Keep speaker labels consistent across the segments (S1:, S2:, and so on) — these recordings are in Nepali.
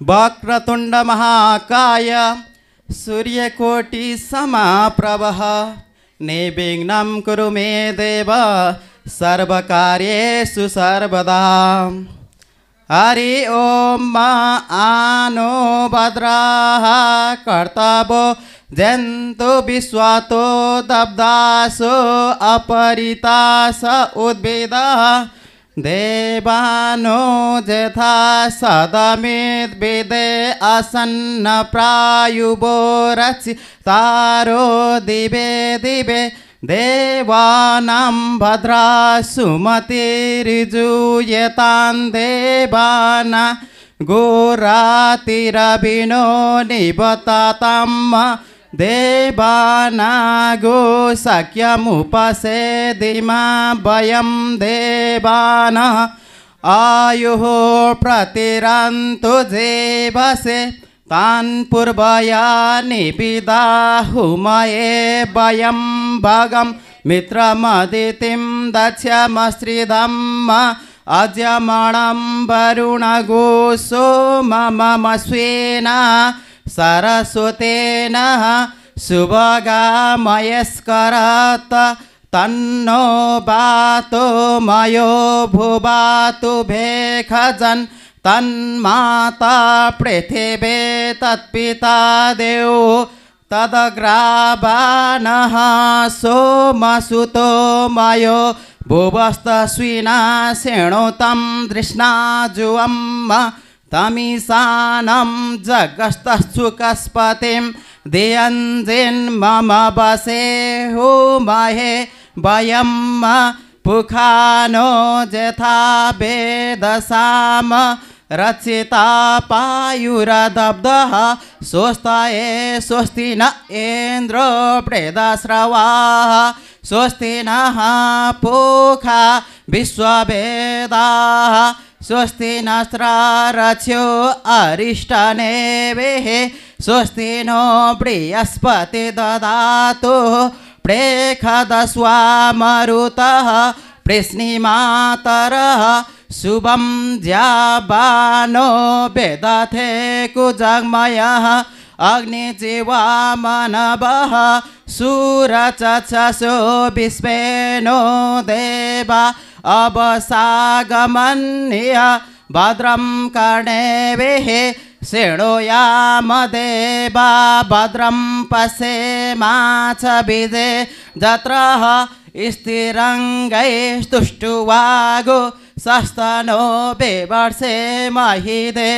S1: वक्रतुण्डमहाकाय सूर्यकोटि समाप्रभः निर्विघ्नं कुरु मे देव, सर्वकार्येषु सर्वदा। हरि ॐ मा आनो भद्राः कर्तवो जन्तु विश्वातो दब्दासो अपरितास उद्भिदः। देवानो यथा सदमिद्विदे असन्न प्रायुवो रचितारो दिवे दिवे देवानां भद्रा सुमतिर्जुयतां देवाना गोरातिरभिनो निबतातं देवानागो सख्यमुपसेदिमा वयं देवानः। आयुः प्रतिरन्तु जेवसे, तान् पूर्वया निविदाहुमये वयं भगं। मित्रमदितिं दक्ष्यमश्रिदम् अजमणं वरुणगोसो मम स्वेन सरस्वतेन शुभगामयस्करत तन्नो बातो मयो भुवातु भेखजन् तन्माता पृथिवे तत्पिता देव तदग्रावानः सोमसुतो मयो भुवस्तस्विना शृणुतं दृष्णाजुवम् तमीशानं जगस्तसुकस्पतिं दियञ्जिन्मम वसे होमहे वयं पुखानो यथा वेदसाम रचिता पायुरदब्धः स्वस्ताये स्वस्ति न इन्द्रो प्रेदस्रवाः स्वस्ति नः पूखा विश्ववेदाः स्वस्ति नस्रारच्यो अरिष्टनेवेः स्वस्ति नो बृहस्पति ददातु। प्रेखदस्वामरुतः प्रश्निमातरः शुभं ज्याबानो वेदथे कुजग्मयः। अग्निजीवामनवः सुरचक्षसो विश्वेनो देवा। अवसागमन्य भद्रं कर्णेभिः शृणुयामदेवा भद्रं पश्येमाच बीजे जत्रः स्थिरङ्गैस्तुष्टुवागो सस्तनो विवर्षे महिदे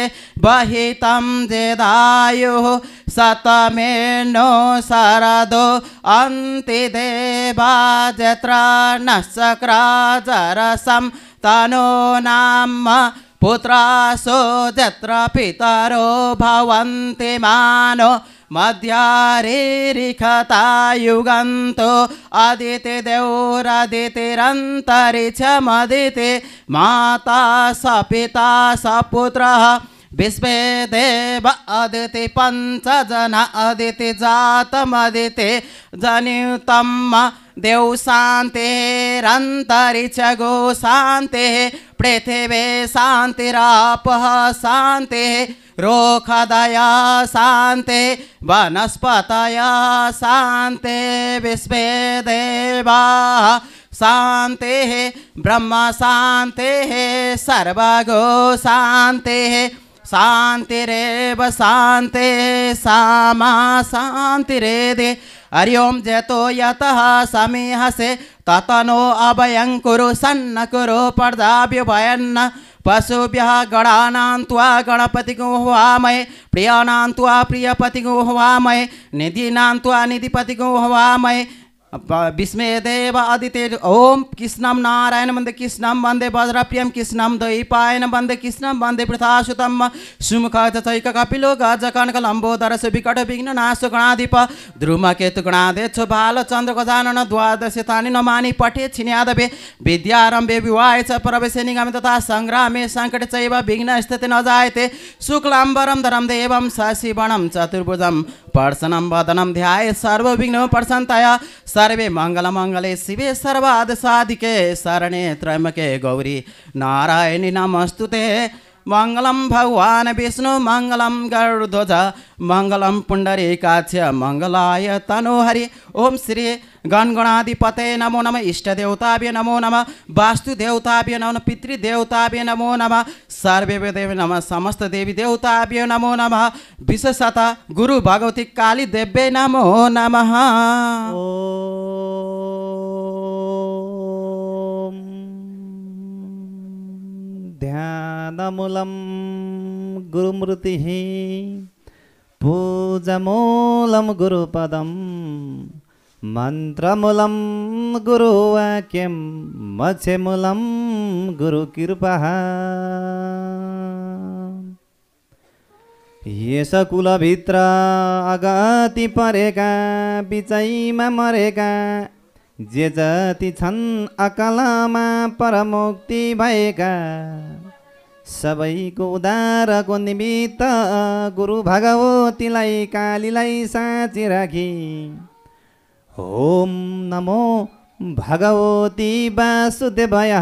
S1: बहितं जेदायुः सतमेनो शरदो अन्तिदेवा जत्र न शक्राजरसं तनो नाम पुत्रासो यत्र पितरो भवन्ति मानो मध्यारेरिखतायुगन्तो अदितिदेवरदितिरन्तरिक्षमदिति माता स पिता स पुत्रः, विश्वे देव अदिति पञ्चजन अदिति जातमदिति जनितं देव शान्तिरन्तरिक्ष गो शान्तिः पृथिवे शान्तिरापः शान्तिः रोखदया शान्ति, वनस्पतया शान्ति विश्वे देवा शान्तिः, ब्रह्म शान्तिः, सर्वगो शान्तिः, शान्तिरेव शान्ते, सामा शान्तिरेदे हरि ओं जतो यतः समीहसे, ततनो अभयं कुरु, सन्न कुरु, पर्दाभ्युभयन्न। पशुभ्य गणा गणपति गणपतिगुह्वामय प्रियाना प्रियपति प्रियपतिगुह्वामय निधिना निधिपति निधिपतिगुह्वामय हवामहे विस्मय देव आदित्य ओम कृष्णम नारायण वंदे कृष्णम वंदे वज्रप्रियम कृष्णम दैपायन वंदे कृष्णम वंदे प्रथासुतम सुमुख चैक कपिलो गज कनक लंबोदर विकट विघ्न नाश गणाधिप ध्रुम केतु गणादेश बाल चंद्र गजानन द्वादश तानि नमानि पठे छिन्यादवे विद्यारंभे विवाहे च प्रवेशे निगम तथा संग्रामे संकट चैव विघ्न स्थिति न जायते शुक्लाम्बरं धरम देवं शशिवणं चतुर्भुजं पर्शनं वदनं ध्याये सर्वविघ्नो पर्शन्तया सर्वे मङ्गलमङ्गले शिवे सर्वाद साधिके शरणे त्रयम्बके गौरी नारायणी नमस्तुते मङ्गलम भगवान् विष्णु मङ्गलम गरुध्वज मङ्गलम पुण्डरीकाक्ष मङ्गलाय तनोहरि ओम श्री गणगणाधिपते नमो नमः इष्टदेवताभ्य नमो नमः वास्तुदेवताभ्य नमो नमः पितृदेवताभ्य नमो नमः सर्वे देवी नमः समस्त देवी देवताभ्य नमो नमः विशेषतः गुरु भगवती काली नमो नमः
S2: ध्यानमूलं गुरुमूर्तिः पूजमूलं गुरुपदं मन्त्रमूलं गुरुवाक्यं मत्स्यमूलं गुरुकृपः यस कुलभित्र अगति परेका बिचैमा मरेका जे जति छन् अकलमा परमुक्ति भएका सबैको उद्धारको निमित्त गुरु भगवतीलाई कालीलाई साँची राखी। ओम नमो भगवती वासुदेवय।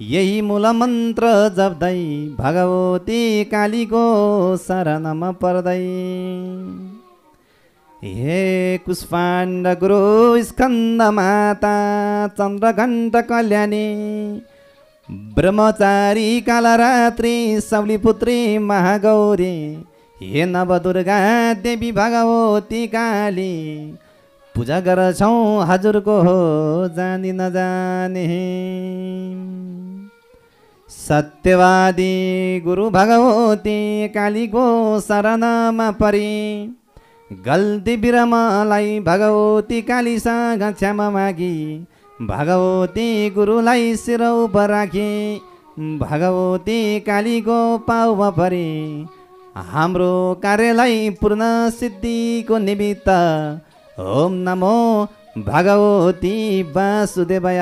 S2: यही मूल मन्त्र जप्दै भगवती कालीको शरणमा पर्दै हे कुष्पाण्ड गुरु स्कन्द माता चन्द्रघण्ट कल्याणी ब्रह्मचारी कालरात्रि शौलीपुत्री महागौरी हे नवदुर्गा देवी भगवती काली पूजा गर्छौँ हजुरको हो जानी नजाने सत्यवादी गुरु भगवती कालीको शरणमा परि गल्ती बिरामलाई भगवती कालीसँग क्षमा मागी भगवती गुरुलाई शिर उप राखी भगवती कालीको पाउमा परि हाम्रो कार्यलाई पूर्ण सिद्धिको निमित्त ओम नमो भगवती वासुदेवय।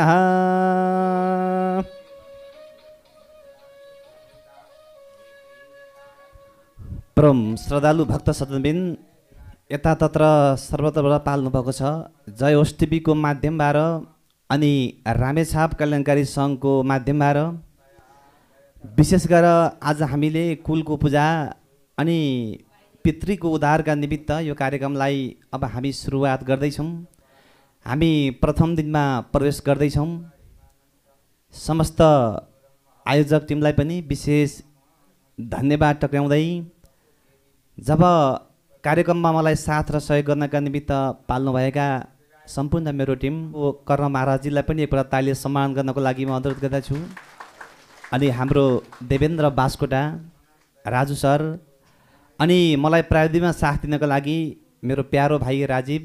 S2: परम श्रद्धालु भक्त सदनबिन यतातत्र सर्वत्रबाट पाल्नुभएको छ। जय होस् टिभीको माध्यमबाट अनि रामेछाप कल्याणकारी सङ्घको माध्यमबाट विशेष गरेर आज हामीले कुलको पूजा अनि पितृको उद्धारका निमित्त यो कार्यक्रमलाई अब हामी सुरुवात गर्दैछौँ। हामी प्रथम दिनमा प्रवेश गर्दैछौँ। समस्त आयोजक टिमलाई पनि विशेष धन्यवाद टक्राउँदै जब कार्यक्रममा मलाई साथ र सहयोग गर्नका निमित्त पाल्नुभएका सम्पूर्ण मेरो टिम ओ कर्ण महाराजजीलाई पनि एकपल्ट ताली सम्मान गर्नको लागि म अनुरोध गर्दछु। अनि हाम्रो देवेन्द्र बास्कोटा राजु सर अनि मलाई प्राविधिकमा साथ दिनको लागि मेरो प्यारो भाइ राजीव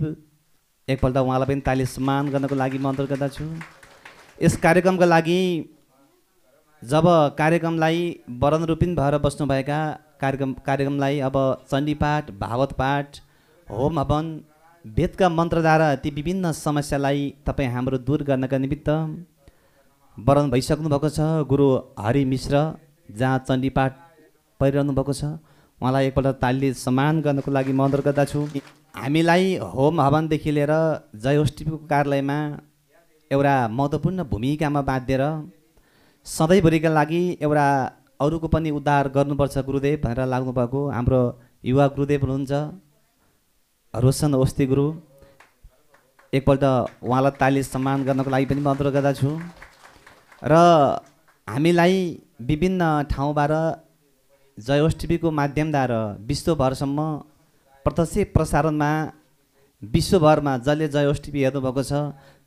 S2: एकपल्ट उहाँलाई पनि ताली सम्मान गर्नको लागि म अनुरोध गर्दछु। यस कार्यक्रमको लागि जब कार्यक्रमलाई वरण रूपिन भएर बस्नुभएका कार्यक्रम कार्यक्रमलाई अब चण्डीपाठ भागवत पाठ होम हवन वेदका मन्त्रद्वारा ती विभिन्न समस्यालाई तपाईँ हाम्रो दूर गर्नका निमित्त वरण भइसक्नु भएको छ। गुरु हरि मिश्र जहाँ चण्डीपाठ परिरहनु भएको छ। उहाँलाई एकपल्ट तालीले सम्मान गर्नको लागि म अनुरोध गर्दछु हामीलाई होम हवनदेखि लिएर जय होस्टिपीको कार्यालयमा एउटा महत्त्वपूर्ण भूमिकामा बाँधिएर सधैँभरिका लागि एउटा अरूको पनि उद्धार गर्नुपर्छ गुरुदेव भनेर लाग्नुभएको हाम्रो युवा गुरुदेव हुनुहुन्छ। रोशन ओस्ती गुरु एकपल्ट उहाँलाई ताली सम्मान गर्नको लागि पनि म अनुरोध गर्दछु र हामीलाई विभिन्न ठाउँबाट टिभीको माध्यमद्वारा विश्वभरसम्म प्रत्यक्ष प्रसारणमा विश्वभरमा जसले टिभी हेर्नुभएको छ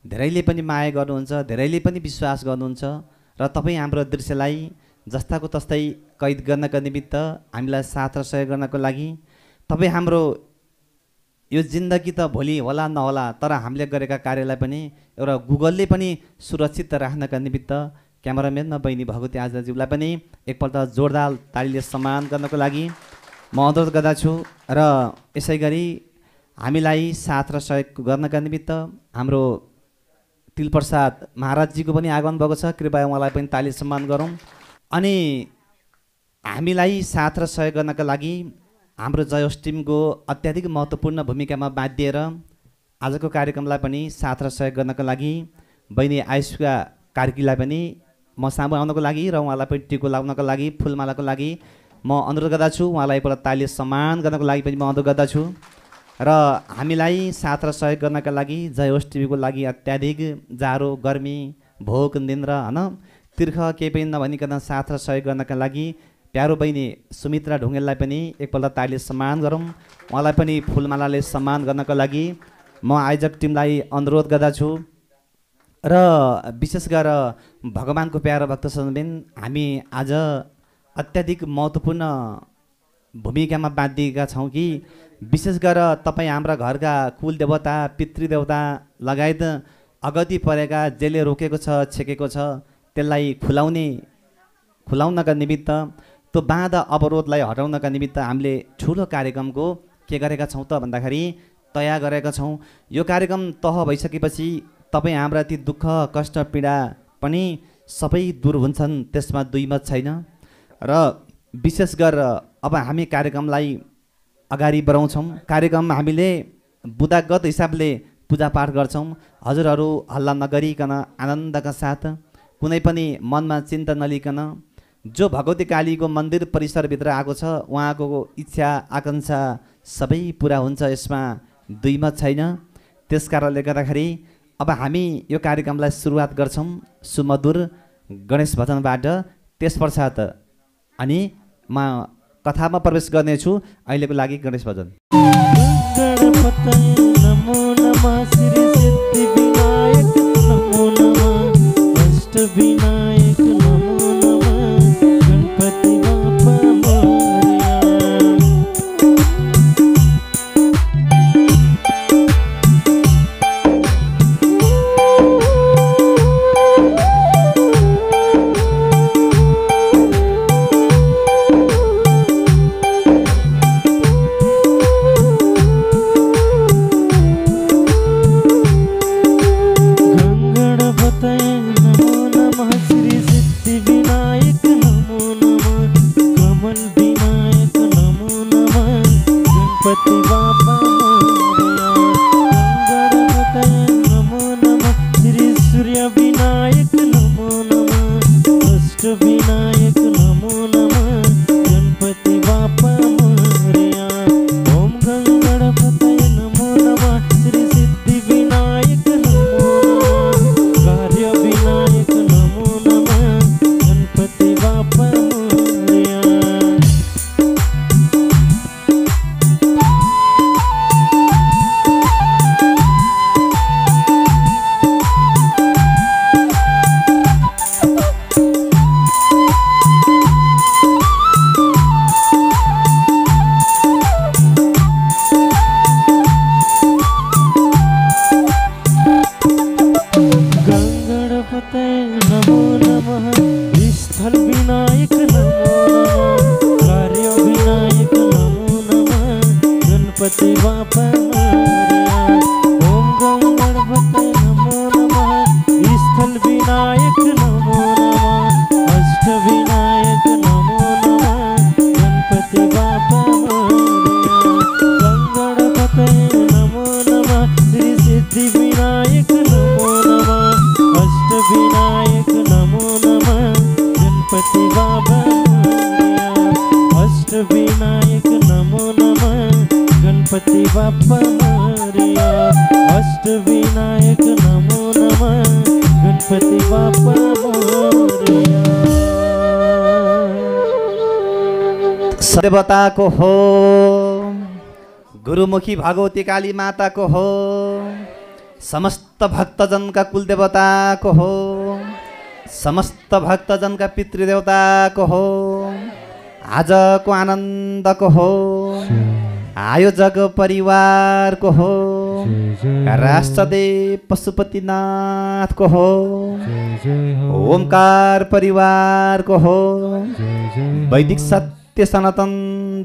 S2: धेरैले पनि माया गर्नुहुन्छ धेरैले पनि विश्वास गर्नुहुन्छ र तपाईँ हाम्रो दृश्यलाई जस्ताको तस्तै कैद गर्नका निमित्त हामीलाई साथ र सहयोग गर्नको लागि तपाईँ हाम्रो यो जिन्दगी त भोलि होला नहोला तर हामीले गरेका कार्यलाई पनि एउटा गुगलले पनि सुरक्षित राख्नका निमित्त क्यामराम्यानमा बहिनी भगवती आचार्यज्यूलाई पनि एकपल्ट जोरदार तालीले सम्मान गर्नको लागि म अनुरोध गर्दछु र यसै गरी हामीलाई साथ र सहयोग गर्नका निमित्त हाम्रो तिलप्रसाद महाराजजीको पनि आगमन भएको छ। कृपया उहाँलाई पनि ताली सम्मान गरौँ। अनि हामीलाई साथ र सहयोग गर्नका लागि हाम्रो जयोस टिमको अत्याधिक महत्त्वपूर्ण भूमिकामा बाँधिएर आजको कार्यक्रमलाई पनि साथ र सहयोग गर्नका लागि बहिनी आयुषका कार्कीलाई पनि म सामु आउनको लागि र उहाँलाई पनि टिको लाउनको लागि फुलमालाको लागि म अनुरोध गर्दछु। उहाँलाई एकपल्ट ताली सम्मान गर्नको लागि पनि म अनुरोध गर्दछु। र हामीलाई साथ र सहयोग गर्नका लागि जय होस् टिभीको लागि अत्याधिक जाडो गर्मी भोक निन्द्रा होइन तीर्ख केही पनि नभनिकन साथ र सहयोग गर्नका लागि प्यारो बहिनी सुमित्रा ढुङ्गेललाई पनि एकपल्ट ताली सम्मान गरौँ। उहाँलाई पनि फुलमालाले सम्मान गर्नको लागि म आयोजक टिमलाई अनुरोध गर्दछु। र विशेष गरेर भगवान्को प्यारो भक्त हामी आज अत्याधिक महत्त्वपूर्ण भूमिकामा बाँधिएका छौँ कि विशेष गरेर तपाईँ हाम्रा घरका कुल देवता पितृदेवता लगायत अगति परेका जसले रोकेको छ छेकेको छ त्यसलाई खुलाउने खुलाउनका निमित्त त्यो बाधा अवरोधलाई हटाउनका निमित्त हामीले ठुलो कार्यक्रमको के गरेका छौँ त भन्दाखेरि तयार गरेका छौँ। यो कार्यक्रम तह भइसकेपछि तपाईँ हाम्रा ती दुःख कष्ट पीडा पनि सबै दूर हुन्छन् त्यसमा दुई मत छैन। र विशेष गरेर अब हामी कार्यक्रमलाई अगाडि बढाउँछौँ। कार्यक्रम हामीले बुदागत हिसाबले पूजापाठ गर्छौँ। हजुरहरू हल्ला नगरिकन आनन्दका साथ कुनै पनि मनमा चिन्ता नलिकन जो भगवती कालीको मन्दिर परिसरभित्र आएको छ उहाँको इच्छा आकाङ्क्षा सबै पुरा हुन्छ यसमा दुई मत छैन। त्यस कारणले गर्दाखेरि अब हामी यो कार्यक्रमलाई सुरुवात गर्छौँ सुमधुर गणेश भजनबाट। त्यस पश्चात अनि म कथामा प्रवेश गर्नेछु। अहिलेको लागि गणेश भजन।
S3: विनायक
S2: सदेवताको हो। गुरुमुखी भगवती काली माताको हो। समस्त भक्तजनका कुलदेवताको हो। समस्त भक्तजनका पितृदेवताको हो। आजको आनन्दको हो। आयोजक परिवारको हो। राष्ट्रदेव पशुपतिनाथको हो। ओमकार परिवारको हो। वैदिक सत्य सनातन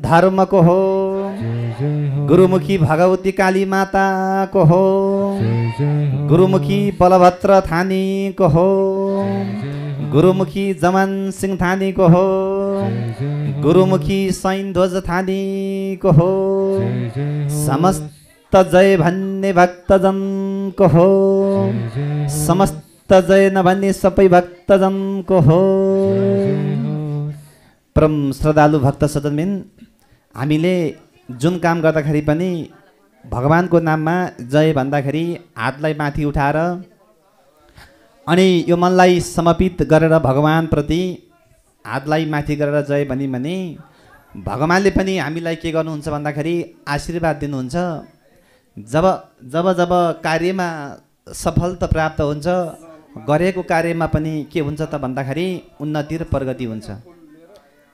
S2: धर्मको हो। गुरुमुखी भगवती काली माताको हो। गुरुमुखी बलभद्र थानीको हो। गुरुमुखी जमान सिंह थानीको हो। गुरुमुखी सैनध्वज थानीको हो। समस्त जय भन्ने भक्तजनको हो। समस्त जय नभन्ने सबै भक्तजनको हो। परम श्रद्धालु भक्त सदनबिन हामीले जुन काम गर्दाखेरि पनि भगवान्को नाममा जय भन्दाखेरि हातलाई माथि उठाएर अनि यो मनलाई समर्पित गरेर भगवान्प्रति हातलाई माथि गरेर जय भनी भने भगवान्ले पनि हामीलाई के गर्नुहुन्छ भन्दाखेरि आशीर्वाद दिनुहुन्छ। जब जब जब कार्यमा सफलता प्राप्त हुन्छ गरेको कार्यमा पनि के हुन्छ त भन्दाखेरि उन्नति र प्रगति हुन्छ।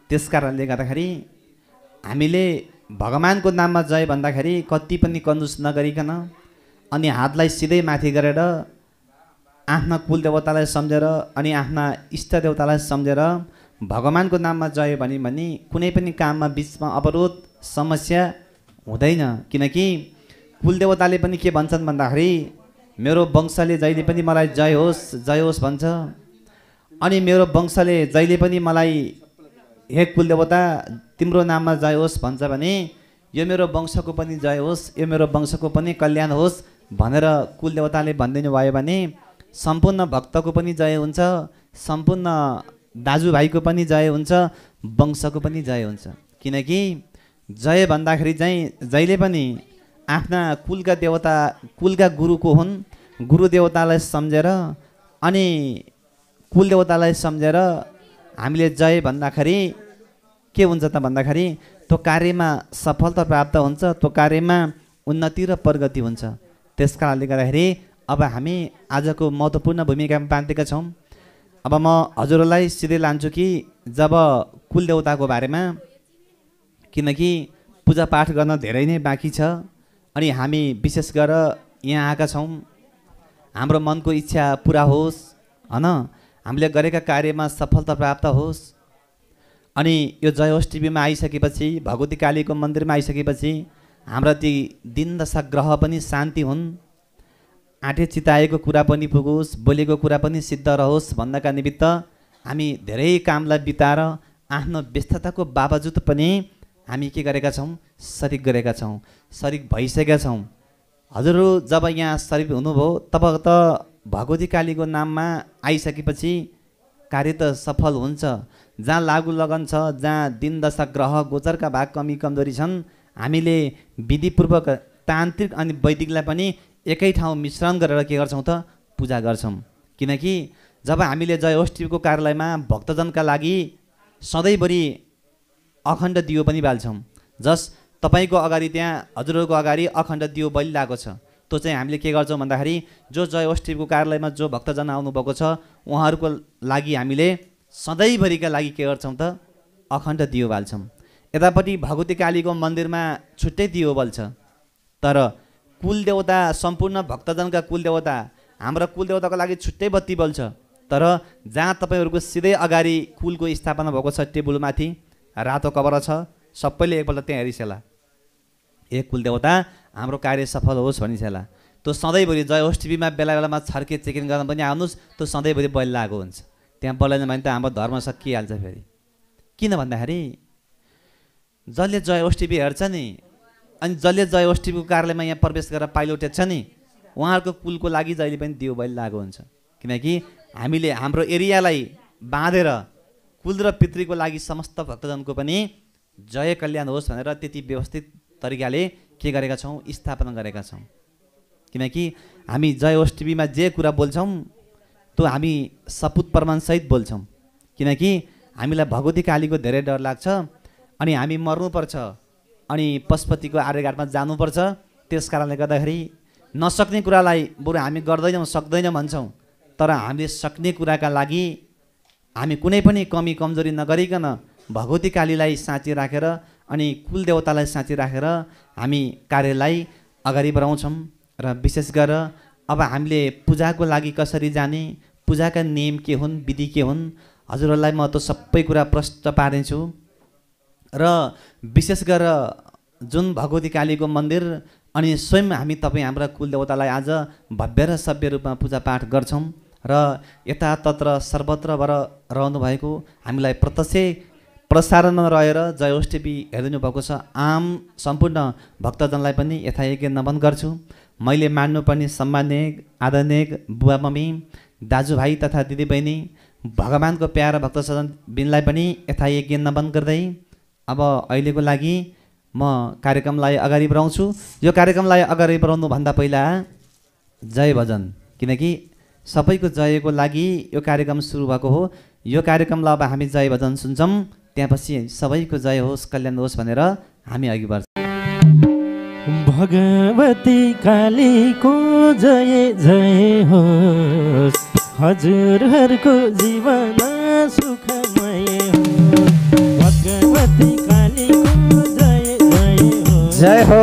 S2: त्यस कारणले गर्दाखेरि हामीले भगवान्को नाममा जय भन्दाखेरि कति पनि कन्जुस नगरिकन अनि हातलाई सिधै माथि गरेर आफ्ना कुल देवतालाई सम्झेर अनि आफ्ना इष्ट देवतालाई सम्झेर भगवान्को नाममा जय भन्यो भने कुनै पनि काममा बिचमा अवरोध समस्या हुँदैन। किनकि कुल देवताले पनि के भन्छन् भन्दाखेरि मेरो वंशले जहिले पनि मलाई जय होस् जय होस् भन्छ। अनि मेरो वंशले जहिले पनि मलाई हे कुल देवता तिम्रो नाममा जय होस् भन्छ भने यो मेरो वंशको पनि जय होस् यो मेरो वंशको पनि कल्याण होस् भनेर कुल देवताले भनिदिनु भयो भने सम्पूर्ण भक्तको पनि जय हुन्छ सम्पूर्ण दाजुभाइको पनि जय हुन्छ वंशको पनि जय हुन्छ। किनकि जय भन्दाखेरि चाहिँ जहिले पनि आफ्ना कुलका देवता कुलका गुरुको हुन् गुरु देवतालाई सम्झेर अनि कुल देवतालाई सम्झेर हामीले जय भन्दाखेरि के हुन्छ त भन्दाखेरि त्यो कार्यमा सफलता प्राप्त हुन्छ त्यो कार्यमा उन्नति र प्रगति हुन्छ। त्यस कारणले गर्दाखेरि अब हामी आजको महत्त्वपूर्ण भूमिकामा बाँधेका छौँ। अब म हजुरहरूलाई सिधै लान्छु कि जब कुल देवताको बारेमा किनकि पूजापाठ गर्न धेरै नै बाँकी छ अनि हामी विशेष गरेर यहाँ आएका छौँ। हाम्रो मनको इच्छा पुरा होस् होइन? हामीले गरेका कार्यमा सफलता प्राप्त होस्। अनि यो जयोस टिभीमा आइसकेपछि भगवती कालीको मन्दिरमा आइसकेपछि हाम्रा ती दिन दशा ग्रह पनि शान्ति हुन्। आँटे चिताएको कुरा पनि पुगोस् बोलेको कुरा पनि सिद्ध रहोस् भन्नका निमित्त हामी धेरै कामलाई बिताएर आफ्नो व्यस्तताको बावजुद पनि हामी के गरेका छौँ? सरिक गरेका छौँ। सरिक भइसकेका छौँ। हजुरहरू जब यहाँ सरिक हुनुभयो तब त भगवती कालीको नाममा आइसकेपछि कार्य त सफल हुन्छ। जहाँ लागु लगन छ जहाँ दिन दशा ग्रह गोचरका भाग कमी कमजोरी छन् हामीले विधिपूर्वक तान्त्रिक अनि वैदिकलाई पनि एकै ठाउँ मिश्रण गरेर के गर्छौँ त? पूजा गर्छौँ। किनकि जब हामीले जय कार्यालयमा भक्तजनका लागि सधैँभरि अखण्ड दियो पनि बाल्छौँ। जस तपाईँको अगाडि त्यहाँ हजुरहरूको अगाडि अखण्ड दियो बलिरहेको छ। त्यो चाहिँ हामीले के गर्छौँ भन्दाखेरि जो जय कार्यालयमा जो भक्तजन आउनुभएको छ उहाँहरूको लागि हामीले सधैँभरिका लागि के गर्छौँ त? अखण्ड दियो बाल्छौँ। यतापट्टि भगवती कालीको मन्दिरमा छुट्टै दियो बल्छ। तर कुल देवता सम्पूर्ण भक्तजनका कुल देवता हाम्रा कुल देवताको लागि छुट्टै बत्ती बल्छ। तर जहाँ तपाईँहरूको सिधै अगाडि कुलको स्थापना भएको छ टेबलमाथि रातो कवर छ सबैले एकपल्ट त्यहाँ हेरिसेला ए कुल देवता हाम्रो कार्य सफल होस् भनिसेला त्यो सधैँभरि जय होस् टिभीमा बेला बेलामा छर्के चेकिङ गर्न पनि आउनुहोस् त्यो सधैँभरि बलिरहेको हुन्छ। त्यहाँ बोलाएन भने त हाम्रो धर्म सकिहाल्छ फेरि। किन भन्दाखेरि जसले जय होस् हेर्छ नि अनि जसले जय होस् कार्यालयमा यहाँ प्रवेश गरेर पाइलो टेक्छ नि उहाँहरूको कुलको लागि जहिले पनि दियो बलिरहेको हुन्छ। किनकि हामीले हाम्रो एरियालाई बाँधेर कुल र पितृको लागि समस्त भक्तजनको पनि जय कल्याण होस् भनेर त्यति व्यवस्थित तरिकाले के गरेका छौँ? स्थापना गरेका छौँ। किनकि हामी जय होस् जे कुरा बोल्छौँ त्यो हामी सपुत प्रमाणसहित बोल्छौँ। किनकि हामीलाई भगवती कालीको धेरै डर लाग्छ अनि हामी मर्नुपर्छ अनि पशुपतिको आर्यघाटमा जानुपर्छ। त्यस कारणले गर्दाखेरि नसक्ने कुरालाई बरु हामी गर्दैनौँ सक्दैनौँ भन्छौँ। तर हामीले सक्ने कुराका लागि हामी कुनै पनि कमी कमजोरी नगरिकन भगवती कालीलाई साँची राखेर अनि कुल देवतालाई साँची राखेर हामी कार्यलाई अगाडि बढाउँछौँ र विशेष गरेर अब हामीले पूजाको लागि कसरी जाने पूजाका नियम के हुन् विधि के हुन् हजुरहरूलाई म त्यो सबै कुरा प्रष्ट पारिन्छु र विशेष गरेर जुन भगवती कालीको मन्दिर अनि स्वयं हामी तपाईँ हाम्रा कुल देवतालाई आज भव्य र सभ्य रूपमा पूजापाठ गर्छौँ र यतातत्र सर्वत्रबाट रहनुभएको हामीलाई प्रत्यक्ष प्रसारणमा रहेर जय टिभी हेरिदिनु भएको छ। आम सम्पूर्ण भक्तजनलाई पनि यथायोग्य नमन गर्छु। मैले मान्नुपर्ने सम्मान्य आदरणीय बुवा मम्मी दाजुभाइ तथा दिदीबहिनी भगवान्को प्यारो भक्त सजन बिनलाई पनि यथा यज्ञ नमन गर्दै अब अहिलेको लागि म कार्यक्रमलाई अगाडि बढाउँछु। यो कार्यक्रमलाई अगाडि बढाउनुभन्दा पहिला जय भजन किनकि सबैको जयको लागि यो कार्यक्रम सुरु भएको हो। यो कार्यक्रमलाई अब हामी जय भजन सुन्छौँ। त्यहाँपछि सबैको जय होस् कल्याण होस् भनेर हामी अघि बढ्छौँ।
S3: भगवती कालीको जय जय होस्। हजुरहरूको जीवन सुखमय भगवती कालीको जय जय होस्।
S2: जय हो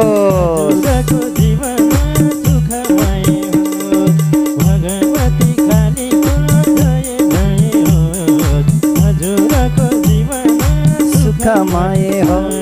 S3: सुखमय होस्।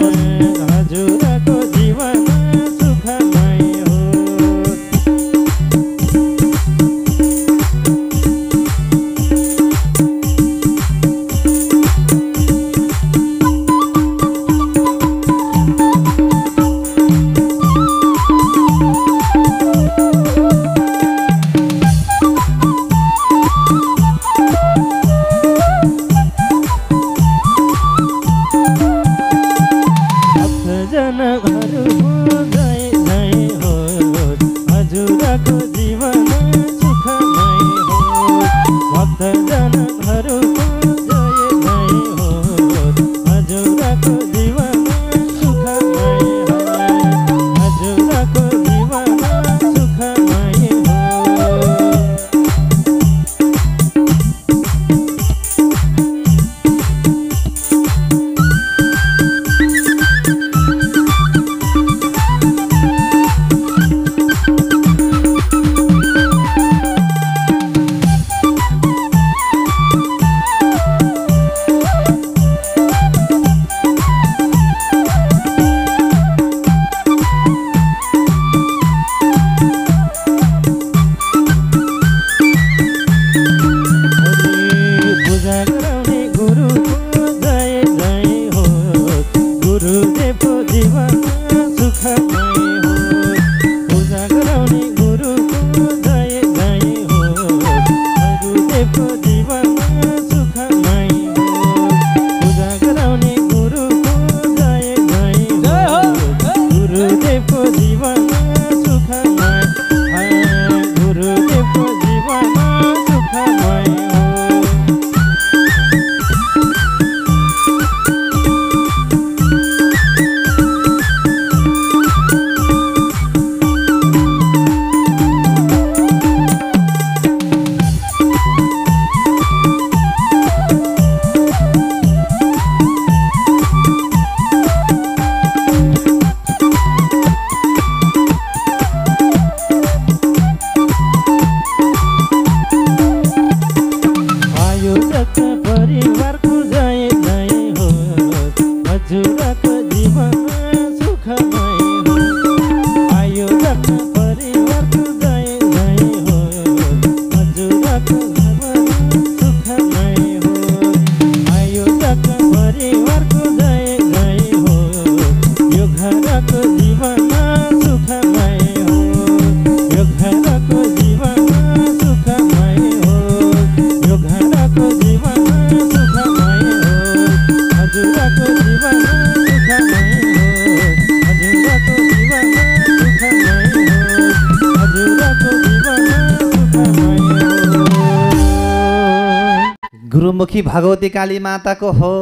S3: भगवती
S2: काली माताको हो।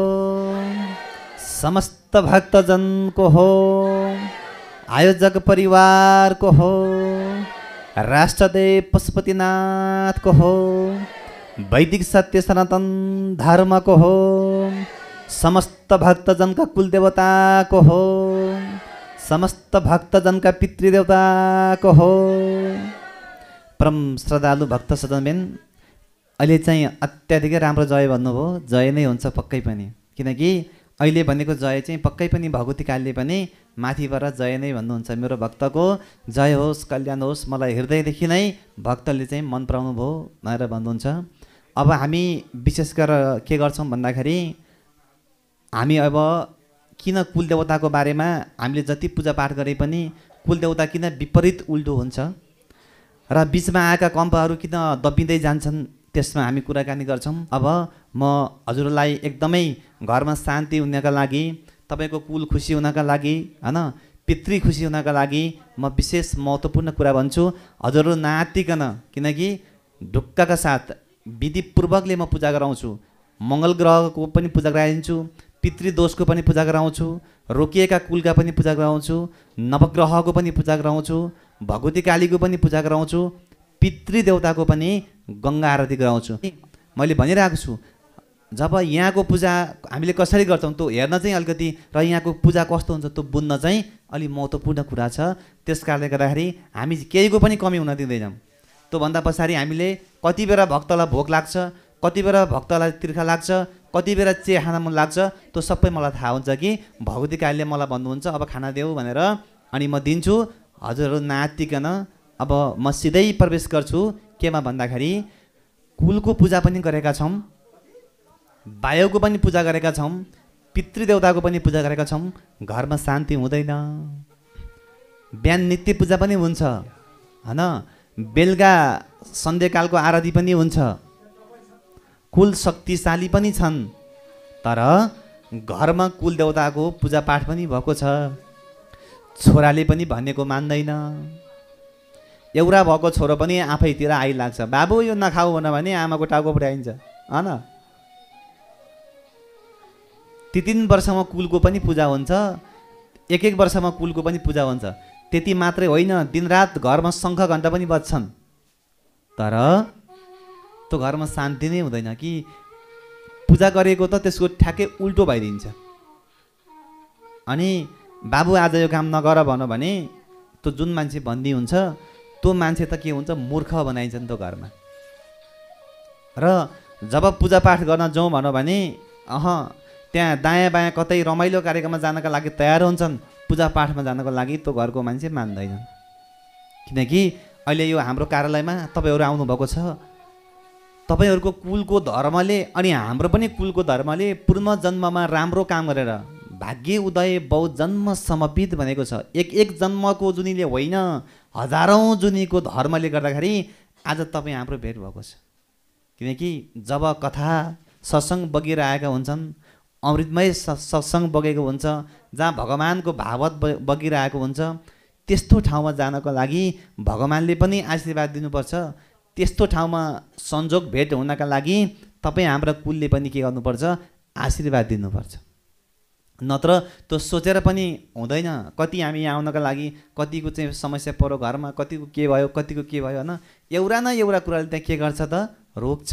S2: समस्त भक्तजनको हो। आयोजक परिवारको हो। राष्ट्रदेव पशुपतिनाथको हो। वैदिक सत्य सनातन धर्मको हो। समस्त भक्तजनका कुलदेवताको हो। समस्त भक्तजनका पितृदेवताको हो। परम श्रद्धालु भक्त सजनबेन अहिले चाहिँ अत्याधिकै राम्रो जय भन्नुभयो। जय नै हुन्छ पक्कै पनि। किनकि अहिले भनेको जय चाहिँ पक्कै पनि भगवती कालीले पनि माथिबाट जय नै भन्नुहुन्छ। मेरो भक्तको जय होस् कल्याण होस् मलाई हृदयदेखि नै भक्तले चाहिँ मन पराउनु भयो भनेर भन्नुहुन्छ। अब हामी विशेष गरेर के गर्छौँ भन्दाखेरि हामी अब किन कुलदेवताको बारेमा हामीले जति पूजापाठ गरे पनि कुलदेवता किन विपरीत उल्टो हुन्छ? र बिचमा आएका कम्पहरू किन दबिँदै जान्छन्? त्यसमा हामी कुराकानी गर्छौँ। अब म हजुरलाई एकदमै घरमा शान्ति हुनका लागि तपाईँको कुल खुसी हुनका लागि होइन पितृ खुसी हुनका लागि म विशेष महत्त्वपूर्ण कुरा भन्छु। हजुरहरू नातिकन किनकि ढुक्काका साथ विधिपूर्वकले म पूजा गराउँछु। मङ्गल ग्रहको पनि पूजा गराइदिन्छु पितृदोषको पनि पूजा गराउँछु रोकिएका कुलका पनि पूजा गराउँछु नवग्रहको पनि पूजा गराउँछु भगवती कालीको पनि पूजा गराउँछु पितृदेवताको पनि गङ्गा आरती गराउँछु। मैले भनिरहेको छु जब यहाँको पूजा हामीले कसरी गर्छौँ त्यो हेर्न चाहिँ अलिकति र यहाँको पूजा कस्तो हुन्छ त्यो बुझ्न चाहिँ अलिक महत्त्वपूर्ण कुरा छ। त्यस कारणले गर्दाखेरि हामी केहीको पनि कमी हुन दिँदैनौँ। त्योभन्दा पछाडि हामीले कति बेला भक्तलाई भोक लाग्छ कति बेला भक्तलाई तिर्खा लाग्छ कति बेला चिया खान मन लाग्छ त्यो सबै मलाई थाहा हुन्छ कि भगवती कालीले मलाई भन्नुहुन्छ अब खाना देऊ भनेर अनि म दिन्छु। हजुरहरू नातिकन अब म सिधै प्रवेश गर्छु। केमा भन्दाखेरि कुलको पूजा पनि गरेका छौँ वायुको पनि पूजा गरेका छौँ पितृदेवताको पनि पूजा गरेका छौँ घरमा शान्ति हुँदैन। बिहान नित्य पूजा पनि हुन्छ होइन? बेलुका सन्ध्याकालको आरती पनि हुन्छ। कुल शक्तिशाली पनि छन् तर घरमा कुल देवताको पूजापाठ पनि भएको छ। छोराले पनि भनेको मान्दैन। एउटा भएको छोरो पनि आफैतिर आइलाग्छ। बाबु यो नखाऊ भने आमाको टाउको पुऱ्याइन्छ होइन? ती तिन वर्षमा कुलको पनि पूजा हुन्छ। एक एक वर्षमा कुलको पनि पूजा हुन्छ। त्यति मात्रै होइन दिनरात घरमा शङ्ख घन्टा पनि बज्छन्। तर त्यो घरमा शान्ति नै हुँदैन कि पूजा गरेको त त्यसको ठ्याक्कै उल्टो भइदिन्छ। अनि बाबु आज यो काम नगर भनौँ भने त्यो जुन मान्छे भन्दी हुन्छ त्यो मान्छे त के हुन्छ? मूर्ख बनाइन्छ नि त्यो घरमा। र जब पूजापाठ गर्न जाउँ भनौँ भने अह त्यहाँ दायाँ बायाँ कतै रमाइलो कार्यक्रममा जानका लागि तयार हुन्छन्। पूजापाठमा जानको लागि त्यो घरको मान्छे मान्दैन किनकि अहिले यो हाम्रो कार्यालयमा तपाईँहरू आउनुभएको छ। तपाईँहरूको कुलको धर्मले अनि हाम्रो पनि कुलको धर्मले पूर्व जन्ममा राम्रो काम गरेर भाग्य उदय बहु जन्म समर्पित भनेको छ। एक एक जन्मको जुनीले होइन। हजारौँ जुनीको धर्मले गर्दाखेरि आज तपाईँ हाम्रो भेट भएको छ। किनकि जब कथा सत्सङ्ग बगिरहेका हुन्छन् अमृतमय सत्सङ्ग बगेको हुन्छ जहाँ भगवान्को भावत बगिरहेको हुन्छ त्यस्तो ठाउँमा जानको लागि भगवान्ले पनि आशीर्वाद दिनुपर्छ। त्यस्तो ठाउँमा संजोग भेट हुनका लागि तपाईँ हाम्रो कुलले पनि के गर्नुपर्छ? आशीर्वाद दिनुपर्छ। नत्र त्यो सोचेर पनि हुँदैन। कति हामी यहाँ आउनका लागि कतिको चाहिँ समस्या पऱ्यो घरमा कतिको के भयो कतिको के भयो होइन? एउटा न एउटा कुराले त्यहाँ के गर्छ त? रोक्छ।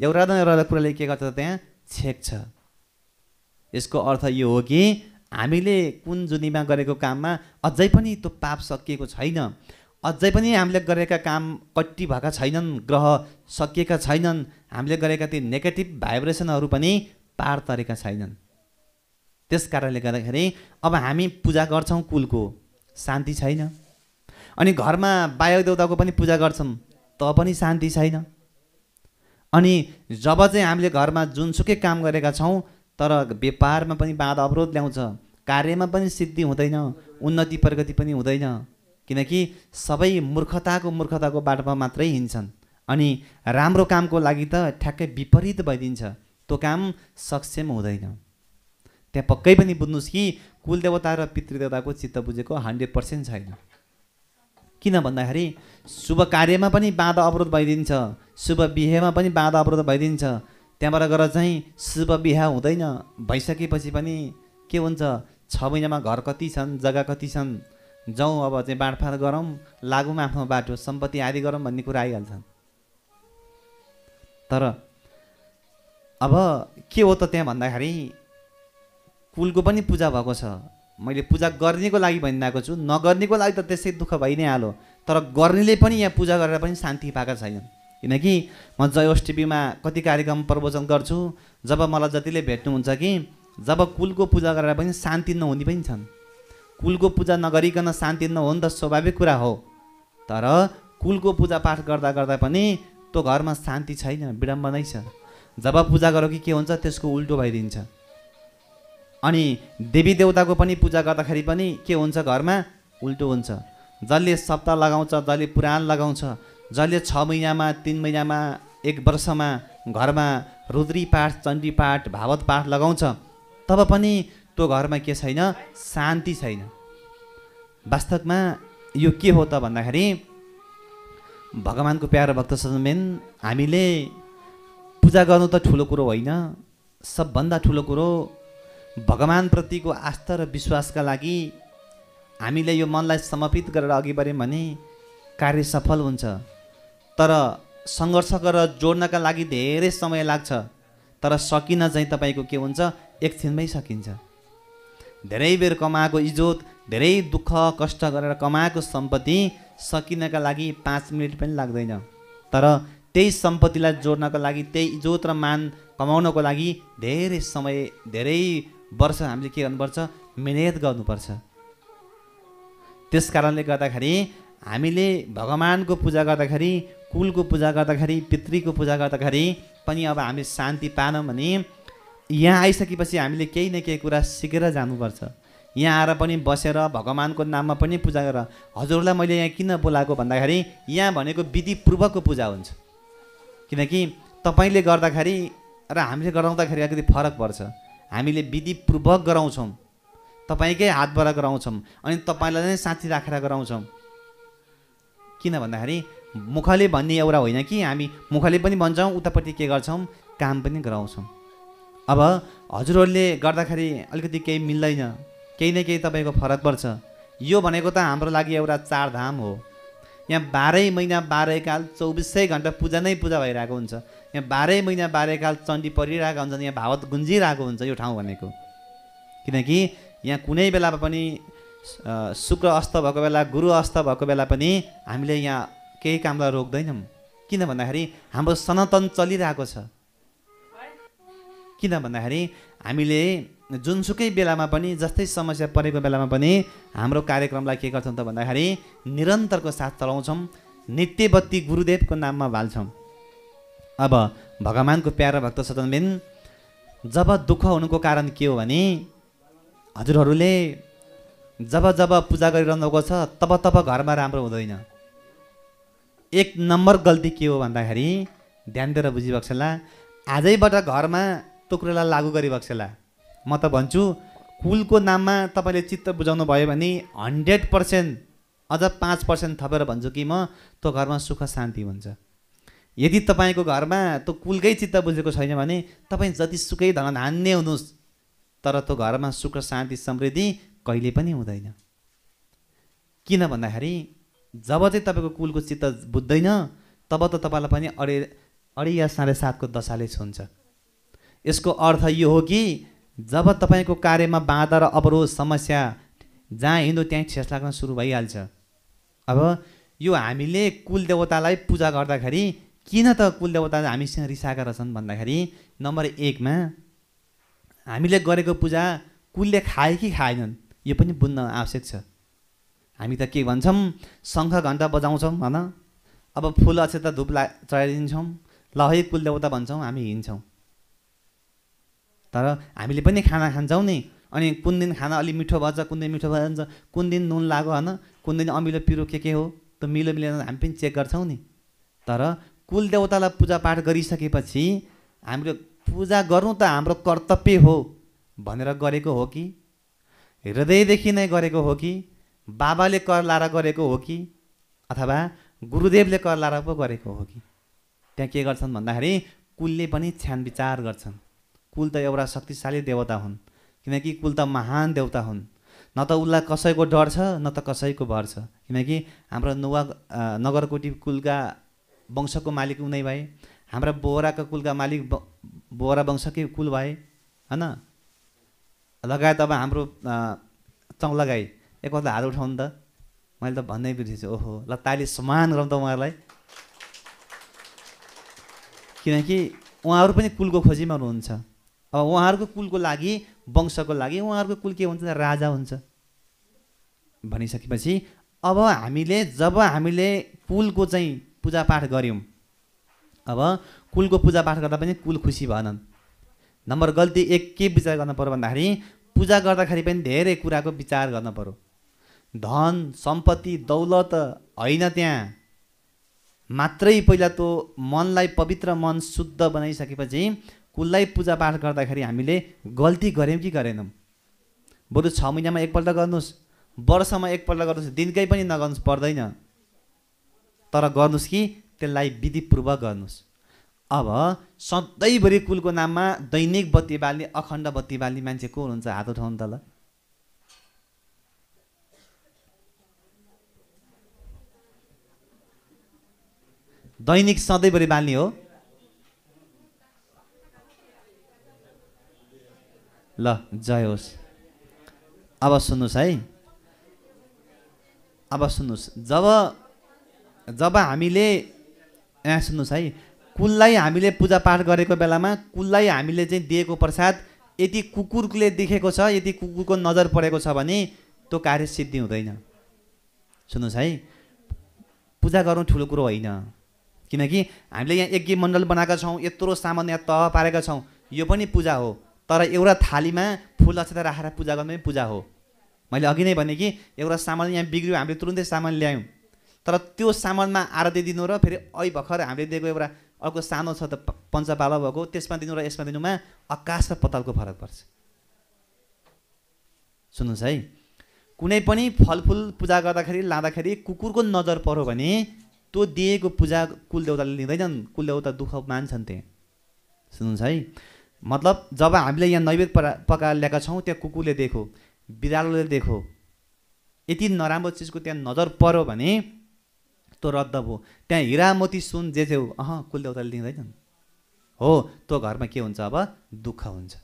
S2: एउटा न एउटा कुराले के गर्छ त त्यहाँ? छेक्छ। यसको अर्थ यो हो कि हामीले कुन जुनीमा गरेको काममा अझै पनि त्यो पाप सकिएको छैन। अझै पनि हामीले गरेका काम कट्टी भएका छैनन् ग्रह सकिएका छैनन्। हामीले गरेका ती नेगेटिभ भाइब्रेसनहरू पनि पार तरेका छैनन्। त्यस कारणले गर्दाखेरि अब हामी पूजा गर्छौँ कुलको। शान्ति छैन। अनि घरमा बायो देवताको पनि पूजा गर्छौँ त पनि शान्ति छैन। अनि जब चाहिँ हामीले घरमा जुनसुकै काम गरेका छौँ तर व्यापारमा पनि बाधा अवरोध ल्याउँछ कार्यमा पनि सिद्धि हुँदैन उन्नति प्रगति पनि हुँदैन किनकि सबै मूर्खताको मूर्खताको बाटोमा मात्रै हिँड्छन्। अनि राम्रो कामको लागि त ठ्याक्कै विपरीत भइदिन्छ। त्यो काम सक्षम हुँदैन। त्यहाँ पक्कै पनि बुझ्नुहोस् कि कुलदेवता र पितृदेवताको चित्त बुझेको हन्ड्रेड पर्सेन्ट छैन। किन भन्दाखेरि शुभ कार्यमा पनि बाधा अवरोध भइदिन्छ शुभ बिहेमा पनि बाधा अवरोध भइदिन्छ। त्यहाँबाट गएर चाहिँ शुभ बिहा हुँदैन भइसकेपछि पनि के हुन्छ? छ महिनामा घर कति छन् जग्गा कति छन्? जाउँ अब चाहिँ बाँडफाँड गरौँ लागौँ आफ्नो बाटो सम्पत्ति आदि गरौँ भन्ने कुरा आइहाल्छ तर अब के हो त त्यहाँ भन्दाखेरि कुलको पनि पूजा भएको छ। मैले पूजा गर्नेको लागि भनिरहेको छु। नगर्नेको लागि त त्यसै दुःख भइ नै हाल्यो तर गर्नेले पनि यहाँ पूजा गरेर पनि शान्ति पाएका छैनन् किनकि म जयोस टिभीमा कति कार्यक्रम प्रवचन गर्छु। जब मलाई जतिले भेट्नुहुन्छ कि जब कुलको पूजा गरेर पनि शान्ति नहुने पनि छन्। कुलको पूजा नगरिकन शान्ति नहुनु त स्वाभाविक कुरा हो। तर कुलको पूजापाठ गर्दा गर्दा पनि त्यो घरमा शान्ति छैन विडम्बनै छ। जब पूजा गरौँ कि के हुन्छ त्यसको उल्टो भइदिन्छ। अनि देवी देवताको पनि पूजा गर्दाखेरि पनि के हुन्छ घरमा? उल्टो हुन्छ। जसले सप्ताह लगाउँछ जसले पुराण लगाउँछ जसले छ महिनामा तिन महिनामा एक वर्षमा घरमा रुद्री पाठ चण्डी पाठ भावत पाठ लगाउँछ तब पनि त्यो घरमा के छैन? शान्ति छैन। वास्तवमा यो के हो त भन्दाखेरि भगवान्को प्यारो भक्त सजनमेन हामीले पूजा गर्नु त ठुलो कुरो होइन। सबभन्दा ठुलो कुरो भगवान्प्रतिको आस्था र विश्वासका लागि हामीले यो मनलाई समर्पित गरेर अघि बढ्यौँ भने कार्य सफल हुन्छ। तर सङ्घर्ष गरेर जोड्नका लागि धेरै समय लाग्छ। तर सकिन चाहिँ तपाईँको के हुन्छ? एकछिनमै सकिन्छ। धेरै बेर कमाएको इज्जत धेरै दुःख कष्ट गरेर कमाएको सम्पत्ति सकिनका लागि पाँच मिनट पनि लाग्दैन। तर त्यही सम्पत्तिलाई जोड्नको लागि त्यही इज्जत र मान कमाउनको लागि धेरै समय धेरै वर्ष हामीले के गर्नुपर्छ? मिहिनेत गर्नुपर्छ। त्यस कारणले गर्दाखेरि हामीले भगवान्को पूजा गर्दाखेरि कुलको पूजा गर्दाखेरि पितृको पूजा गर्दाखेरि पनि अब हामी शान्ति पाएनौँ भने यहाँ आइसकेपछि हामीले केही न केही कुरा सिकेर जानुपर्छ। यहाँ आएर पनि बसेर भगवान्को नाममा पनि पूजा गर। हजुरलाई मैले यहाँ किन बोलाएको भन्दाखेरि यहाँ भनेको विधिपूर्वकको पूजा हुन्छ। किनकि तपाईँले गर्दाखेरि र हामीले गराउँदाखेरि अलिकति फरक पर्छ। हामीले विधिपूर्वक गराउँछौँ। तपाईँकै हातबाट गराउँछौँ अनि तपाईँलाई नै साँच्ची राखेर गराउँछौँ। किन भन्दाखेरि मुखले भन्ने एउटा होइन कि हामी मुखले पनि भन्छौँ उतापट्टि के गर्छौँ? काम पनि गराउँछौँ। अब हजुरहरूले गर्दाखेरि अलिकति केही मिल्दैन। केही न केही तपाईँको फरक पर्छ। यो भनेको त हाम्रो लागि एउटा चारधाम हो। यहाँ बाह्रै महिना बाह्रै काल चौबिसै घन्टा पूजा नै पूजा भइरहेको हुन्छ। यहाँ बाह्रै महिना बाह्रै काल चण्डी परिरहेको हुन्छ यहाँ भावत गुन्जिरहेको हुन्छ यो ठाउँ भनेको। किनकि यहाँ कुनै बेलामा पनि शुक्र अस्त भएको बेला गुरु अस्त भएको बेला पनि हामीले यहाँ केही कामलाई रोक्दैनौँ। किन भन्दाखेरि हाम्रो सनातन चलिरहेको छ। किन भन्दाखेरि हामीले जुनसुकै बेलामा पनि जस्तै समस्या परेको बेलामा पनि हाम्रो कार्यक्रमलाई के गर्छौँ त भन्दाखेरि निरन्तरको साथ चलाउँछौँ नित्यबत्ती गुरुदेवको नाममा बाल्छौँ। अब भगवान्को प्यारो भक्त सदनबिन जब दुःख हुनुको कारण के हो भने हजुरहरूले जब जब पूजा गरिरहनुभएको छ तब तब घरमा राम्रो हुँदैन। एक नम्बर गल्ती के हो भन्दाखेरि ध्यान दिएर बुझिबक्सला आजैबाट घरमा त्यो कुरालाई लागू गरिबक्सला म त भन्छु कुलको नाममा तपाईँले चित्त बुझाउनु भयो भने हन्ड्रेड पर्सेन्ट अझ पाँच पर्सेन्ट थपेर भन्छु कि म त्यो घरमा सुख शान्ति हुन्छ। यदि तपाईँको घरमा त्यो कुलकै चित्त बुझेको छैन भने तपाईँ जतिसुकै धनधान्य हुनुहोस् तर त्यो घरमा सुख शान्ति समृद्धि कहिले पनि हुँदैन। किन भन्दाखेरि जब चाहिँ तपाईँको कुलको चित्त बुझ्दैन तब त तपाईँलाई पनि अडे अढी या साढे सातको दशाले छुन्छ। यसको अर्थ यो हो कि जब तपाईँको कार्यमा बाधा र अवरोध समस्या जहाँ हिँड्यो त्यहीँ ठेस लाग्न सुरु भइहाल्छ। अब यो हामीले कुल देवतालाई पूजा गर्दाखेरि किन त कुल देवता हामीसँग रिसाएका रहेछन् भन्दाखेरि नम्बर एकमा हामीले गरेको पूजा कुलले खाए कि खाएनन् यो पनि बुझ्न आवश्यक छ। हामी त के भन्छौँ शङ्ख घन्टा बजाउँछौँ होइन? अब फुल अक्षता धुप ला चढाइदिन्छौँ ल है कुल देवता भन्छौँ हामी हिँड्छौँ। तर हामीले पनि खाना खान्छौँ नि। अनि कुन दिन खाना अलिक मिठो भन्छ कुन दिन मिठो भन्छ कुन दिन नुन लाग्यो होइन? कुन दिन अमिलो पिरो के के हो त्यो मिलो मिलेन हामी पनि चेक गर्छौँ नि। तर कुल देवतालाई पूजापाठ गरिसकेपछि हामीले पूजा गर्नु त हाम्रो कर्तव्य हो भनेर गरेको हो कि? हृदयदेखि नै गरेको हो कि? बाबाले कर लाएर गरेको हो कि? अथवा गुरुदेवले कर लाएर पो गरेको हो कि? त्यहाँ के गर्छन् भन्दाखेरि कुलले पनि छ्यान विचार गर्छन्। कुल त एउटा शक्तिशाली देवता हुन् किनकि कुल त महान देवता हुन्। न त उसलाई कसैको डर छ न त कसैको भर छ। किनकि हाम्रो नुवा नगरकोटी कुलका वंशको मालिक उनै भए। हाम्रा बोहराका कुलका मालिक बोहरा वंशकै कुल भए होइन लगायत अब हाम्रो चौलागाई एकपल्ट हात उठाउनु त। मैले त भन्नै बिर्सेछु ओहो ल ताली समान गरौँ त उहाँहरूलाई। किनकि उहाँहरू पनि कुलको खोजीमा हुनुहुन्छ। अब उहाँहरूको कुलको लागि वंशको लागि उहाँहरूको कुल के हुन्छ राजा हुन्छ। भनिसकेपछि अब हामीले जब हामीले कुलको चाहिँ पूजापाठ गऱ्यौँ। अब कुलको पूजापाठ गर्दा पनि कुल खुसी भएनन्। नम्बर गल्ती एक के विचार गर्नु पऱ्यो भन्दाखेरि पूजा गर्दाखेरि पनि धेरै कुराको विचार गर्नु पऱ्यो धन सम्पत्ति दौलत होइन त्यहाँ। मात्रै पहिला त्यो मनलाई पवित्र मन शुद्ध बनाइसकेपछि कुललाई पूजापाठ गर्दाखेरि हामीले गल्ती गऱ्यौँ कि गरेनौँ? बरु छ महिनामा एकपल्ट गर्नुहोस्। वर्षमा एकपल्ट गर्नुहोस्। दिनकै पनि नगर्नुहोस्। पर्दैन। तर गर्नुहोस् कि? त्यसलाई विधिपूर्वक गर्नुहोस् अब सधैँभरि कुलको नाममा दैनिक बत्ती बाल्ने अखण्ड बत्ती बाल्ने मान्छे को हुनुहुन्छ? हात उठाउनु त ल। दैनिक सधैँभरि बाल्ने हो। ल जय होस्। अब सुन्नुहोस् है। अब सुन्नुहोस् जब जब हामीले यहाँ सुन्नुहोस् है कुललाई हामीले पूजापाठ गरेको बेलामा कुललाई हामीले चाहिँ दिएको प्रसाद यदि कुकुरले देखेको छ यदि कुकुरको नजर परेको छ भने त्यो कार्य सिद्धि हुँदैन। सुन्नुहोस् है पूजा गर्नु ठुलो कुरो होइन। किनकि हामीले यहाँ यज्ञ मण्डल बनाएका छौँ यत्रो सामान यहाँ तह पारेका छौँ यो पनि पूजा हो। तर एउटा थालीमा फुल अक्षता राखेर पूजा गर्नु पनि पूजा हो। मैले अघि नै भने कि एउटा सामान यहाँ बिग्रियो हामीले तुरुन्तै सामान ल्यायौँ। तर त्यो सामानमा आरती दिनु र फेरि ऐ भर्खर हामीले दिएको एउटा अर्को सानो छ त पञ्चपाला भएको त्यसमा दिनु र यसमा दिनुमा आकाश र पतालको फरक पर्छ। सुन्नुहोस् है। कुनै पनि फलफुल पूजा गर्दाखेरि लाँदाखेरि कुकुरको नजर पऱ्यो भने त्यो दिएको पूजा कुलदेउताले लिँदैनन्। कुलदेउता दुःख मान्छन् त्यहाँ। सुन्नुहोस् है। मतलब जब हामीले यहाँ नैवेद परा पकाएर ल्याएका छौँ त्यहाँ कुकुरले देखो बिरालोले देखो यति नराम्रो चिजको त्यहाँ नजर पऱ्यो भने त्यो रद्द भयो। त्यहाँ हिरा मोती सुन जे हो अह कुलदेउताले लिँदैनन्। हो त्यो घरमा के हुन्छ अब? दुःख हुन्छ।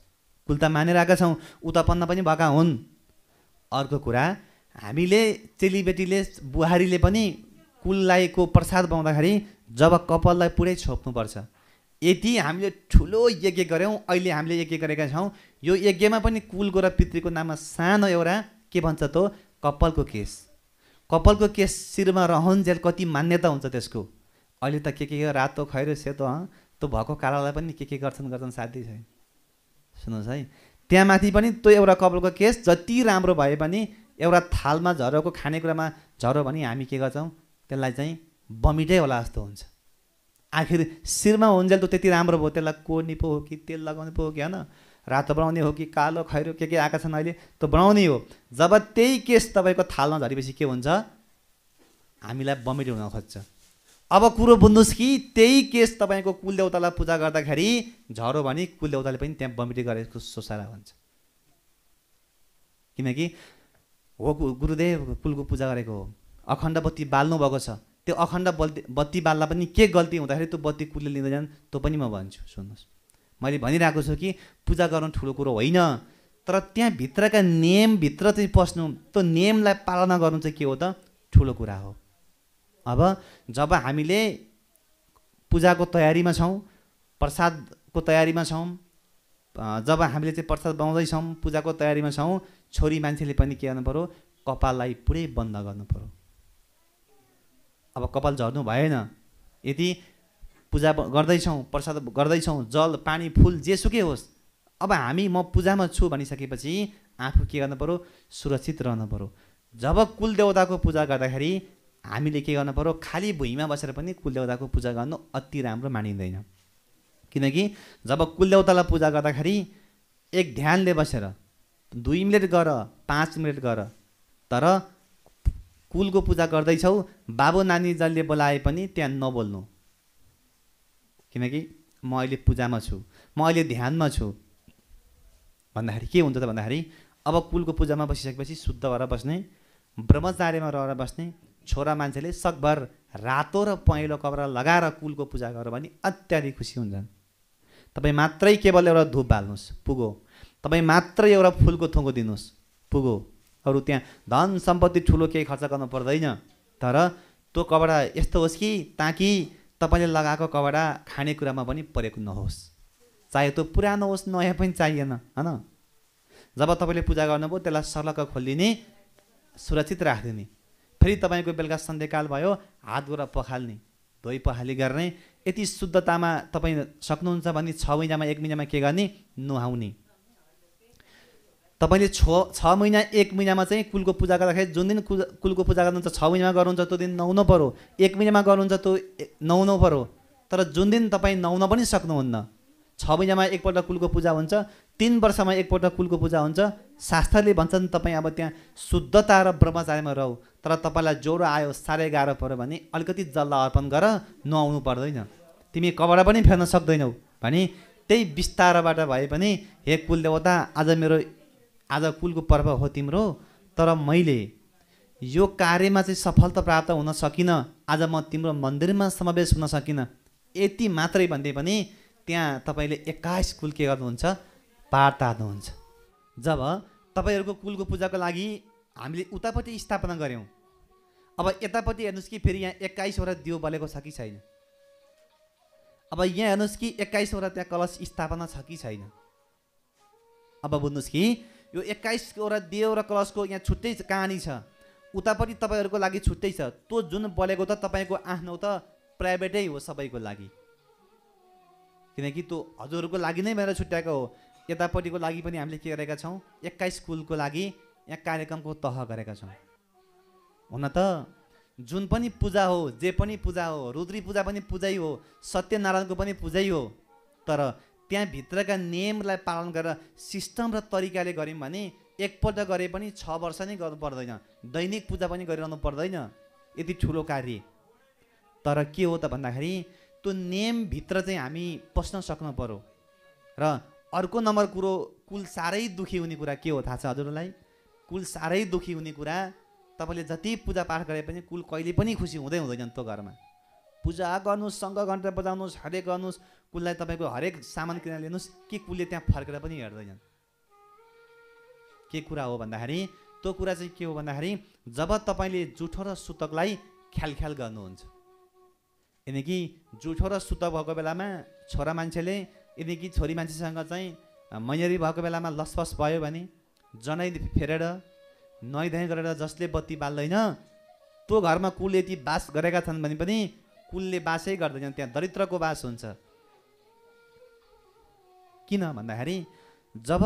S2: कुल त मानिरहेका छौँ उतापन्न पनि भएका हुन्। अर्को कुरा हामीले चेलीबेटीले बुहारीले पनि कुललाईको प्रसाद पाउँदाखेरि जब कपाललाई पुरै छोप्नुपर्छ। यदि हामीले ठुलो यज्ञ गऱ्यौँ अहिले हामीले यज्ञ गरेका छौँ। यो यज्ञमा पनि कुलको र पितृको नाममा सानो एउटा के भन्छ त कपालको केस। कपालको केस शिरमा रहन्जेल कति मान्यता हुन्छ त्यसको? अहिले त के के रातो खैरो सेतो अँ त्यो भएको कालालाई पनि के के गर्छन् गर्छन् साध्य छैन सुन्नुहोस् है। त्यहाँ माथि पनि त्यो एउटा कपालको केस जति राम्रो भए पनि एउटा थालमा झरेको खानेकुरामा झऱ्यो भने हामी के गर्छौँ? त्यसलाई चाहिँ बमिटै होला जस्तो हुन्छ। आखिर शिरमा हुन्जेल त त्यति राम्रो भयो त्यसलाई कोर्ने पो हो कि तेल लगाउने पो हो कि होइन? रातो बनाउने हो कि कालो खैरो के के आएका छन् अहिले? त्यो बनाउने हो। जब त्यही केस तपाईँको थालमा झरेपछि के हुन्छ? हामीलाई बमिट हुन खोज्छ। अब कुरो बुझ्नुहोस् कि त्यही केस तपाईँको कुलदेउतालाई पूजा गर्दाखेरि झरो भने कुलदेउताले पनि त्यहाँ बमिटी गरेको सोसारा हुन्छ किनकि हो गुरुदेव कुलको पूजा गरेको हो। अखण्ड बत्ती बाल्नु भएको छ। त्यो अखण्ड बत्ती बत्ती बाल्दा पनि के गल्ती हुँदाखेरि त्यो बत्ती कुलले लिँदैन त्यो पनि म भन्छु। सुन्नुहोस्। मैले भनिरहेको छु कि पूजा गर्नु ठुलो कुरो होइन तर त्यहाँ भित्रका नियमभित्र चाहिँ पस्नु त्यो नियमलाई पालना गर्नु चाहिँ के हो त? ठुलो कुरा हो। अब जब हामीले पूजाको तयारीमा छौँ प्रसादको तयारीमा छौँ जब हामीले चाहिँ प्रसाद बनाउँदैछौँ पूजाको तयारीमा छौँ छोरी मान्छेले पनि के गर्नु पऱ्यो कपाललाई पुरै बन्द गर्नु पऱ्यो अब कपाल झर्नु भएन। यदि पूजा गर्दैछौँ प्रसाद गर्दैछौँ जल पानी फुल जेसुकै होस्। अब हामी म पूजामा छु भनिसकेपछि आफू के गर्नु पऱ्यो? सुरक्षित रहनु पऱ्यो। जब कुलदेवताको पूजा गर्दाखेरि हामीले के गर्नु पऱ्यो? खालि भुइँमा बसेर पनि कुलदेवताको पूजा गर्नु अति राम्रो मानिँदैन। किनकि जब कुलदेवतालाई पूजा गर्दाखेरि एक ध्यानले बसेर दुई मिनट गर पाँच मिनट गर तर कुलको पूजा गर्दैछौ बाबु नानी जसले बोलाए पनि त्यहाँ नबोल्नु। किनकि म अहिले पूजामा छु म अहिले ध्यानमा छु। भन्दाखेरि के हुन्छ त भन्दाखेरि अब कुलको पूजामा बसिसकेपछि शुद्ध भएर बस्ने ब्रह्मचार्यमा रहेर बस्ने छोरा मान्छेले सकभर रातो र पहेँलो कपडा लगाएर कुलको पूजा गर्यो भने अत्याधिक खुसी हुन्छन्। तपाईँ मात्रै केवल एउटा धुप बाल्नुहोस् पुगो। तपाईँ मात्रै एउटा फुलको थोङ्गो दिनुहोस् पुगो। अरू त्यहाँ धन सम्पत्ति ठुलो केही खर्च गर्नु पर्दैन। तर त्यो कपडा यस्तो होस् कि ताकि तपाईँले लगाएको कपडा खानेकुरामा पनि परेको नहोस्। चाहे त्यो पुरानो होस् नयाँ पनि चाहिएन होइन? जब तपाईँले पूजा गर्नुभयो त्यसलाई सलक्क खोलिदिने सुरक्षित राखिदिने। फेरि तपाईँको बेलुका सन्ध्याकाल भयो हात गोरा पखाल्ने धोइ पखाली गर्ने। यति शुद्धतामा तपाईँ सक्नुहुन्छ भने छ महिनामा एक महिनामा के गर्ने? नुहाउने। तपाईँले छ छ महिना एक महिनामा चाहिँ कुलको पूजा गर्दाखेरि जुन दिन कुल कुलको पूजा गर्नुहुन्छ छ महिनामा गर्नुहुन्छ त्यो दिन नुहाउनु पऱ्यो एक महिनामा गर्नुहुन्छ त्यो नुहाउनु पऱ्यो तर जुन दिन तपाईँ नुहाउन पनि सक्नुहुन्न छ महिनामा एकपल्ट कुलको पूजा हुन्छ तिन वर्षमा एकपल्ट कुलको पूजा हुन्छ शास्त्रले भन्छन् तपाईँ अब त्यहाँ शुद्धता र ब्रह्मचारीमा रहौ। तर तपाईँलाई ज्वरो आयो साह्रै गाह्रो पऱ्यो भने अलिकति जललाई अर्पण गर नुहाउनु पर्दैन। तिमी कपडा पनि फेर्न सक्दैनौ। भने त्यही बिस्तारबाट भए पनि हे कुल देवता आज मेरो आज कुलको पर्व हो तिम्रो तर मैले यो कार्यमा चाहिँ सफलता प्राप्त हुन सकिनँ आज म तिम्रो मन्दिरमा समावेश हुन सकिनँ। यति मात्रै भन्दै पनि त्यहाँ तपाईँले एक्काइस कुल के गर्नुहुन्छ? पार तार्नुहुन्छ। जब तपाईँहरूको कुलको पूजाको लागि हामीले उतापट्टि स्थापना गऱ्यौँ। अब यतापट्टि हेर्नुहोस् कि फेरि यहाँ एक्काइसवटा दियो बलेको छ कि छैन। अब यहाँ हेर्नुहोस् कि एक्काइसवटा त्यहाँ कलश स्थापना छ कि छैन। अब बुझ्नुहोस् कि यो एक्काइसवटा देव र कलशको यहाँ छुट्टै कहानी छ। उतापट्टि तपाईँहरूको लागि छुट्टै छ। त्यो जुन बलेको त तपाईँको आफ्नो त प्राइभेटै हो सबैको लागि। किनकि त्यो हजुरहरूको लागि नै मेरो छुट्याएको हो। यतापट्टिको लागि पनि हामीले के गरेका छौँ? एक्काइस कुलको लागि यहाँ कार्यक्रमको तह गरेका छौँ। हुन त जुन पनि पूजा हो जे पनि पूजा हो रुद्री पूजा पनि पूजै हो सत्यनारायणको पनि पूजै हो तर त्यहाँभित्रका नियमलाई पालन गरेर सिस्टम र तरिकाले गऱ्यौँ भने एकपल्ट गरे पनि छ वर्ष नै गर्नु पर्दैन। दैनिक पूजा पनि गरिरहनु पर्दैन। यति ठुलो कार्य। तर के हो त भन्दाखेरि त्यो नियमभित्र चाहिँ हामी पस्न सक्नु पऱ्यो र अर्को नम्बर कुरो कुल साह्रै दुःखी हुने कुरा के हो थाहा छ हजुरलाई कुल साह्रै दुःखी हुने कुरा तपाईँले जति पूजापाठ गरे पनि कुल कहिले पनि खुसी हुँदै हुँदैन त्यो घरमा। पूजा गर्नुहोस् सङ्घ घन्टा बजाउनुहोस् हरेक गर्नुहोस्। कुललाई तपाईँको हरेक सामान किनेर लिनुहोस् कि कुलले त्यहाँ फर्केर पनि हेर्दैनन्। के कुरा हो भन्दाखेरि त्यो कुरा चाहिँ के हो भन्दाखेरि जब तपाईँले जुठो र सुतकलाई ख्याल ख्याल गर्नुहुन्छ यदि कि जुठो र सुतक भएको बेलामा छोरा मान्छेले यदि कि छोरी मान्छेसँग चाहिँ मैरी भएको बेलामा लसफस भयो भने जनै फेरेर नुहाइधुवाइ गरेर जसले बत्ती बाल्दैन त्यो घरमा कुल यति बास गरेका छन् भने पनि कुलले बासै गर्दैनन् त्यहाँ दरिद्रको बास हुन्छ। किन भन्दाखेरि जब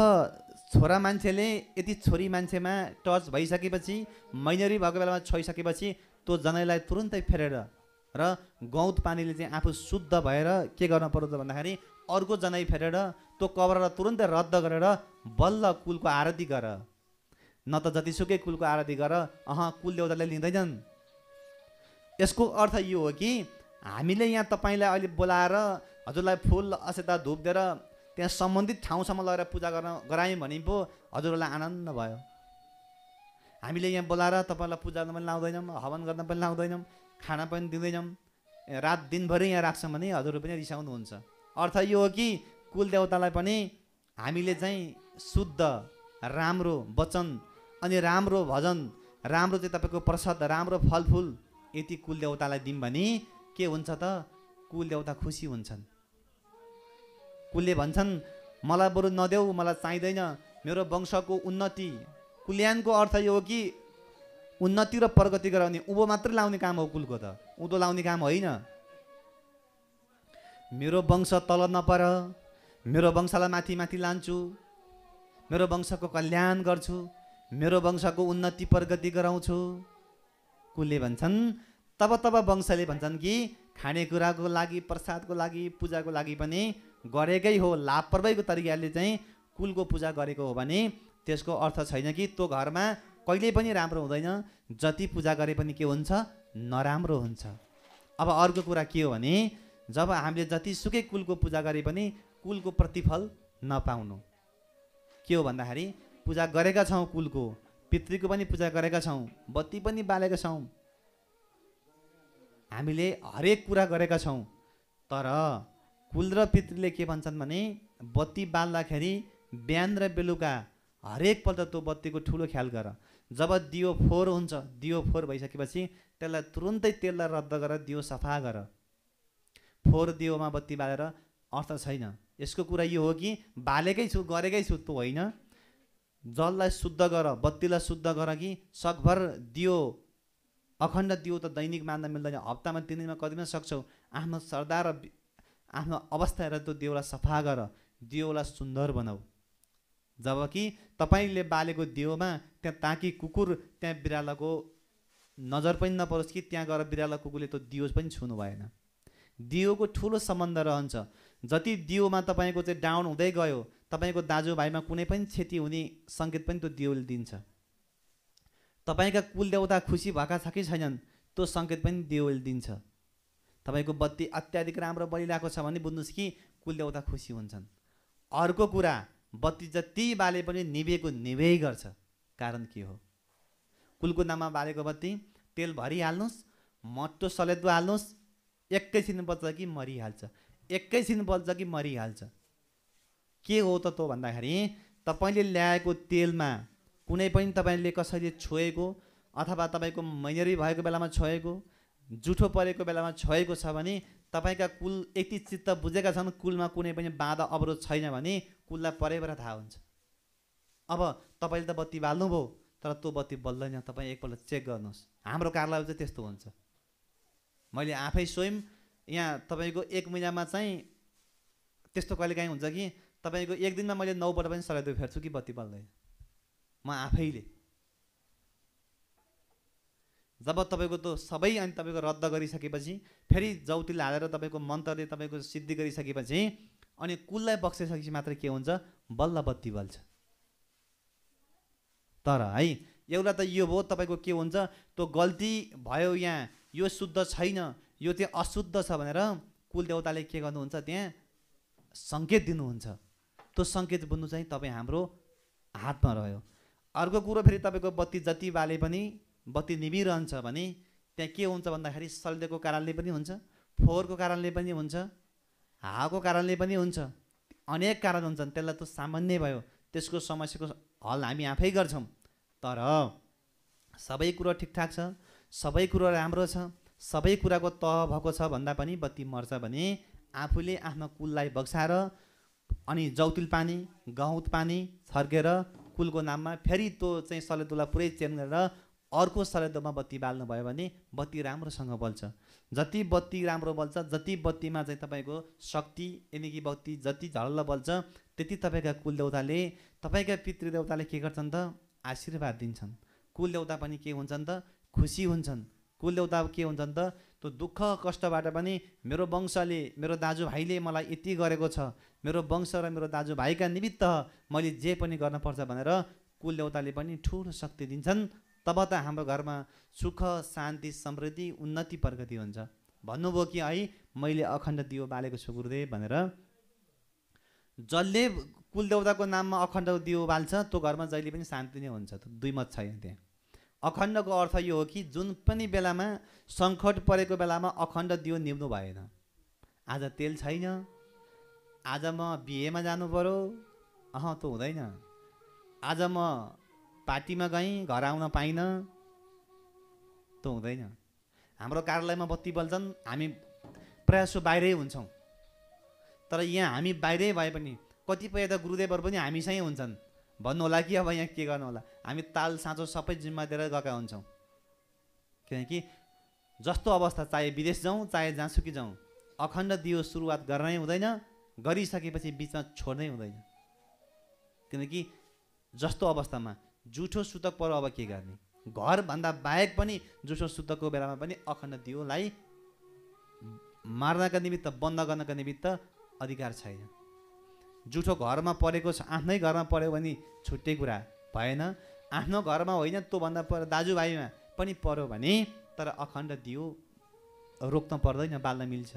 S2: छोरा मान्छेले यति छोरी मान्छेमा टच भइसकेपछि मैनरी भएको बेलामा छोइसकेपछि त्यो जनैलाई तुरुन्तै फेरेर र गौत पानीले चाहिँ आफू शुद्ध भएर के गर्न पर्यो त भन्दाखेरि अर्को जनै फेरेर त्यो कबरलाई तुरुन्तै रद्द गरेर बल्ल कुलको आरती गर। न त जतिसुकै कुलको आरती गर। अह कुल देवताले लिँदैनन्। यसको अर्थ यो हो कि हामीले यहाँ तपाईँलाई अहिले बोलाएर हजुरलाई फुल अक्षता धुप दिएर त्यहाँ सम्बन्धित ठाउँसम्म लगेर पूजा गर्न गरायौँ भने पो हजुरहरूलाई आनन्द भयो। हामीले यहाँ बोलाएर तपाईँलाई पूजा गर्न पनि लाउँदैनौँ हवन गर्न पनि लाउँदैनौँ खाना पनि दिँदैनौँ। रात दिनभरि यहाँ राख्छौँ भने हजुरहरू पनि रिसाउनुहुन्छ। अर्थ यो हो कि कुल देवतालाई पनि हामीले चाहिँ शुद्ध राम्रो वचन अनि राम्रो भजन राम्रो चाहिँ तपाईँको प्रसाद राम्रो फलफुल यति कुल देवतालाई दिउँ भने के हुन्छ त? कुल देवता खुसी हुन्छन्। कुलले भन्छन् मलाई बरु नदेऊ मलाई चाहिँदैन। मेरो वंशको उन्नति। कुल्यानको अर्थ यो हो कि उन्नति र प्रगति गराउने। उँभो मात्रै लाउने काम हो कुलको त। उँधो लाउने काम होइन। मेरो वंश तल नपर। मेरो वंशलाई माथि माथि लान्छु। मेरो वंशको कल्याण गर्छु। मेरो वंशको उन्नति प्रगति गराउँछु। कुलले भन्छन् तब तब वंशले भन्छन् कि खानेकुराको लागि प्रसादको लागि पूजाको लागि पनि गरेकै हो। लापरवाहीको तरिकाले चाहिँ कुलको पूजा गरेको हो भने त्यसको अर्थ छैन कि त्यो घरमा कहिल्यै पनि राम्रो हुँदैन। जति पूजा गरे पनि के हुन्छ? नराम्रो हुन्छ। अब अर्को कुरा के हो भने जब हामीले जतिसुकै कुलको पूजा गरे पनि कुलको प्रतिफल नपाउनु। के हो भन्दाखेरि पूजा गरेका छौँ कुलको पितृको पनि पूजा गरेका छौँ बत्ती पनि बालेका छौँ। हामीले हरेक कुरा गरेका छौँ। तर कुल र पितृले के भन्छन् भने बत्ती बाल्दाखेरि बिहान र बेलुका हरेकपल्ट त्यो बत्तीको ठुलो ख्याल गर। जब दियो फोहोर हुन्छ दियो फोहोर भइसकेपछि त्यसलाई तुरुन्तै तेललाई रद्द गरेर दियो सफा गर। फोहोर दियोमा बत्ती बालेर अर्थ छैन। यसको कुरा यो हो कि बालेकै छु गरेकै छु त्यो होइन। जललाई शुद्ध गर बत्तीलाई शुद्ध गर कि सकभर दियो अखण्ड दियो त दैनिक मान्न मिल्दैन हप्तामा तिन दिनमा कतिमा सक्छौ। आफ्नो श्रद्धा र आफ्नो अवस्था हेरेर त्यो दियोलाई सफा गर दियोलाई सुन्दर बनाऊ। जबकि तपाईँले बालेको दियोमा त्यहाँ ताकि कुकुर त्यहाँ बिरालोको नजर पनि नपरोस् कि त्यहाँ गएर बिरालो कुकुरले त्यो दियो पनि छुनु भएन। दियोको ठुलो सम्बन्ध रहन्छ। जति दियोमा तपाईँको चाहिँ डाउन हुँदै गयो तपाईँको दाजुभाइमा कुनै पनि क्षति हुने सङ्केत पनि त्यो दियोले दिन्छ। तपाईँका कुल देउता खुसी भएका छ कि छैनन् त्यो सङ्केत पनि दियोले दिन्छ। तपाईँको बत्ती अत्याधिक राम्रो बलिरहेको छ भने बुझ्नुहोस् कि कुल देउता खुसी हुन्छन्। अर्को कुरा बत्ती जति बाले पनि निभेको निभै गर्छ। कारण के हो? कुलको नाममा बालेको बत्ती तेल भरिहाल्नुहोस् मट्टो सलेदो हाल्नुहोस् एकैछिन बल्छ कि मरिहाल्छ। एकैछिन बल्छ कि मरिहाल्छ। के हो त त्यो भन्दाखेरि तपाईँले ल्याएको तेलमा कुनै पनि तपाईँले कसैले छोएको अथवा तपाईँको मैनेरी भएको बेलामा छोएको जुठो परेको बेलामा छोएको छ भने तपाईँका कुल यति चित्त बुझेका छन् कुलमा कुनै पनि बाधा अवरोध छैन भने कुललाई परेबाट थाहा हुन्छ। अब तपाईँले त बत्ती बाल्नुभयो तर त्यो बत्ती बल्दैन तपाईँ एकपल्ट चेक गर्नुहोस्। हाम्रो कारलाई चाहिँ त्यस्तो हुन्छ। मैले आफै स्वयं यहाँ तपाईँको एक महिनामा चाहिँ त्यस्तो कहिलेकाहीँ हुन्छ कि तपाईँको एक दिनमा मैले नौपल्ट पनि सराइदो फेर्छु कि बत्ती बल्दैन। म आफैले? जब तपाईँको त्यो सबै अनि तपाईँको रद्द गरिसकेपछि फेरि जौतिल हालेर तपाईँको मन्त्रले तपाईँको सिद्धि गरिसकेपछि अनि कुललाई बक्सिसकेपछि मात्र के हुन्छ? बल्ल बत्ती बल्छ। तर है एउटा त यो भयो तपाईँको के हुन्छ? त्यो गल्ती भयो यहाँ यो शुद्ध छैन यो चाहिँ अशुद्ध छ भनेर कुल देवताले के गर्नुहुन्छ? त्यहाँ सङ्केत दिनुहुन्छ। त्यो सङ्केत बुझ्नु चाहिँ तपाईँ हाम्रो हातमा रह्यो। अर्को कुरो फेरि तपाईँको बत्ती जति बाले पनि बत्ती निभिरहन्छ भने त्यहाँ के हुन्छ भन्दाखेरि सल्देको कारणले पनि हुन्छ फोहोरको कारणले पनि हुन्छ हावाको कारणले पनि हुन्छ अनेक कारण हुन्छन्। त्यसलाई त सामान्य भयो। त्यसको समस्याको हल हामी आफै गर्छौँ। तर सबै कुरो ठिकठाक छ सबै कुरो राम्रो छ सबै कुराको तह भएको छ भन्दा पनि बत्ती मर्छ भने आफूले आफ्नो कुललाई बक्साएर अनि जौतिल पानी गहुँत पानी छर्केर कुलको नाममा फेरि त्यो चाहिँ सलेदोलाई पुरै चेन गरेर अर्को सलेदोमा बत्ती बाल्नु भयो भने बत्ती राम्रोसँग बल्छ। जति बत्ती राम्रो बल्छ जति बत्तीमा चाहिँ तपाईँको शक्ति यानि कि बत्ती जति झल्ल बल्छ त्यति तपाईँका कुलदेउताले तपाईँका पितृदेउताले के गर्छन् त? आशीर्वाद दिन्छन्। कुलदेउता पनि के हुन्छन् त? खुसी हुन्छन्। कुलदेउता के हुन्छन् त? त्यो दुःख कष्टबाट पनि मेरो वंशले मेरो दाजुभाइले मलाई यति गरेको छ। मेरो वंश र मेरो दाजुभाइका निमित्त मैले जे पनि गर्नुपर्छ भनेर कुलदेउताले पनि ठुलो शक्ति दिन्छन्। तब त हाम्रो घरमा सुख शान्ति समृद्धि उन्नति प्रगति हुन्छ। भन्नुभयो कि है मैले अखण्ड दियो बालेको छु गुरुदेव भनेर। जसले कुलदेउताको नाममा अखण्ड दियो बाल्छ त्यो घरमा जहिले पनि शान्ति नै हुन्छ। दुई मत छैन त्यहाँ। अखण्डको अर्थ यो हो कि जुन पनि बेलामा सङ्कट परेको बेलामा अखण्ड दियो निप्नु भएन। आज तेल छैन। आज म बिहेमा जानु पऱ्यो अह त्यो हुँदैन। आज म पार्टीमा गएँ घर आउन पाइनँ। त्यो हुँदैन। हाम्रो कार्यालयमा बत्ती बल्छन्। हामी प्रायः जसो बाहिरै हुन्छौँ। तर यहाँ हामी बाहिरै भए पनि कतिपय त गुरुदेवहरू पनि हामीसँगै हुन्छन्। भन्नु होला कि अब यहाँ के गर्नु होला हामी ताल साँचो सबै जिम्मा दिएर गएका हुन्छौँ। किनकि जस्तो अवस्था चाहे विदेश जाउँ चाहे जहाँसुकै जाउँ अखण्ड दियो सुरुवात गर्नै हुँदैन गरिसकेपछि बिचमा छोड्नै हुँदैन। किनकि जस्तो अवस्थामा जुठो सुतक पर अब के गर्ने? घरभन्दा बाहेक पनि जुठो सुतकको बेलामा पनि अखण्ड दियोलाई मार्नका निमित्त बन्द गर्नका निमित्त अधिकार छैन। जुठो घरमा परेको छ आफ्नै घरमा पऱ्यो भने छुट्टै कुरा भएन। आफ्नो घरमा होइन त्योभन्दा पर दाजुभाइमा पनि पऱ्यो भने तर अखण्ड दियो रोक्न पर्दैन बाल्न मिल्छ।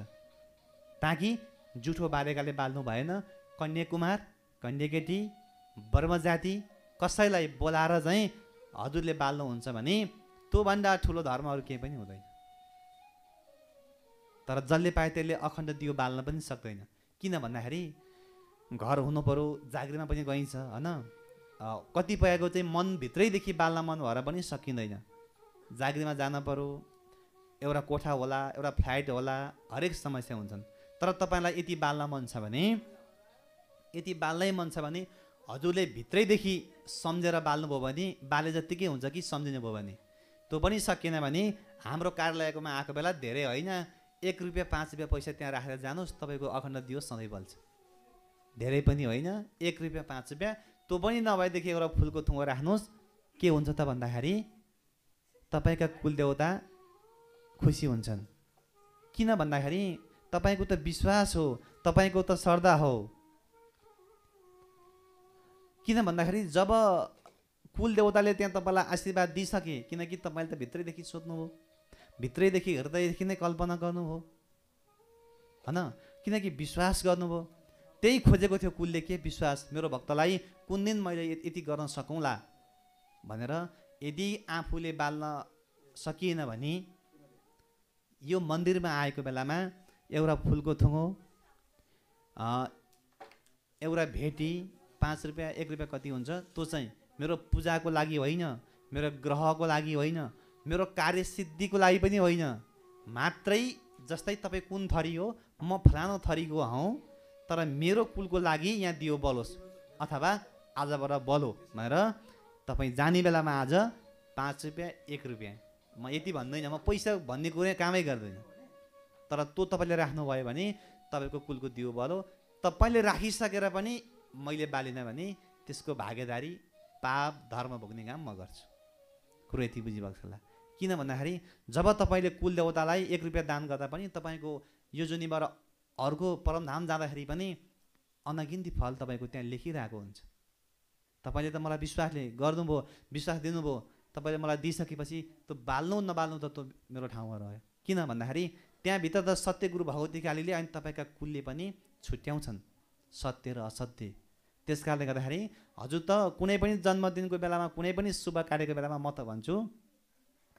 S2: ताकि जुठो बालेकाले बाल्नु भएन। कन्याकुमार कन्याकेटी ब्रह्मजाति कसैलाई बोलाएर चाहिँ हजुरले बाल्नुहुन्छ भने त्योभन्दा ठुलो धर्महरू केही पनि हुँदैन। तर जसले पाए त्यसले अखण्ड दियो बाल्न पनि सक्दैन। किन भन्दाखेरि घर हुनु पऱ्यो जागिरमा पनि गइन्छ होइन? कतिपयको चाहिँ मनभित्रैदेखि बाल्न मन भएर पनि सकिँदैन। जागिरमा जान पऱ्यो एउटा कोठा होला एउटा फ्लाइट होला हरेक समस्या हुन्छन्। तर तपाईँलाई यति बाल्न मन छ भने यति बाल्नै मन छ भने हजुरले भित्रैदेखि सम्झेर बाल्नुभयो भने बाले जत्तिकै हुन्छ कि सम्झिनु भयो भने। त्यो पनि सकिएन भने हाम्रो कार्यालयकोमा आएको बेला धेरै होइन एक रुपियाँ पाँच रुपियाँ पैसा त्यहाँ राखेर जानुहोस् तपाईँको अखण्ड दियोस् सधैँ बल्छ। धेरै पनि होइन। एक रुपियाँ पाँच रुपियाँ। त्यो पनि नभएदेखि एउटा फुलको थुङ्गो राख्नुहोस् के हुन्छ त भन्दाखेरि तपाईँका कुलदेवता खुसी हुन्छन्। किन भन्दाखेरि तपाईँको त विश्वास हो तपाईँको त श्रद्धा हो। किन भन्दाखेरि जब कुलदेवताले त्यहाँ तपाईँलाई आशीर्वाद दिइसके किनकि तपाईँले त भित्रैदेखि सोध्नुभयो भित्रैदेखि हृदयदेखि नै कल्पना गर्नुभयो होइन? किनकि विश्वास गर्नुभयो त्यही खोजेको थियो कुलले के विश्वास? मेरो भक्तलाई कुन दिन मैले यति गर्न सकौँला? भनेर यदि आफूले बाल्न सकिएन भने यो मन्दिरमा आएको बेलामा एउटा फुलको थुङ्गो एउटा भेटी पाँच रुपियाँ एक रुपियाँ कति हुन्छ त्यो चाहिँ मेरो पूजाको लागि होइन मेरो ग्रहको लागि होइन मेरो कार्यसिद्धिको लागि पनि होइन। मात्रै जस्तै तपाईँ कुन थरी हो म फलानो थरीको हौँ। तर मेरो कुलको लागि यहाँ दियो बलोस् अथवा आजबाट बलो भनेर तपाईँ जाने बेलामा आज पाँच रुपियाँ एक रुपियाँ। म यति भन्दैन म पैसा भन्ने कुरै कामै गर्दैन। तर त्यो तपाईँले राख्नुभयो भने तपाईँको कुलको दियो बलो। तपाईँले राखिसकेर पनि मैले बालिनँ भने त्यसको भागेदारी पाप धर्म भोग्ने काम म गर्छु। कुरो यति बुझिरहेको छ किन भन्दाखेरि जब तपाईँले कुल देवतालाई एक रुपियाँ दान गर्दा पनि तपाईँको यो जुनीबाट अर्को परमधाम जाँदाखेरि पनि अनगिन्ती फल तपाईँको त्यहाँ लेखिरहेको हुन्छ। तपाईँले त मलाई विश्वासले गर्नुभयो विश्वास दिनुभयो तपाईँले मलाई दिइसकेपछि त्यो बाल्नु नबाल्नु त त्यो मेरो ठाउँमा रह्यो। किन भन्दाखेरि त्यहाँभित्र त सत्य गुरु भगवती कालीले अनि तपाईँका कुलले पनि छुट्याउँछन् सत्य र असत्य। त्यस कारणले गर्दाखेरि हजुर त कुनै पनि जन्मदिनको बेलामा कुनै पनि शुभ कार्यको बेलामा म त भन्छु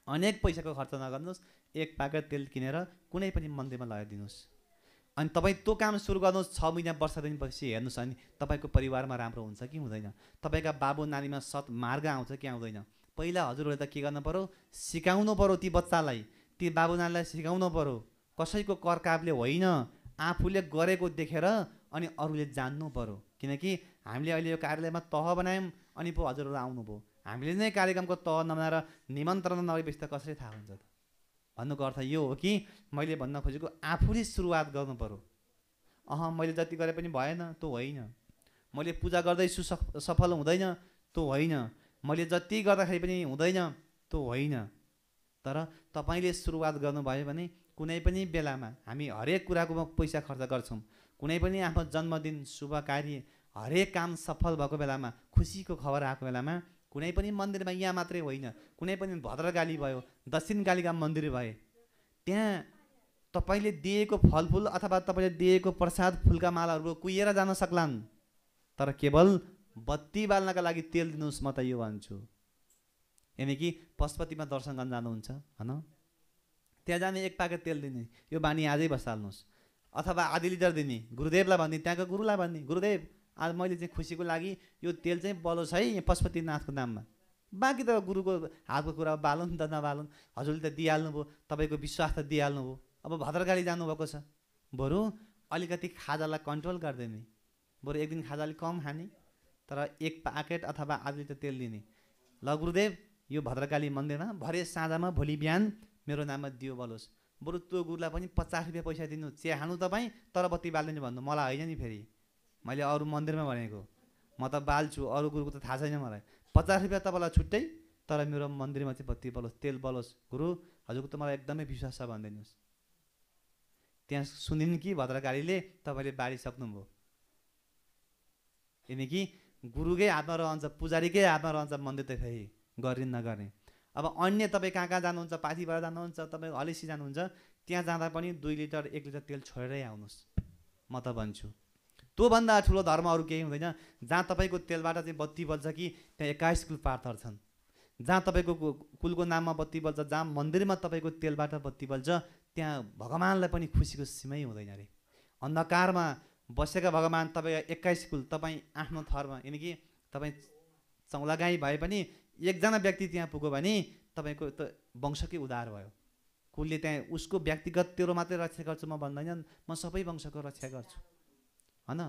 S2: अनेक पैसाको खर्च नगर्नुहोस् एक पाकेट तेल किनेर कुनै पनि मन्दिरमा लगाइदिनुहोस् अनि तपाईँ त्यो काम सुरु गर्नुहोस् छ महिना वर्ष दिनपछि हेर्नुहोस् अनि तपाईँको परिवारमा राम्रो हुन्छ कि हुँदैन? तपाईँका बाबु नानीमा सत् मार्ग आउँछ कि आउँदैन? पहिला हजुरहरूले त के गर्नु पऱ्यो सिकाउनु पऱ्यो ती बच्चालाई। ती बाबु नानीलाई सिकाउनु पऱ्यो कसैको करकापले होइन आफूले गरेको देखेर अनि अरूले जान्नु पऱ्यो किनकि हामीले अहिले यो कार्यालयमा तह बनायौँ अनि पो हजुरहरू आउनुभयो। हामीले नै कार्यक्रमको तह नबनाएर निमन्त्रणा नगरेपछि त कसरी थाहा हुन्छ त। भन्नुको अर्थ यो हो कि मैले भन्न खोजेको आफूले सुरुवात गर्नु पऱ्यो अह मैले जति गरे पनि भएन त्यो होइन। मैले पूजा गर्दैछु सफ सफल हुँदैन त्यो होइन। मैले जति गर्दाखेरि पनि हुँदैन त्यो होइन। तर तपाईँले सुरुवात गर्नुभयो भने कुनै पनि बेलामा हामी हरेक कुराकोमा पैसा खर्च गर्छौँ। कुनै पनि आफ्नो जन्मदिन शुभ कार्य हरेक काम सफल भएको बेलामा खुसीको खबर आएको बेलामा कुनै पनि मन्दिरमा यहाँ मात्रै होइन। कुनै पनि भद्रकाली भयो दक्षिण कालीका मन्दिर भए त्यहाँ तपाईँले दिएको फलफुल अथवा तपाईँले दिएको प्रसाद फुलका मालाहरू कुहिएर जान सक्लान्। तर केवल बत्ती बाल्नका लागि तेल दिनुहोस् म त यो भन्छु। यानि कि पशुपतिमा दर्शन गर्न जानुहुन्छ होइन? त्यहाँ जाने एक पाकेट तेल दिने यो बानी आजै बसाल्नुहोस्। अथवा आधी लिटर दिने गुरुदेवलाई भन्ने त्यहाँको गुरुलाई भन्ने गुरुदेव आज मैले चाहिँ खुसीको लागि यो तेल चाहिँ बलोस् है यहाँ पशुपतिनाथको नाममा। बाँकी त गुरुको हातको कुरा बालौँ त नबालौँ। हजुरले त दिइहाल्नुभयो तपाईँको विश्वास त दिइहाल्नुभयो। अब भद्रकाली जानुभएको छ। बरु अलिकति खाजालाई कन्ट्रोल गरिदिने बरु एक दिन खाजा अलिक कम खाने तर एक पाकेट अथवा आधी लिटर तेल दिने ल गुरुदेव यो भद्रकाली मन्दिरमा भरे साँझमा भोलि बिहान मेरो नाममा दियो बलोस्। बरु त्यो गुरुलाई पनि पचास रुपियाँ पैसा दिनु। चिया खानु तपाईँ तर बत्ती बाल्दैन भन्नु। मलाई होइन नि फेरि। मैले अरू मन्दिरमा भनेको म त बाल्छु अरू गुरुको त थाहा छैन मलाई। पचास रुपियाँ तपाईँलाई छुट्टै तर मेरो मन्दिरमा चाहिँ बत्ती बलोस् तेल बलोस्। गुरु हजुरको त मलाई एकदमै विश्वास छ भनिदिनुहोस्। त्यहाँ सुनिन् कि भद्रकालीले तपाईँले बारिसक्नुभयो किनकि कि गुरुकै हातमा रहन्छ पुजारीकै हातमा रहन्छ मन्दिर त फेरि गरिन् नगर्ने। अब अन्य तपाईँ कहाँ कहाँ जानुहुन्छ पाथीबाट जानुहुन्छ तपाईँ हलेसी जानुहुन्छ त्यहाँ जाँदा पनि दुई लिटर एक लिटर तेल छोडेरै आउनुहोस्। म त भन्छु। त्योभन्दा ठुलो धर्म अरू केही हुँदैन। जहाँ तपाईँको तेलबाट चाहिँ बत्ती बल्छ कि त्यहाँ एक्काइस कुल पार्थर छन्। जहाँ तपाईँको कुलको नाममा बत्ती बल्छ जहाँ मन्दिरमा तपाईँको तेलबाट बत्ती बल्छ त्यहाँ भगवान्लाई पनि खुसीको सीमै हुँदैन अरे अन्धकारमा बसेका भगवान् तपाईँ एक्काइस कुल तपाईँ आफ्नो थरमा यानि कि तपाईँ चौलागाई भए पनि एकजना व्यक्ति त्यहाँ पुग्यो भने तपाईँको त वंशकै उद्धार भयो। कुलले त्यहाँ उसको व्यक्तिगत तेरो मात्रै रक्षा गर्छु म भन्दैन म सबै वंशको रक्षा गर्छु। होइन?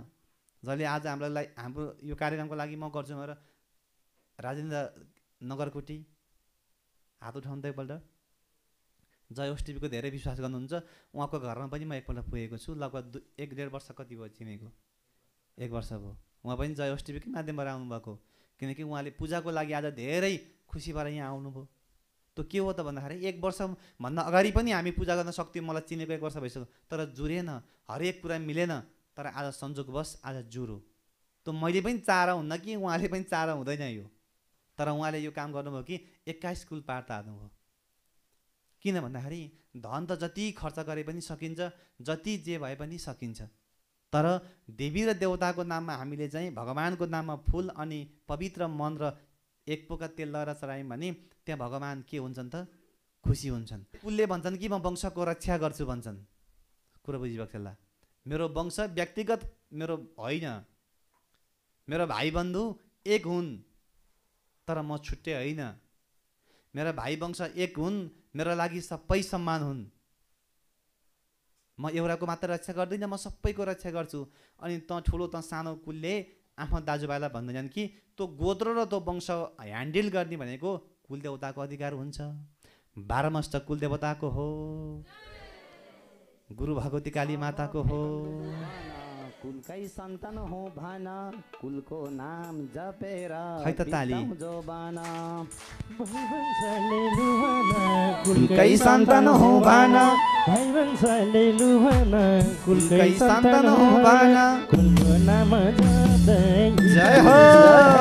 S2: जसले आज हाम्रो लागि हाम्रो यो कार्यक्रमको लागि म गर्छु भनेर राजेन्द्र नगरकोटी हात उठाउनु त एकपल्ट। जय होस् टिभीको धेरै विश्वास गर्नुहुन्छ। उहाँको घरमा पनि म एकपल्ट पुगेको छु। लगभग दु एक डेढ वर्ष कति भयो चिनेको एक वर्ष भयो। उहाँ पनि जय होस् टिभीकै माध्यमबाट आउनुभएको। किनकि उहाँले पूजाको लागि आज धेरै खुसी भएर यहाँ आउनुभयो। त्यो के हो त भन्दाखेरि एक वर्षभन्दा अगाडि पनि हामी पूजा गर्न सक्थ्यौँ। मलाई चिनेको एक वर्ष भइसक्यो। तर जुरेन। हरेक कुरा मिलेन। तर आज संजोगवश आज जुरो। त्यो मैले पनि चाह हुन्न कि उहाँले पनि चाह हुँदैन यो? तर उहाँले यो काम गर्नुभयो कि एक्काइस कुल पार तार्नुभयो। किन भन्दाखेरि धन त जति खर्च गरे पनि सकिन्छ जति जे भए पनि सकिन्छ। तर देवी र देवताको नाममा हामीले चाहिँ भगवान्को नाममा फुल अनि पवित्र मन र एक पोका तेल लगाएर चढायौँ भने त्यहाँ भगवान् के हुन्छन् त? खुसी हुन्छन्। कुलले भन्छन् कि म वंशको रक्षा गर्छु भन्छन्। कुरो बुझिरहेको छ मेरो वंश व्यक्तिगत मेरो होइन। मेरो भाइ बन्धु एक हुन् तर म छुट्टै होइन। मेरा भाइ वंश एक हुन् मेरो लागि सबै सम्मान हुन्। म एउटाको मात्र रक्षा गर्दिनँ म सबैको रक्षा गर्छु। अनि तँ ठुलो तँ सानो कुलले आफ्नो दाजुभाइलाई भन्दैनन् कि त्यो गोत्र र त्यो वंश ह्यान्डल गर्ने भनेको कुल देवताको अधिकार हुन्छ। बाह्रमष्ट कुल देवताको हो। गुरु भगवती काली माताको हो।
S1: कुलकै सन्तान हो भन कुलको नाम जपेर
S2: खै त ताली। कुलकै सन्तान हो भन।
S3: भाइ वंशले लुभाना
S2: कुलकै सन्तान हो भन।
S3: कुलको नाम
S2: जय हो।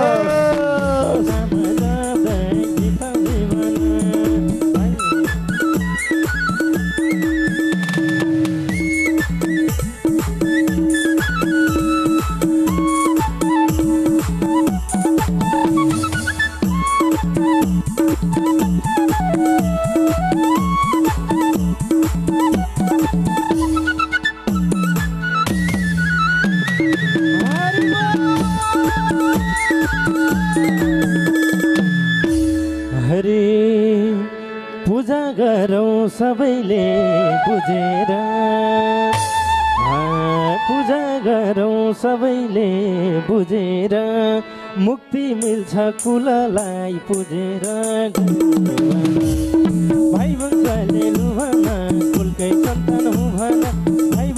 S3: पूजा गरौँ सबैले बुझेर। पूजा गरौँ सबैले बुझेर। मुक्ति मिल्छ कुललाई पुजेर। भाइ वंशले लुभन कुलकै सन्तान हुँ भन भाइ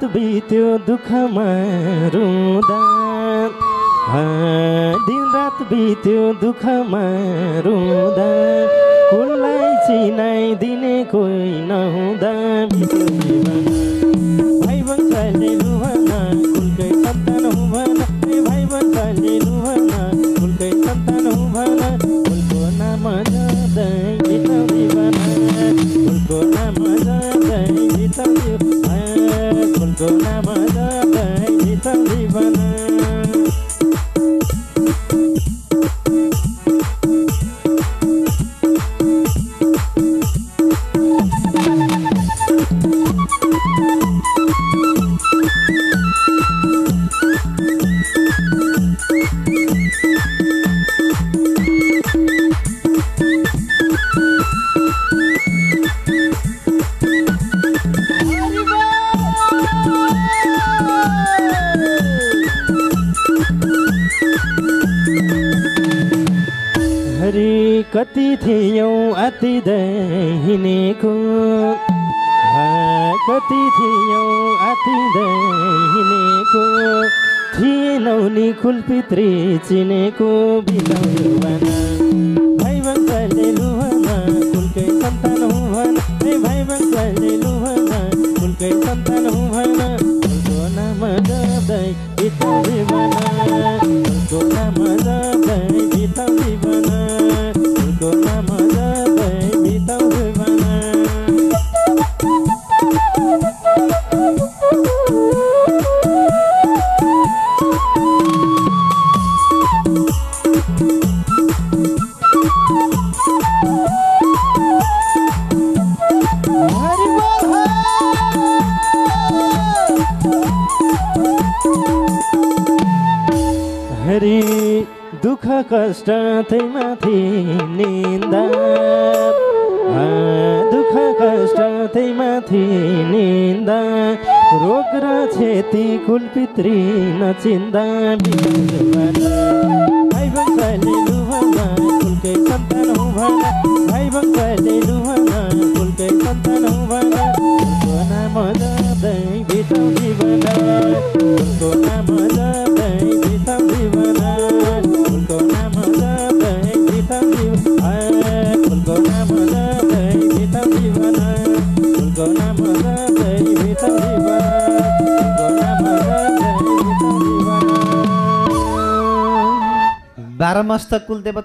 S3: रात बित्यो दुःखमा रुँदा दिन रात बित्यो दुःखमा रुँदा कुललाई चिनाइदिने कोही नहुँदा।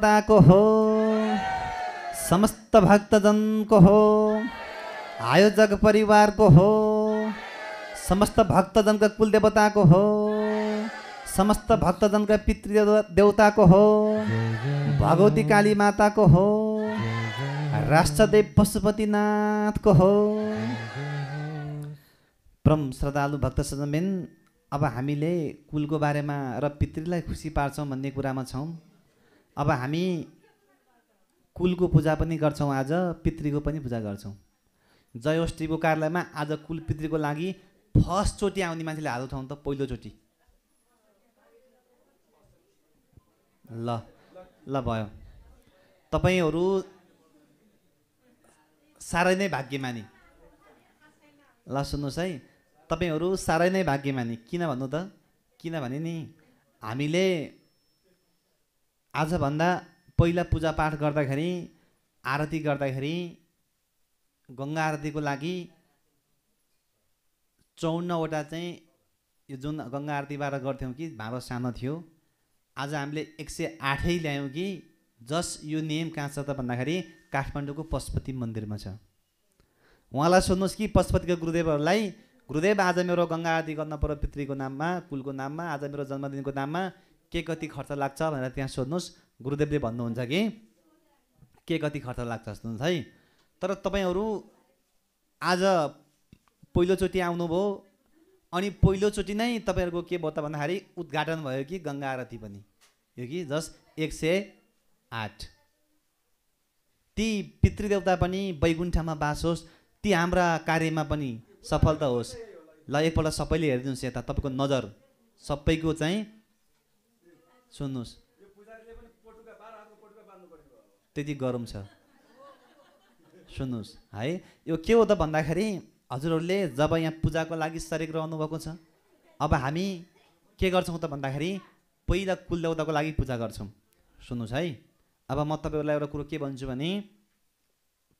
S2: देवताको हो समस्त भक्तजनको हो आयोजक परिवारको हो समस्त भक्तजनका कुल देवताको हो समस्त भक्तजनका पितृ देवताको हो भगवती काली माताको हो राष्ट्रदेव पशुपतिनाथको हो परम श्रद्धालु भक्त सजनबिन अब हामीले कुलको बारेमा र पितृलाई खुसी पार्छौँ भन्ने कुरामा छौँ। अब हामी कुलको पूजा पनि गर्छौँ आज पितृको पनि पूजा गर्छौँ। जयोष्ठीको कार्यालयमा आज कुल पितृको लागि फर्स्टचोटि आउने मान्छेले हात उठाउनु त पहिलोचोटि ल ल भयो। तपाईँहरू साह्रै नै भाग्यमानी। ल सुन्नुहोस् है। तपाईँहरू साह्रै नै भाग्यमानी। किन भन्नु त? किनभने नि हामीले आजभन्दा पहिला पूजापाठ गर्दाखेरि आरती गर्दाखेरि गङ्गा आरतीको लागि चौन्नवटा चाहिँ यो जुन गङ्गा आरतीबाट गर्थ्यौँ कि भाँडो सानो थियो आज हामीले एक सय आठै ल्यायौँ कि जस यो नियम कहाँ छ त भन्दाखेरि काठमाडौँको पशुपति मन्दिरमा छ। उहाँलाई सोध्नुहोस् कि पशुपतिको गुरुदेवहरूलाई गुरुदेव आज मेरो गङ्गा आरती गर्न पर्यो पितृको नाममा कुलको नाममा आज मेरो जन्मदिनको नाममा के कति खर्च लाग्छ भनेर त्यहाँ सोध्नुहोस्। गुरुदेवले भन्नुहुन्छ कि के कति खर्च लाग्छ सुन्नुहोस् है। तर तपाईँहरू आज पहिलोचोटि आउनुभयो अनि पहिलोचोटि नै तपाईँहरूको के भयो त भन्दाखेरि उद्घाटन भयो कि गङ्गा आरती पनि? यो कि जस्ट एक सय आठ। ती पितृदेवता पनि वैकुण्ठमा बास होस् ती हाम्रा कार्यमा पनि सफलता होस्। ल एकपल्ट सबैले हेरिदिनुहोस् यता तपाईँको नजर। सबैको चाहिँ सुन्नुहोस्। त्यति गरम छ। सुन्नुहोस् है यो के हो त भन्दाखेरि हजुरहरूले जब यहाँ पूजाको लागि सरेक रहनुभएको छ अब हामी के गर्छौँ त भन्दाखेरि पहिला कुलदेवताको लागि पूजा गर्छौँ। सुन्नुहोस् है अब म तपाईँहरूलाई एउटा कुरो के भन्छु भने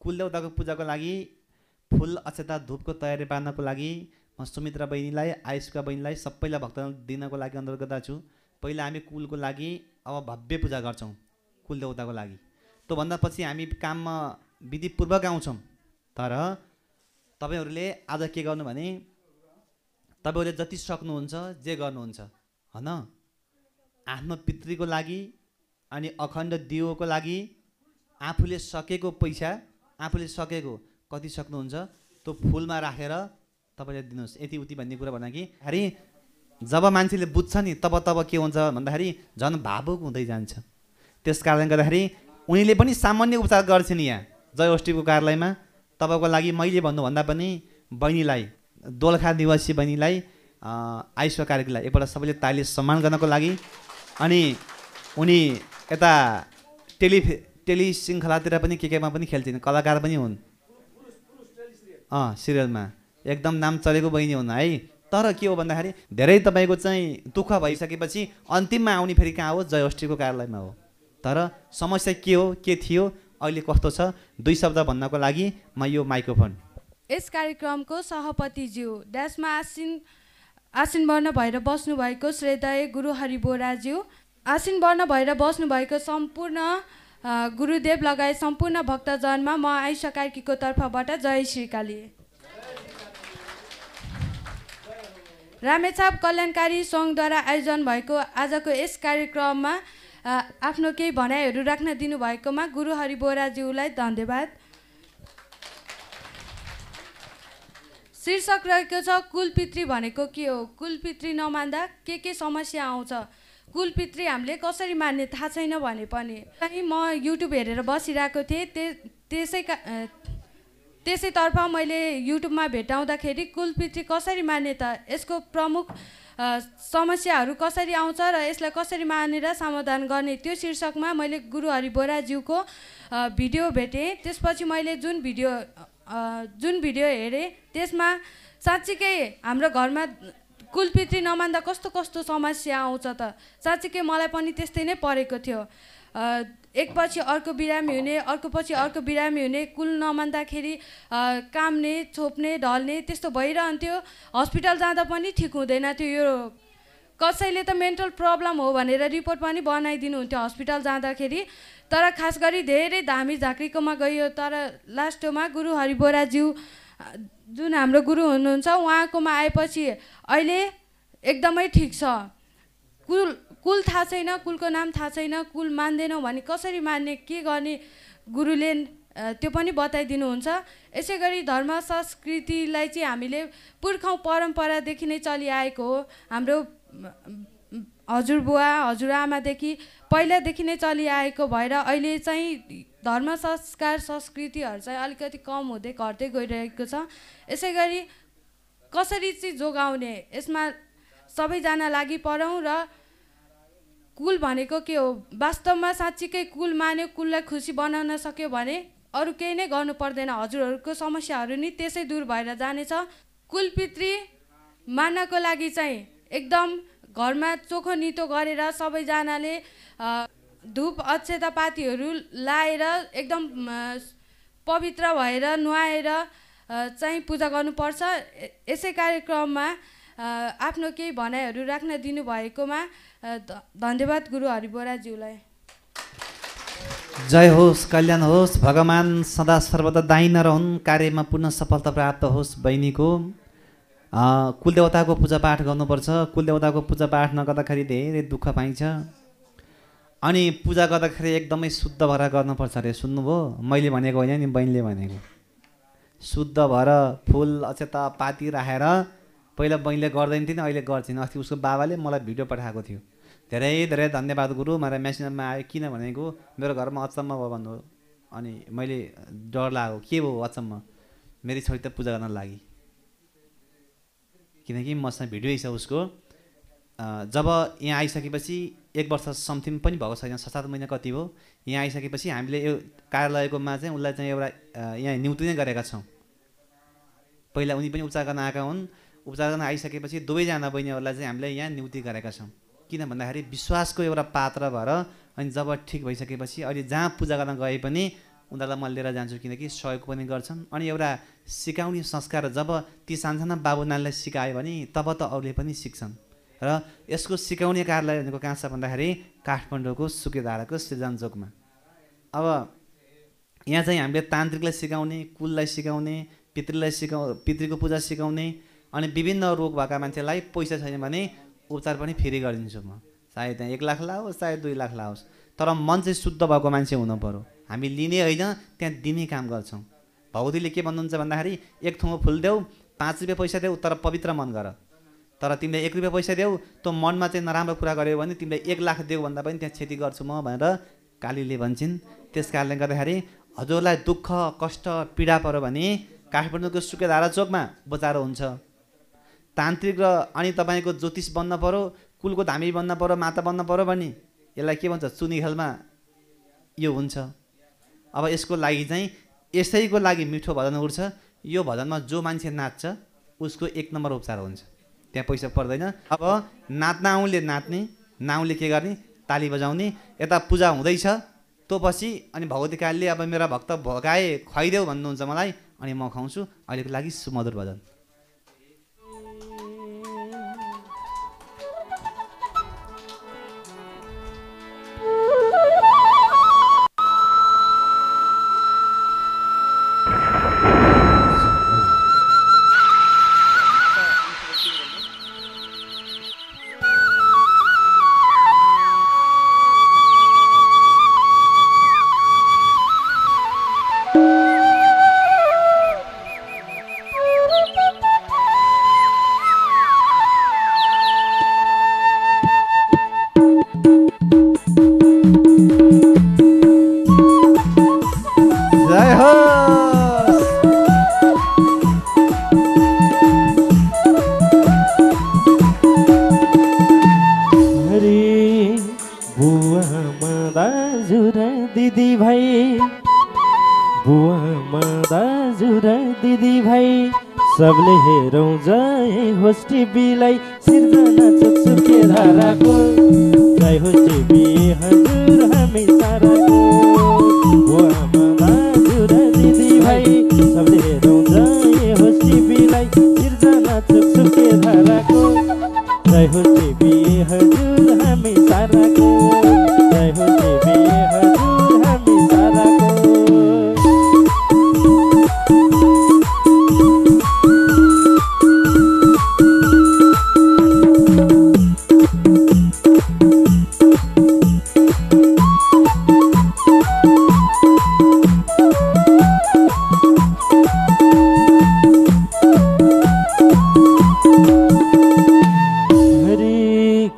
S2: कुलदेवताको पूजाको लागि फुल अक्षता धुपको तयारी पार्नको लागि म सुमित्रा बहिनीलाई आयुषका बहिनीलाई सबैलाई भक्तजन दिनको लागि अनुरोध गर्दा छु। पहिला हामी कुलको लागि अब भव्य पूजा गर्छौँ कुलदेवताको लागि। त्योभन्दा पछि हामी काममा विधिपूर्वक आउँछौँ। तर तपाईँहरूले आज के गर्नु भने तपाईँहरूले जति सक्नुहुन्छ जे गर्नुहुन्छ होइन? आफ्नो पितृको लागि अनि अखण्ड दियोको लागि आफूले सकेको पैसा आफूले सकेको कति सक्नुहुन्छ त्यो फुलमा राखेर तपाईँले दिनुहोस्। यति उति भन्ने कुरा भन्दा कि अरे जब मान्छेले बुझ्छ नि तब तब के हुन्छ भन्दाखेरि झन् भावुक हुँदै जान्छ। त्यस कारणले गर्दाखेरि उनीले पनि सामान्य उपचार गर्छन् यहाँ जय कार्यालयमा। तपाईँको लागि मैले भन्नुभन्दा पनि बहिनीलाई दोलखा निवासी बहिनीलाई आयुष्व कार्यक्रमलाई एकपल्ट सबैले ताली सम्मान गर्नको लागि अनि उनी यता टेलि टेलि शृङ्खलातिर पनि के केमा पनि खेल्छन् कलाकार पनि हुन्। अँ सिरियलमा। एकदम नाम चलेको बहिनी हुन् है। तर के हो भन्दाखेरि धेरै तपाईँको चाहिँ दुःख भइसकेपछि अन्तिममा आउने फेरि कहाँ हो? जय कार्यालयमा हो। तर समस्या के हो? के थियो? अहिले कस्तो छ? दुई शब्द भन्नको लागि म यो माइक्रोफोन।
S4: यस कार्यक्रमको सभापतिज्यू ड्यासमा आसिन आसिन वर्ण भएर बस्नुभएको श्रेदय गुरु हरि बोराज्यू आसिन वर्ण भएर बस्नुभएको सम्पूर्ण गुरुदेव लगायत सम्पूर्ण भक्तजनमा म आइसा कार्कीको तर्फबाट जय श्रीकाली रामेछाप कल्याणकारी सङ्घद्वारा आयोजन भएको आजको यस कार्यक्रममा आफ्नो केही भनाइहरू राख्न दिनुभएकोमा गुरु हरि बोराज्यूलाई धन्यवाद। शीर्षक रहेको छ कुलपितृ भनेको के हो? कुलपितृ नमान्दा के के समस्या आउँछ? कुलपितृ हामीले कसरी मान्ने? थाहा छैन भने पनि। म युट्युब हेरेर बसिरहेको थिएँ त्यसै का त्यसैतर्फ मैले युट्युबमा भेटाउँदाखेरि कुलपितृ कसरी मान्ने त यसको प्रमुख समस्याहरू कसरी आउँछ र यसलाई कसरी मानेर समाधान गर्ने त्यो शीर्षकमा मैले गुरु हरि बोराज्यूको अ, भिडियो भेटेँ। त्यसपछि मैले जुन भिडियो जुन भिडियो हेरेँ त्यसमा साँच्चीकै हाम्रो घरमा कुलपितृ नमान्दा कस्तो कस्तो समस्या आउँछ त साँच्चीकै मलाई पनि त्यस्तै नै परेको थियो। एकपछि अर्को बिरामी हुने अर्को पछि अर्को बिरामी हुने कुल नमान्दाखेरि काम्ने छोप्ने ढल्ने त्यस्तो भइरहन्थ्यो। हस्पिटल जाँदा पनि ठिक हुँदैन थियो यो। कसैले त मेन्टल प्रब्लम हो भनेर रिपोर्ट पनि बनाइदिनु हुन्थ्यो हस्पिटल जाँदाखेरि। तर खास गरी धेरै धामी झाँक्रीकोमा गइयो तर लास्टमा गुरु हरि बोराज्यू अ, जुन हाम्रो गुरु हुनुहुन्छ उहाँकोमा आएपछि अहिले एकदमै ठिक छ। कुल कुल थाहा छैन कुलको नाम थाहा छैन कुल मान्दैनौँ भने कसरी मान्ने के गर्ने गुरुले त्यो पनि बताइदिनुहुन्छ। यसै गरी धर्म संस्कृतिलाई चाहिँ हामीले पुर्खौँ परम्परादेखि नै चलिआएको हो। हाम्रो हजुरबुवा हजुरआमादेखि पहिलादेखि नै चलिआएको भएर अहिले चाहिँ धर्म संस्कार संस्कृतिहरू चाहिँ अलिकति कम हुँदै घट्दै गइरहेको छ। यसै गरी कसरी चाहिँ जोगाउने यसमा सबैजना लागि परौँ र कुल भनेको के हो? वास्तवमा साँच्चीकै कुल मान्यो कुललाई खुसी बनाउन सक्यो भने अरू केही नै गर्नु पर्दैन। हजुरहरूको समस्याहरू नि त्यसै दूर भएर जानेछ। कुलपितृ मान्नको लागि चाहिँ एकदम घरमा चोखो नितो गरेर सबैजनाले धुप अक्षता पातीहरू लाएर एकदम पवित्र भएर नुहाएर चाहिँ पूजा गर्नुपर्छ। यसै कार्यक्रममा आफ्नो केही भनाइहरू राख्न दिनुभएकोमा धन्यवाद गुरु हरिबोराज्यूलाई।
S2: जय होस् कल्याण होस् भगवान् सदा सर्वदा दाई नरहुन् कार्यमा पूर्ण सफलता प्राप्त होस् बहिनीको। कुलदेवताको पूजापाठ गर्नुपर्छ। कुलदेवताको पूजापाठ नगर्दाखेरि धेरै दुःख पाइन्छ। अनि पूजा गर्दाखेरि एकदमै शुद्ध भएर गर्नुपर्छ अरे सुन्नुभयो? मैले भनेको होइन नि बहिनीले भनेको। शुद्ध भएर फुल अक्षता पाती राखेर पहिला बहिनीले गर्दैन थिइन् अहिले गर्छिन्। अस्ति उसको बाबाले मलाई भिडियो पठाएको थियो। धेरै धेरै धन्यवाद गुरु। मेरो मेसेजमा आयो किन भनेको मेरो घरमा अचम्म भयो भन्नु। अनि मैले डर लाग्यो के भयो अचम्म? मेरी छोरी त पूजा गर्न लागि। किनकि मसँग भिडियो छ उसको। जब यहाँ आइसकेपछि एक वर्ष समथिङ पनि भएको छैन छ सात महिना कति हो यहाँ आइसकेपछि हामीले यो कार्यालयकोमा चाहिँ उसलाई चाहिँ एउटा यहाँ नियुक्ति नै गरेका छौँ। पहिला उनी पनि उपचार गर्न आएका हुन्। उपचार गर्न आइसकेपछि दुवैजना बहिनीहरूलाई चाहिँ हामीले यहाँ नियुक्ति गरेका छौँ। किन भन्दाखेरि विश्वासको एउटा पात्र भएर अनि जब ठिक भइसकेपछि अहिले जहाँ पूजा गर्न गए पनि उनीहरूलाई म लिएर जान्छु किनकि सहयोग पनि गर्छन्। अनि एउटा सिकाउने संस्कार जब ती सानसाना बाबु नानीलाई सिकायो भने तब त अरूले पनि सिक्छन्। र यसको सिकाउने कार्यालय भनेको कहाँ छ भन्दाखेरि काठमाडौँको सुकेधाराको सृजनचोकमा अब यहाँ चाहिँ हामीले तान्त्रिकलाई सिकाउने कुललाई सिकाउने पितृलाई सिकाउ पितृको पूजा सिकाउने अनि विभिन्न रोग भएका मान्छेलाई पैसा छैन भने उपचार पनि फ्री गरिदिन्छु म। चाहे त्यहाँ एक लाख लाओस् चाहे दुई लाख लाओस्। तर मन चाहिँ शुद्ध भएको मान्छे हुनु पऱ्यो हामी लिने होइन त्यहाँ दिने काम गर्छौँ। भगवतीले के भन्नुहुन्छ भन्दाखेरि एक थुङ्गो फुल देऊ पाँच रुपियाँ पैसा देऊ तर पवित्र मन गर। तर तिमीले एक रुपियाँ पैसा देऊ तँ मनमा चाहिँ नराम्रो कुरा गऱ्यौ भने तिमीले एक लाख देऊ भन्दा पनि त्यहाँ क्षति गर्छु म भनेर कालीले भन्छन्। त्यस कारणले गर्दाखेरि हजुरलाई दुःख कष्ट पीडा पऱ्यो भने काठमाडौँको सुकेधारा चोकमा बचाएर हुन्छ। तान्त्रिक र अनि तपाईँको ज्योतिष बन्न पऱ्यो कुलको धामी बन्न पऱ्यो माता बन्न पऱ्यो भने यसलाई के भन्छ? चुनी खेलमा यो हुन्छ। अब यसको लागि चाहिँ यसैको लागि मिठो भजन उठ्छ। यो भजनमा जो मान्छे नाच्छ उसको एक नम्बर उपचार हुन्छ। त्यहाँ पैसा पर्दैन। अब नाच्न आउले नाच्ने नाउँले के गर्ने? ताली बजाउने यता पूजा हुँदैछ त्यो पछि अनि भगवती कालीले अब मेरा भक्त भगाए खुवाइदेऊ भन्नुहुन्छ मलाई अनि म खुवाउँछु। अहिलेको लागि सुमधुर भजन।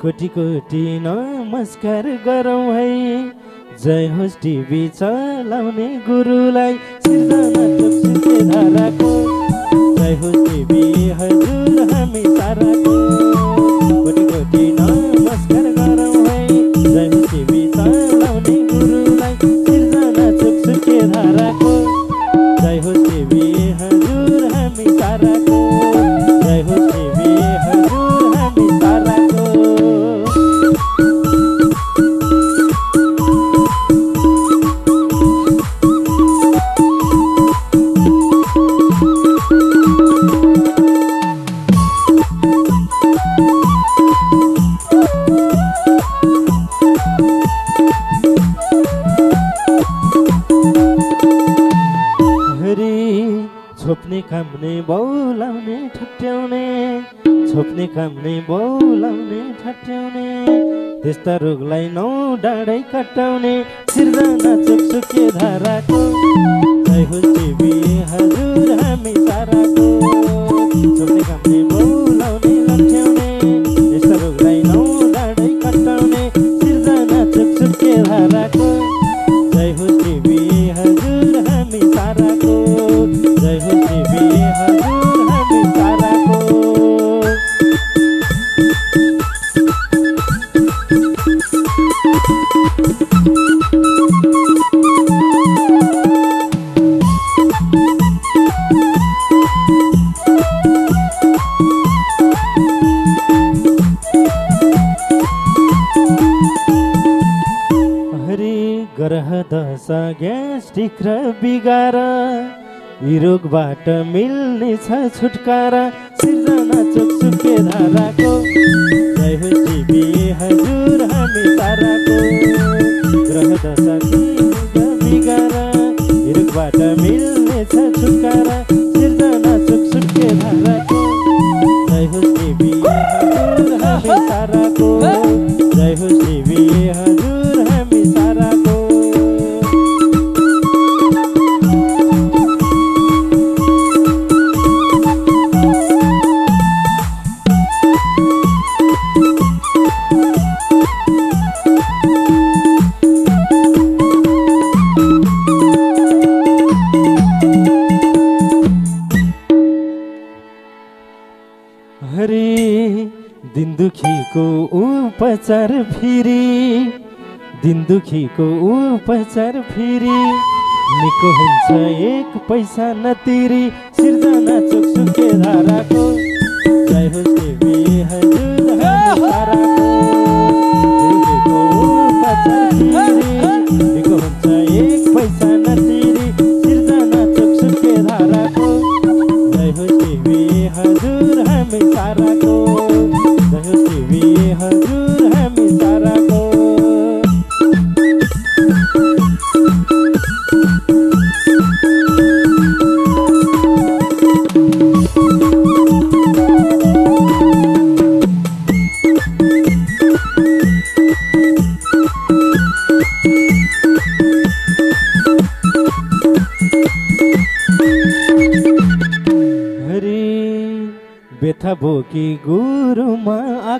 S3: कोटी कोटी नमस्कार गरौँ है। जय होस् टिभी चलाउने गुरुलाई। धाराको। जय होस् टिभी हजुर हामी ताराको। कोटी कोटी न खाने नै बौलाउने ठट्याउने। त्यस्ता रोगलाई नौ डाँडै कटाउने। सिर्जना चुकसुके धाराको। हजुर हामी ताराको। ग्यास्ट्रिक र बिगार यी रोगबाट छ छुटकारा। सिर्जना चुकचुके धाराको जय हो टिभी हजुर हामी ताराको। ग्रह दशा बिगार यी रोगबाट छ छुटकारा। आँखीको उपचार फेरि। निको हुन्छ एक पैसा नतिरी। सिर्जना चोक सुकेरा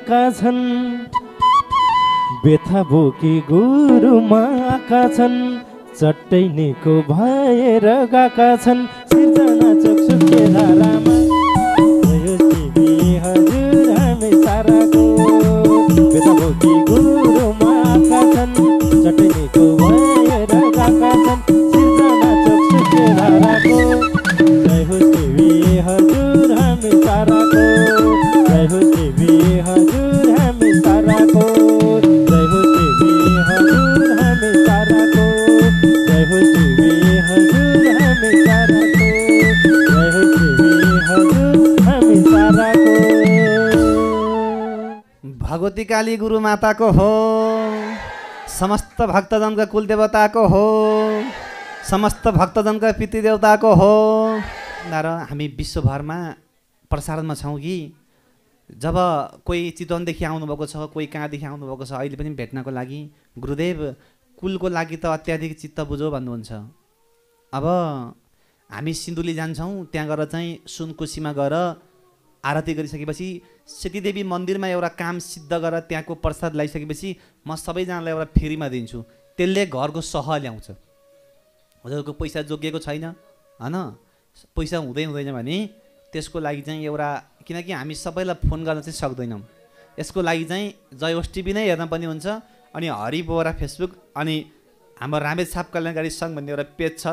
S3: गुरुमाका छन्। बेथा बोकी गुरुमाका छन्। चट्टै निको भएर गएका छन्। सिर्जना चोक
S2: रा काली गुरु माताको हो। समस्त भक्तजनका कुलदेवताको हो। समस्त भक्तजनका पितृदेवताको हो। र हामी विश्वभरमा प्रसारणमा छौँ कि जब कोही चितवनदेखि आउनुभएको छ कोही कहाँदेखि आउनुभएको छ अहिले पनि भेट्नको लागि गुरुदेव कुलको लागि त अत्याधिक चित्त बुझो भन्नुहुन्छ। अब हामी सिन्धुली जान्छौँ त्यहाँ गएर चाहिँ सुनकोसीमा गएर आरती गरिसकेपछि सेतीदेवी मन्दिरमा एउटा काम सिद्ध गरेर त्यहाँको प्रसाद ल्याइसकेपछि म सबैजनालाई एउटा फेरीमा दिन्छु। त्यसले घरको सह ल्याउँछ। हजुरको पैसा जोगिएको छैन होइन? पैसा हुँदै हुँदैन भने त्यसको लागि चाहिँ एउटा किनकि हामी सबैलाई फोन गर्न चाहिँ सक्दैनौँ। यसको लागि चाहिँ जयोस टिभी नै हेर्न पनि हुन्छ अनि हरि बोरा फेसबुक अनि हाम्रो रामेश छाप कल्याणकारी सङ्घ भन्ने एउटा पेज छ।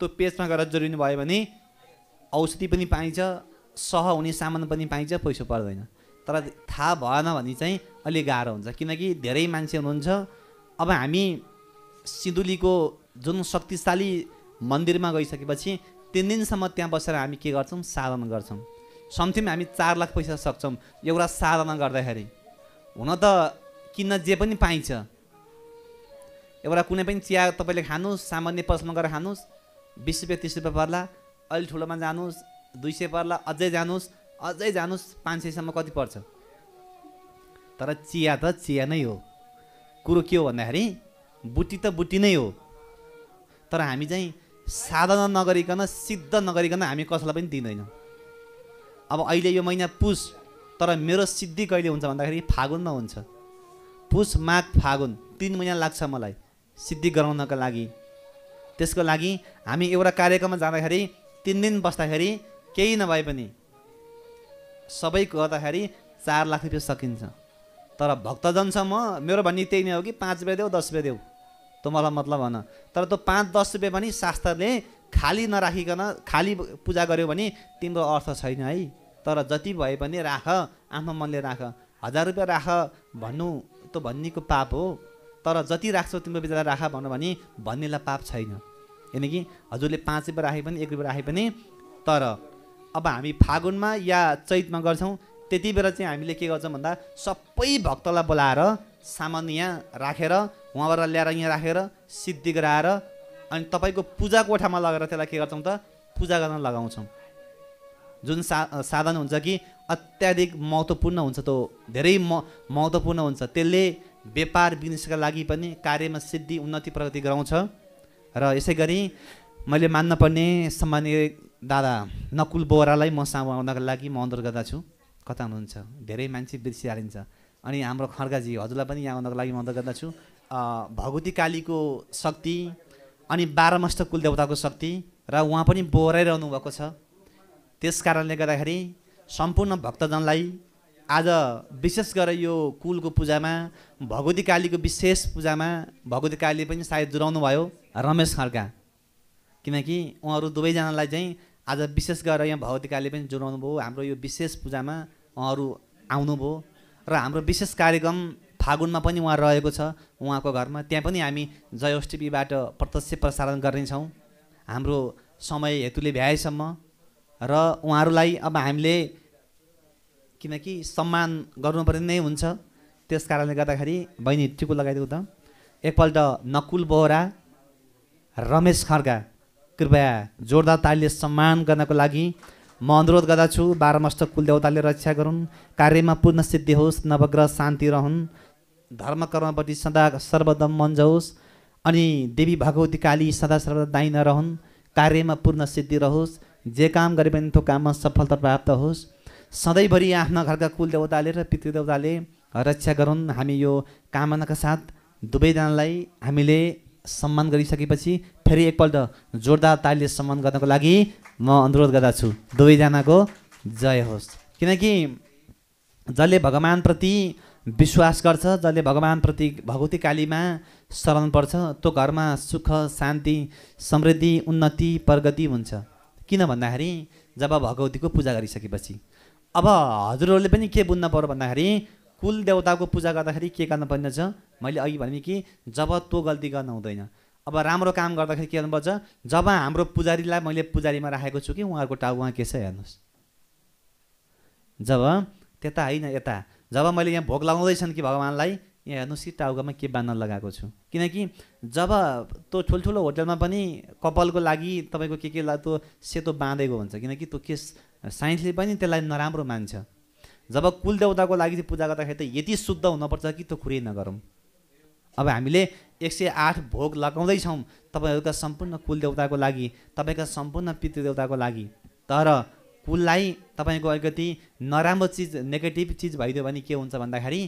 S2: त्यो पेजमा गएर जोडिनु भयो भने औषधि पनि पाइन्छ सह हुने सामान पनि पाइन्छ पैसा पर्दैन। तर थाहा भएन भने चाहिँ अलिक गाह्रो हुन्छ किनकि धेरै मान्छे हुनुहुन्छ। अब हामी सिन्धुलीको जुन शक्तिशाली मन्दिरमा गइसकेपछि तिन दिनसम्म त्यहाँ बसेर हामी के गर्छौँ? साधना गर्छौँ। समथिम हामी चार लाख पैसा सक्छौँ एउटा साधना गर्दाखेरि। हुन त किन्न जे पनि पाइन्छ। एउटा कुनै पनि चिया तपाईँले खानुहोस् सामान्य पसलमा गएर खानुहोस् बिस रुपियाँ तिस रुपियाँ पर्ला अलि ठुलोमा जानुहोस् दुई सय पर्ला अझै जानुहोस् अझै जानुहोस् पाँच सयसम्म कति पर्छ? तर चिया त चिया नै हो। कुरो के हो भन्दाखेरि बुटी त बुटी नै हो। तर हामी चाहिँ साधना नगरिकन सिद्ध नगरिकन हामी कसैलाई पनि दिँदैनौँ। अब अहिले यो महिना पुस तर मेरो सिद्धि कहिले हुन्छ भन्दाखेरि फागुनमा हुन्छ। पुस माघ फागुन तिन महिना लाग्छ मलाई सिद्धि गराउनका लागि। त्यसको लागि हामी एउटा कार्यक्रममा जाँदाखेरि तिन दिन बस्दाखेरि केही नभए पनि सबै गर्दाखेरि चार लाख रुपियाँ सकिन्छ। तर भक्तजन छ म मेरो भन्ने त्यही नै हो कि पाँच रुपियाँ देऊ दस रुपियाँ देऊ। त मलाई मतलब भन तर त्यो पाँच दस रुपियाँ पनि शास्त्रले खाली नराखिकन खाली पूजा गऱ्यो भने तिम्रो अर्थ छैन है। तर जति भए पनि राख आफ्नो मनले राख। हजार रुपियाँ राख भन्नु त भन्नेको पाप हो। तर जति राख्छौ तिम्रो बिचरा राख भन्नु भने भन्नेलाई पाप छैन। यानि कि हजुरले पाँच रुपियाँ राखे पनि एक रुपियाँ राखे पनि तर अब हामी फागुनमा या चैतमा गर्छौँ त्यति बेला चाहिँ हामीले के गर्छौँ भन्दा सबै भक्तलाई बोलाएर सामान यहाँ राखेर उहाँबाट ल्याएर यहाँ राखेर सिद्धि गराएर अनि तपाईँको पूजा कोठामा लगेर त्यसलाई के गर्छौँ त पूजा गर्न लगाउँछौँ। जुन सा साधन हुन्छ कि अत्याधिक महत्त्वपूर्ण हुन्छ त्यो धेरै म महत्त्वपूर्ण हुन्छ। त्यसले व्यापार बिजनेसका लागि पनि कार्यमा सिद्धि उन्नति प्रगति गराउँछ। र यसै गरी मैले मान्न पर्ने सम्मानीय दादा नकुल बोरालाई म सामु आउनको लागि म अनुरोध गर्दछु। कता हुनुहुन्छ? धेरै मान्छे बिर्सिहालिन्छ। अनि हाम्रो खड्गाजी हजुरलाई पनि यहाँ आउनको लागि म अनुरोध गर्दछु। भगवती कालीको शक्ति अनि बाह्रमष्ट कुल देवताको शक्ति र उहाँ पनि बोराइरहनु भएको छ। त्यस कारणले गर्दाखेरि सम्पूर्ण भक्तजनलाई आज विशेष गरेर यो कुलको पूजामा भगवती कालीको विशेष पूजामा भगवती कालीले पनि सायद जुराउनु भयो रमेश खड्का किनकि उहाँहरू दुवैजनालाई चाहिँ आज विशेष गरेर यहाँ भगवती कालीले पनि जुराउनु भयो। हाम्रो यो विशेष पूजामा उहाँहरू आउनुभयो र हाम्रो विशेष कार्यक्रम फागुनमा पनि उहाँ रहेको छ। उहाँको घरमा त्यहाँ पनि हामी जयोस प्रत्यक्ष प्रसारण गर्नेछौँ। हाम्रो समय हेतुले भ्याएसम्म र उहाँहरूलाई अब हामीले किनकि सम्मान गर्नुपर्ने नै हुन्छ। त्यस कारणले गर्दाखेरि बहिनी टिको लगाइदिएको त। एकपल्ट नकुल बोहरा रमेश खड्गा कृपया जोरदार तालीले सम्मान गर्नको लागि म अनुरोध गर्दछु बाह्रमष्ट कुलदेवताले रक्षा गरून् कार्यमा पूर्ण सिद्धि होस् नवग्रह शान्ति रहन्। धर्म कर्मपट्टि सदा सर्वदम मन जाओस् अनि देवी भगवती काली सदा सर्वदा दाई नरहन् कार्यमा पूर्ण सिद्धि रहोस् जे काम गरे पनि त्यो काममा सफलता प्राप्त होस्। सधैँभरि आफ्ना घरका कुलदेवताले र पितृदेवताले रक्षा गरून्। हामी यो कामनाका साथ दुवैजनालाई हामीले सम्मान गरिसकेपछि फेरि एकपल्ट जोरदार तालीले सम्मान गर्नको लागि म अनुरोध गर्दछु दुवैजनाको जय होस्। किनकि जसले भगवान्प्रति विश्वास गर्छ जसले भगवान्प्रति भगवती कालीमा शरण पर्छ त्यो घरमा सुख शान्ति समृद्धि उन्नति प्रगति हुन्छ। किन भन्दाखेरि जब भगवतीको पूजा गरिसकेपछि। अब हजुरहरूले पनि के बुझ्न पऱ्यो भन्दाखेरि कुल देवताको पूजा गर्दाखेरि के गर्नुपर्ने छ मैले अघि भने कि जब त्यो गल्ती गर्न हुँदैन। अब राम्रो काम गर्दाखेरि के गर्नुपर्छ जब हाम्रो पुजारीलाई मैले पुजारीमा राखेको छु कि उहाँहरूको टाउ उहाँ के छ हेर्नुहोस्। जब त्यता होइन यता जब मैले यहाँ भोग लगाउँदैछन् कि भगवान्लाई यहाँ हेर्नुहोस् कि टाउकामा के बाँध्न लगाएको छु। किनकि जब त्यो ठुल्ठुलो होटलमा पनि कपालको लागि तपाईँको के के ला त्यो सेतो बाँधेको हुन्छ किनकि त्यो के साइन्सले पनि त्यसलाई नराम्रो मान्छ। जब कुल देवताको लागि पूजा गर्दाखेरि त यति शुद्ध हुनुपर्छ कि त्यो कुरै नगरौँ। अब हामीले एक सय आठ भोग लगाउँदैछौँ तपाईँहरूका सम्पूर्ण कुल देवताको लागि तपाईँका सम्पूर्ण पितृदेवताको लागि। तर कुललाई तपाईँको अलिकति नराम्रो चिज नेगेटिभ चिज भइदियो भने के हुन्छ भन्दाखेरि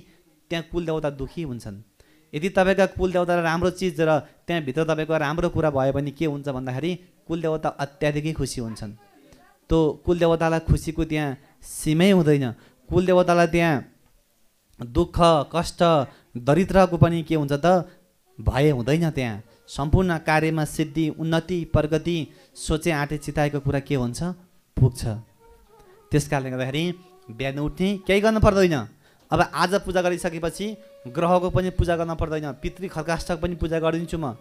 S2: त्यहाँ कुल देवता दुःखी हुन्छन्। यदि तपाईँका कुल देवता राम्रो चिज र त्यहाँभित्र तपाईँको राम्रो कुरा भयो भने के हुन्छ भन्दाखेरि कुल देवता अत्याधिकै खुसी हुन्छन्। त्यो कुल देवतालाई खुसीको त्यहाँ सीमै हुँदैन। कुल देवतालाई त्यहाँ दुःख कष्ट दरिद्रको पनि के हुन्छ त? भय हुँदैन त्यहाँ। सम्पूर्ण कार्यमा सिद्धि उन्नति प्रगति सोचे आँटे चिताएको कुरा के हुन्छ? पुग्छ। त्यस कारणले गर्दाखेरि बिहान उठ्ने केही गर्नु पर्दैन। अब आज पूजा गरिसकेपछि ग्रहको पनि पूजा गर्न पर्दैन। पितृ खर्काष्टक पनि पूजा गरिदिन्छु म।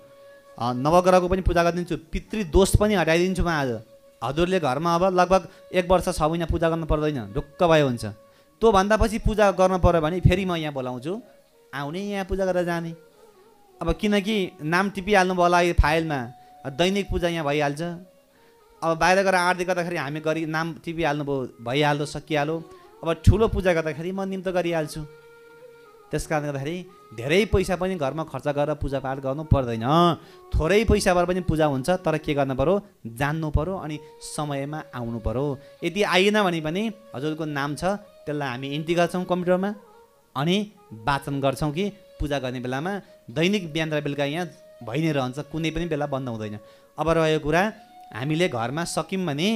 S2: नवग्रहको पनि पूजा गरिदिन्छु। पितृ दोष पनि हटाइदिन्छु म आज। हजुरले घरमा अब लगभग एक वर्ष छ महिना पूजा गर्नु पर्दैन। ढुक्क भयो हुन्छ। त्योभन्दा पछि पूजा गर्नु पऱ्यो भने फेरि म यहाँ बोलाउँछु। आउने यहाँ पूजा गरेर जाने। अब किनकि नाम टिपिहाल्नु भयो होला यो फाइलमा दैनिक पूजा यहाँ भइहाल्छ। अब बाहिर गएर आरती गर्दाखेरि हामी गरी नाम टिपिहाल्नु भयो भइहाल्यो सकिहाल्यो। अब ठुलो पूजा गर्दाखेरि म निम्त गरिहाल्छु। त्यस कारणले गर्दाखेरि धेरै पैसा पनि घरमा खर्च गरेर पूजापाठ गर्नु पर्दैन। थोरै पैसाबाट पनि पूजा हुन्छ तर के गर्नु पऱ्यो जान्नु पऱ्यो अनि समयमा आउनु पऱ्यो यदि आइएन भने पनि हजुरको नाम छ त्यसलाई हामी इन्ट्री गर्छौँ कम्प्युटरमा। अनि वाचन गर्छौँ कि पूजा गर्ने बेलामा दैनिक बिहान र बेलुका यहाँ भइ नै रहन्छ कुनै पनि बेला बन्द हुँदैन। अब रह्यो कुरा हामीले घरमा सक्यौँ भने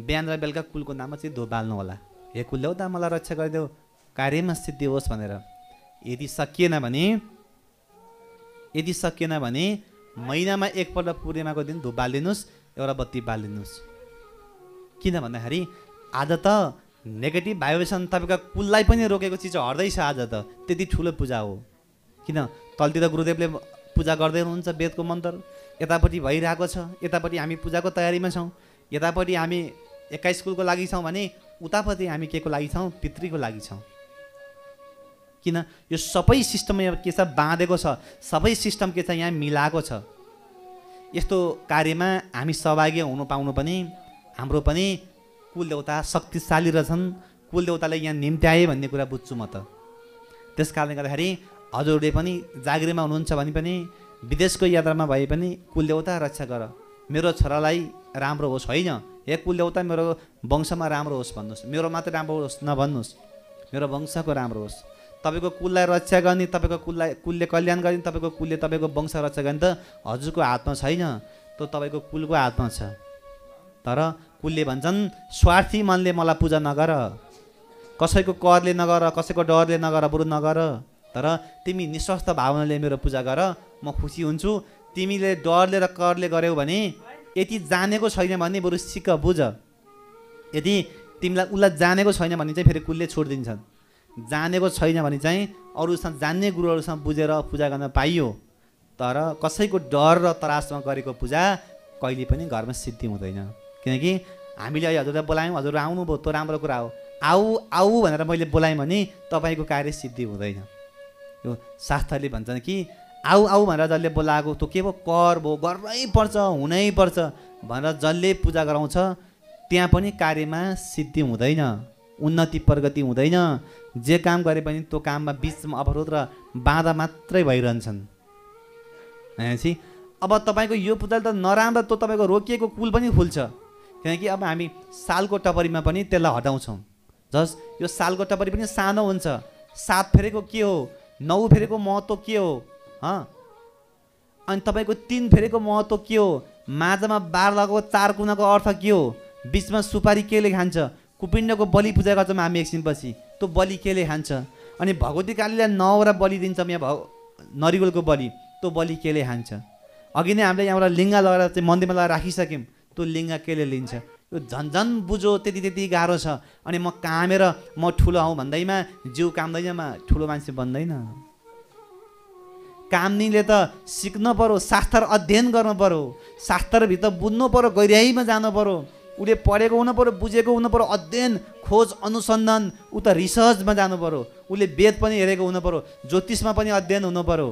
S2: बिहान र बेलुका कुलको नाममा चाहिँ धो बाल्नु होला। हे कुल त मलाई रक्षा गरिदेऊ। कार्यमा सिद्धि होस् भनेर। यदि सकिएन भने यदि सकिएन भने महिनामा एकपल्ट पूर्णिमाको दिन धुप बालिदिनुहोस् एउटा बत्ती बालिदिनुहोस्। किन भन्दाखेरि आज त नेगेटिभ भाइब्रेसन तपाईँको कुललाई पनि रोकेको चिज हट्दैछ आज त। त्यति ठुलो पूजा हो। किन? तलतिर गुरुदेवले पूजा गर्दै हुनुहुन्छ वेदको मन्त्र। यतापट्टि भइरहेको छ। यतापट्टि हामी पूजाको तयारीमा छौँ। यतापट्टि हामी एक्काइस कुलको लागि छौँ भने उतापट्टि हामी के को लागि छौँ? पितृको लागि छौँ। किन? यो सबै सिस्टम के छ? बाँधेको छ। सबै सिस्टम के छ? यहाँ मिलाएको छ। यस्तो कार्यमा हामी सहभागी हुनु पाउनु पनि हाम्रो पनि कुल देवता शक्तिशाली रहेछन् कुल देवताले यहाँ निम्त्याए भन्ने कुरा बुझ्छु म त। त्यस कारणले गर्दाखेरि हजुरले पनि जागिरमा हुनुहुन्छ भने पनि विदेशको यात्रामा भए पनि कुल देवता रक्षा गर। मेरो छोरालाई राम्रो होस् होइन? हे कुल देवता मेरो वंशमा राम्रो होस् भन्नुहोस्। मेरो मात्रै राम्रो होस् नभन्नुहोस्। मेरो वंशको राम्रो होस्। तपाईँको कुललाई रक्षा गर्ने तपाईँको कुललाई कुलले कल्याण गर्ने तपाईँको कुलले तपाईँको वंश रक्षा गर्ने त हजुरको हातमा छैन। त्यो तपाईँको कुलको हातमा छ। तर कुलले भन्छन् स्वार्थी मनले मलाई पूजा नगर। कसैको करले नगर कसैको डरले नगर बरु नगर। तर तिमी निस्वार्थ भावनाले मेरो पूजा गर म खुसी हुन्छु। तिमीले डरले र करले गर्यौ भने यति जानेको छैन भने बरु सिक बुझ। यदि तिमीलाई उसलाई जानेको छैन भने चाहिँ फेरि कुलले छोडिदिन्छन्। जानेको छैन भने चाहिँ अरूसँग जान्ने गुरुहरूसँग बुझेर पूजा गर्न पाइयो। तर कसैको डर र तरासमा गरेको पूजा कहिले पनि घरमा सिद्धि हुँदैन। किनकि हामीले हजुरलाई बोलायौँ हजुर आउनुभयो त्यो राम्रो कुरा हो। आऊ आऊ भनेर मैले बोलाएँ भने तपाईँको कार्य सिद्धि हुँदैन। यो शास्त्रले भन्छन् कि आऊ आऊ भनेर जसले बोलाएको त्यो के भयो? कर भयो गर्नै पर्छ हुनै पर्छ भनेर जसले पूजा गराउँछ त्यहाँ पनि कार्यमा सिद्धि हुँदैन उन्नति प्रगति हुँदैन। जे काम गरे पनि त्यो काममा बिचमा अवरोध र बाधा मात्रै भइरहन्छन्। भनेपछि अब तपाईँको यो पूजाले त नराम्रो त्यो तपाईँको रोकिएको कुल पनि खुल्छ किनकि अब हामी सालको टपरीमा पनि त्यसलाई हटाउँछौँ। जस यो सालको टपरी पनि सानो हुन्छ। सात फेरेको के हो? नौ फेरेको महत्त्व के हो? हँ? अनि तपाईँको तिन फेरेको महत्त्व के हो? माझमा बार लगाएको चार कुनाको अर्थ के हो? बिचमा सुपारी केले खान्छ? कुपिण्डको बलि पूजा गर्छौँ हामी एकछिनपछि त्यो बलि केले खान्छ? अनि भगवती कालीलाई नौवटा बलि दिन्छौँ यहाँ भग नरिवलको बलि। त्यो बलि केले खान्छ? अघि नै हामीले यहाँबाट लिङ्गा लगाएर चाहिँ मन्दिरमा लगाएर राखिसक्यौँ। त्यो लिङ्गा केले लिन्छ? यो झन्झन बुझो त्यति त्यति गाह्रो छ। अनि म कामेर म ठुलो हौँ भन्दैमा जिउ कामदैनमा ठुलो मान्छे बन्दैन। कामनीले त सिक्न पऱ्यो शास्त्र अध्ययन गर्नु पऱ्यो शास्त्रभित्र बुझ्नु पऱ्यो गहिराइमा जानु पऱ्यो उसले पढेको हुनु पऱ्यो बुझेको हुनु पऱ्यो अध्ययन खोज अनुसन्धान ऊ त रिसर्चमा जानु पऱ्यो उसले वेद पनि हेरेको हुनु पऱ्यो ज्योतिषमा पनि अध्ययन हुनु पऱ्यो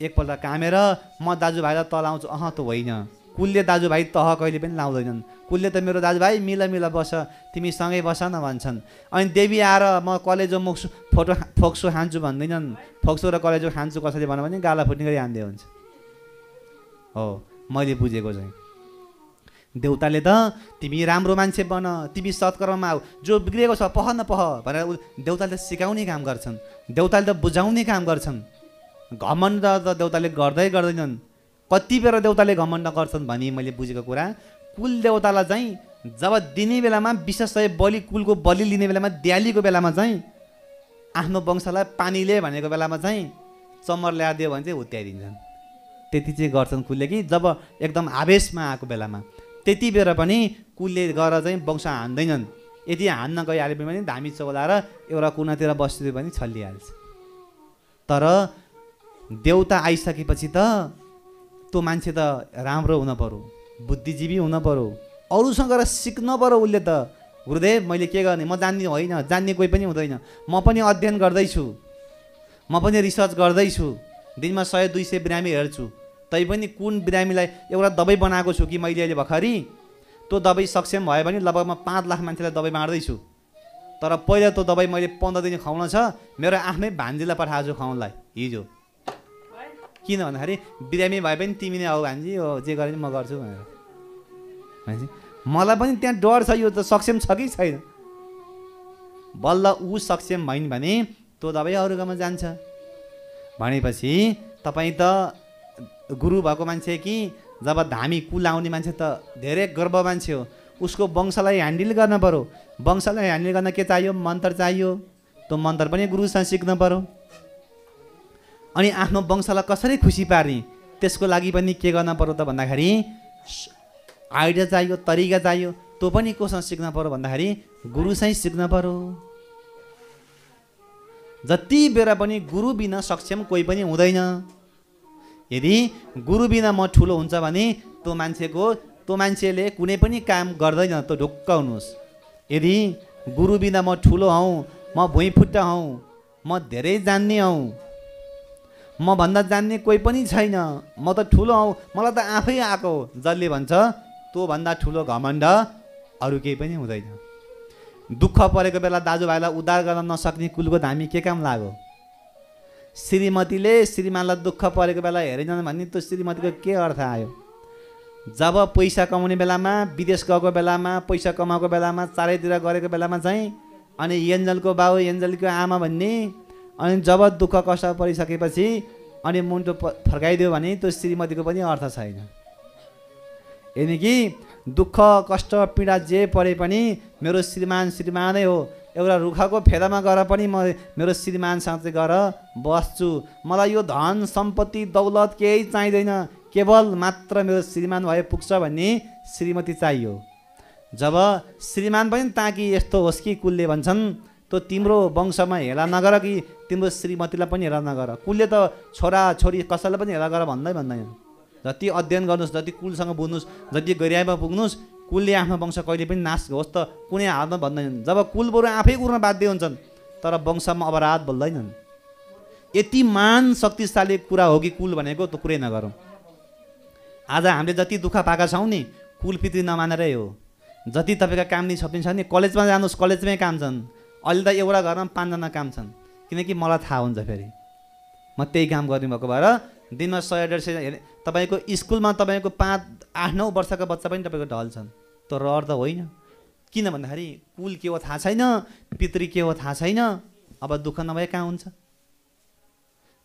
S2: एकपल्ट कामेर म दाजुभाइलाई तल आउँछु अह त होइन। कुलले दाजुभाइ तह कहिले पनि लाउँदैनन्। कुलले त मेरो दाजुभाइ मिला मिला बस तिमी सँगै बस न भन्छन्। अनि देवी आएर म कलेजो मुक्सु फोटो फोक्सो खान्छु भन्दैनन्। फोक्सो र कलेजो खान्छु कसैले भन्यो भने गाला फुट्ने गरी हान्दै हुन्छ। हो मैले बुझेको चाहिँ। देउताले त तिमी राम्रो मान्छे बन तिमी सत्कर्ममा आऊ। जो बिग्रेको छ पह न पह भनेर देउताले त सिकाउने काम गर्छन्। देउताले त बुझाउने काम गर्छन्। घमण्ड त देउताले गर्दै गर्दैनन्। कति बेर देउताले घमण्ड गर्छन् भनी मैले बुझेको कुरा। कुल देउतालाई चाहिँ जब दिने बेलामा विशेष बलि कुलको बलि लिने बेलामा दियालीको बेलामा चाहिँ आफ्नो वंशलाई पानीले भनेको बेलामा चाहिँ चम्मर ल्याइदियो भने चाहिँ हुत्याइदिन्छन्। त्यति चाहिँ गर्छन् कुलले कि जब एकदम आवेशमा आएको बेलामा। त्यति बेर पनि कुलले गएर चाहिँ वंश हान्दैनन्। यदि हान्न गइहाल्यो भने धामी चौलाएर एउटा कुनातिर बसिदियो भने छल्लिहाल्छ। तर देउता आइसकेपछि त त्यो मान्छे त राम्रो हुन पऱ्यो बुद्धिजीवी हुन पऱ्यो। अरूसँग गएर सिक्न पऱ्यो उसले त। गुरुदेव मैले के गर्ने? म जान्ने होइन जान्ने कोही पनि हुँदैन। म पनि अध्ययन गर्दैछु। म पनि रिसर्च गर्दैछु। दिनमा सय दुई सय बिरामी हेर्छु। तैपनि कुन बिरामीलाई एउटा दबाई बनाएको छु कि मैले अहिले भर्खरै? त्यो दबाई सक्षम भयो भने लगभग म पाँच लाख मान्छेलाई दबाई बाँड्दैछु तर पहिला त्यो दबाई मैले पन्ध्र दिन खुवाउन छ। मेरो आफ्नै भान्जीलाई पठाएको छु खुवाउनलाई। हिजो। किन भन्दाखेरि बिरामी भए पनि तिमी नै आऊ भान्जी हो जे गरे पनि म गर्छु भनेर। भनेपछि मलाई पनि त्यहाँ डर छ यो त सक्षम छ कि छैन? बल्ल ऊ सक्षम भइन् भने त्यो दबाई अरूकोमा जान्छ। भनेपछि तपाईँ त गुरु भएको मान्छे कि जब धामी कुल आउने मान्छे त धेरै गर्व मान्छे हो। उसको वंशलाई ह्यान्डल गर्न पऱ्यो वंशलाई ह्यान्डल गर्न के चाहियो? मन्त्र चाहियो। त्यो मन्त्र पनि गुरुसँग सिक्न पऱ्यो अनि आफ्नो वंशलाई कसरी खुसी पार्ने? त्यसको लागि पनि के गर्न पऱ्यो त भन्दाखेरि आइडिया चाहियो तरिका चाहियो त्यो पनि कोसँग सिक्न पऱ्यो भन्दाखेरि गुरुसँग सिक्न पऱ्यो जति बेला पनि गुरु बिना सक्षम कोही पनि हुँदैन। यदि गुरु बिना म ठुलो हुन्छ भने त्यो मान्छेको त्यो मान्छेले कुनै पनि काम गर्दैन त्यो ढुक्क हुनुहोस्। यदि गुरु बिना म ठुलो हौँ म भुइँफुट्टा हौँ म धेरै जान्ने हौँ म भन्दा जान्ने कोही पनि छैन। म त ठुलो हौँ मलाई त आफै आएको। जसले भन्छ त्योभन्दा ठुलो घमण्ड अरू केही पनि हुँदैन। दुःख परेको बेला दाजुभाइलाई उद्धार गर्न नसक्ने कुलको धामी के काम लाग्यो? श्रीमतीले श्रीमानलाई दुःख परेको बेला हेरेनन् भने त्यो श्रीमतीको के अर्थ आयो? जब पैसा कमाउने बेलामा विदेश गएको बेलामा पैसा कमाएको बेलामा चारैतिर गरेको बेलामा चाहिँ अनि एन्जलको बाउ एन्जलको आमा भन्ने अनि जब दुःख कष्ट परिसकेपछि अनि मुन्टो फर्काइदियो भने त्यो श्रीमतीको पनि अर्थ छैन। यानि कि दुःख कष्ट पीडा जे परे पनि मेरो श्रीमान श्रीमानै हो एउटा रुखको फेदामा गएर पनि म मेरो श्रीमानसँग चाहिँ गएर बस्छु। मलाई यो धन सम्पत्ति दौलत केही चाहिँदैन केवल मात्र मेरो श्रीमान भए पुग्छ भन्ने श्रीमती चाहियो। जब श्रीमान पनि ताकि यस्तो होस् कि कुलले भन्छन् त्यो तिम्रो वंशमा हेला नगर कि तिम्रो श्रीमतीलाई पनि हेला नगर कुलले त छोरा छोरी कसैलाई पनि हेला गर भन्दै भन्दैन। जति अध्ययन गर्नुहोस् जति कुलसँग बुझ्नुहोस् जति गरियामा पुग्नुहोस् कुलले आफ्नो वंश कहिले पनि नाश होस् त कुनै हालमा भन्दैनन्। जब कुल बरु आफै उड्न बाध्य हुन्छन् तर वंशमा अपराध बोल्दैनन्। यति मान शक्तिशाली कुरा हो कि कुल भनेको त्यो कुरै नगरौँ। आज हामीले जति दुःख पाएका छौँ नि कुल पितृ नमानेरै हो। जति तपाईँका काम नि छपिन्छ नि कलेजमा जानुहोस् कलेजमै काम छन्। अहिले त एउटा घरमा पाँचजना काम छन्। किनकि मलाई थाहा हुन्छ फेरि। म त्यही काम गर्ने भएको भएर दिनमा सय डेढ सय तपाईँको स्कुलमा तपाईँको पाँच आठ नौ वर्षका बच्चा पनि तपाईँको ढल्छन्। त्यो रहर त होइन। किन भन्दाखेरि कुल के हो थाहा छैन पितृ के हो थाहा छैन अब दुःख नभए कहाँ हुन्छ?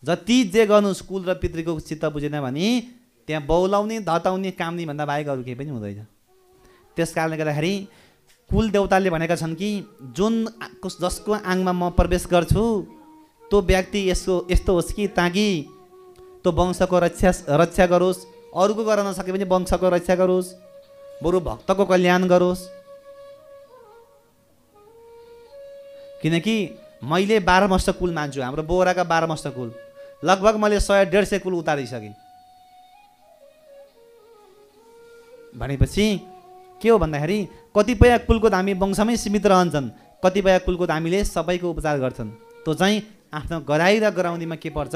S2: जति जे गर्नुहोस् कुल र पितृको चित्त बुझेन भने त्यहाँ बौलाउने धताउने काम नि भन्दा बाहेक अरू केही पनि हुँदैन। त्यस कारणले गर्दाखेरि कुल देवताले भनेका छन् कि जुन जसको आङमा म प्रवेश गर्छु त्यो व्यक्ति यसको यस्तो होस् कि ताकि त्यो वंशको रक्षा रक्षा गरोस् अरूको गर्न नसके पनि वंशको रक्षा गरोस् बरु भक्तको कल्याण गरोस्। किनकि मैले बाह्र मस्त कुल मान्छु हाम्रो बोराका बाह्र मस्त कुल। लगभग मैले सय डेढ सय कुल उतारिसकेँ। भनेपछि के हो भन्दाखेरि कतिपय कुलको धामी वंशमै सीमित रहन्छन्। कतिपय कुलको धामीले सबैको उपचार गर्छन्। त्यो चाहिँ आफ्नो गराइ र गराउँदीमा के पर्छ?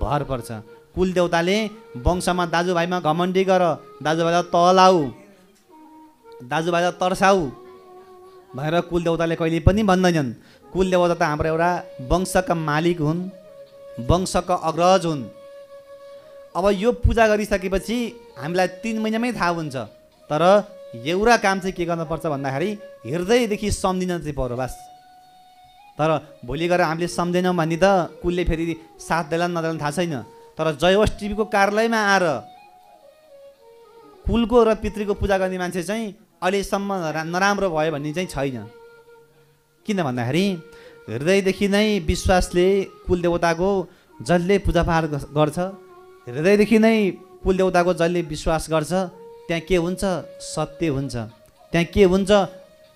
S2: भर पर्छ। कुल देउताले वंशमा दाजुभाइमा घमण्डी गर दाजुभाइलाई तलाउ दाजुभाइलाई तर्साउ भनेर कुल देउताले कहिले पनि भन्दैनन्। कुल देवता त हाम्रो एउटा वंशका मालिक हुन् वंशका अग्रज हुन्। अब यो पूजा गरिसकेपछि हामीलाई तिन महिनामै थाहा हुन्छ। तर एउटा काम चाहिँ के गर्नुपर्छ भन्दाखेरि हृदयदेखि सम्झिन चाहिँ पऱ्यो बास। तर भोलि गएर हामीले सम्झेनौँ भने त कुलले फेरि साथ देला नदेला थाहा छैन। तर टिभीको कार्यालयमा आएर कुलको र पितृको पूजा गर्ने मान्छे चाहिँ अहिलेसम्म नराम्रो भयो भन्ने चाहिँ छैन। किन भन्दाखेरि हृदयदेखि नै विश्वासले कुल देवताको जसले पूजापाठ गर्छ हृदयदेखि नै कुल देवताको जसले विश्वास गर्छ त्यहाँ के हुन्छ? सत्य हुन्छ। त्यहाँ के हुन्छ?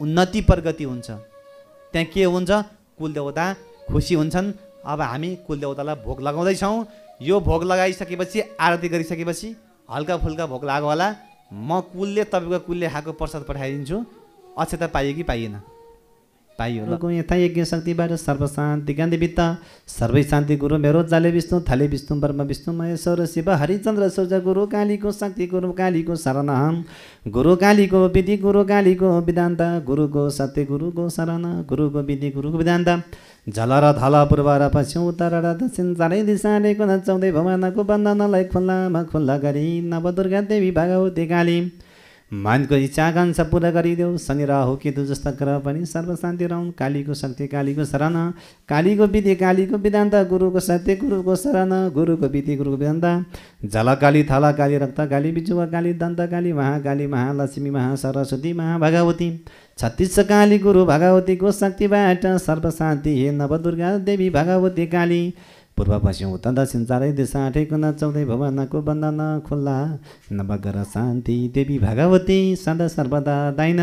S2: उन्नति प्रगति हुन्छ। त्यहाँ के हुन्छ? कुल देवता खुसी हुन्छन्। अब हामी कुल देवतालाई भोग लगाउँदैछौँ। यो भोग लगाइसकेपछि आरती गरिसकेपछि हल्का फुल्का भोग लाग्यो होला म कुलले तपाईँको कुलले खाएको प्रसाद पठाइदिन्छु। अक्षता पाइयो कि पाइएन? पाइयो ल। यथा यज्ञ शक्तिबाट सर्व शान्ति गान्धी वित्त सर्वै शान्ति गुरु मेरो जाले विष्णु थाले विष्णु ब्रह्म विष्णु महेश्वर शिव हरिचन्द्र सूर्य गुरु कालीको शक्ति गुरु कालीको शरण गुरु कालीको विधि गुरु कालीको विधान्त। गुरुको सत्य गुरुको शरण। गुरुको विधि गुरुको विधान्त। झल र धल पूर्व र पश्चिम उत्तर र दक्षिण चारै दिशाले कुन चौधै भवनको बन्धनलाई खुल्लामा खुल्ला गरी नवदुर्गा देवी भगवती काली। मानको इच्छा आकाङ्क्षा पुरा गरिदेऊ। शनि राहु केतु जस्ता ग्रह पनि सर्वशान्ति रहन्। कालीको शक्ति कालीको शरण। कालीको विधि कालीको विधान्त गुरुको सत्य गुरुको शरण गुरुको विधि गुरुको जल काली थल काली रक्त काली बिजुवा काली दन्त काली महाकाली महालक्ष्मी महासरस्वती महाभगवती। छत्तिस काली गुरु भगवतीको शक्तिबाट सर्वशान्ति हे नवदुर्गा देवी भगवती काली। पूर्व पश्चिम उत्तर दक्षिण चारै दिशा कुना चौधै भवनको बन्धन खुल्ला। नवग्र शान्ति देवी भगवती सदा सर्वदा दाइन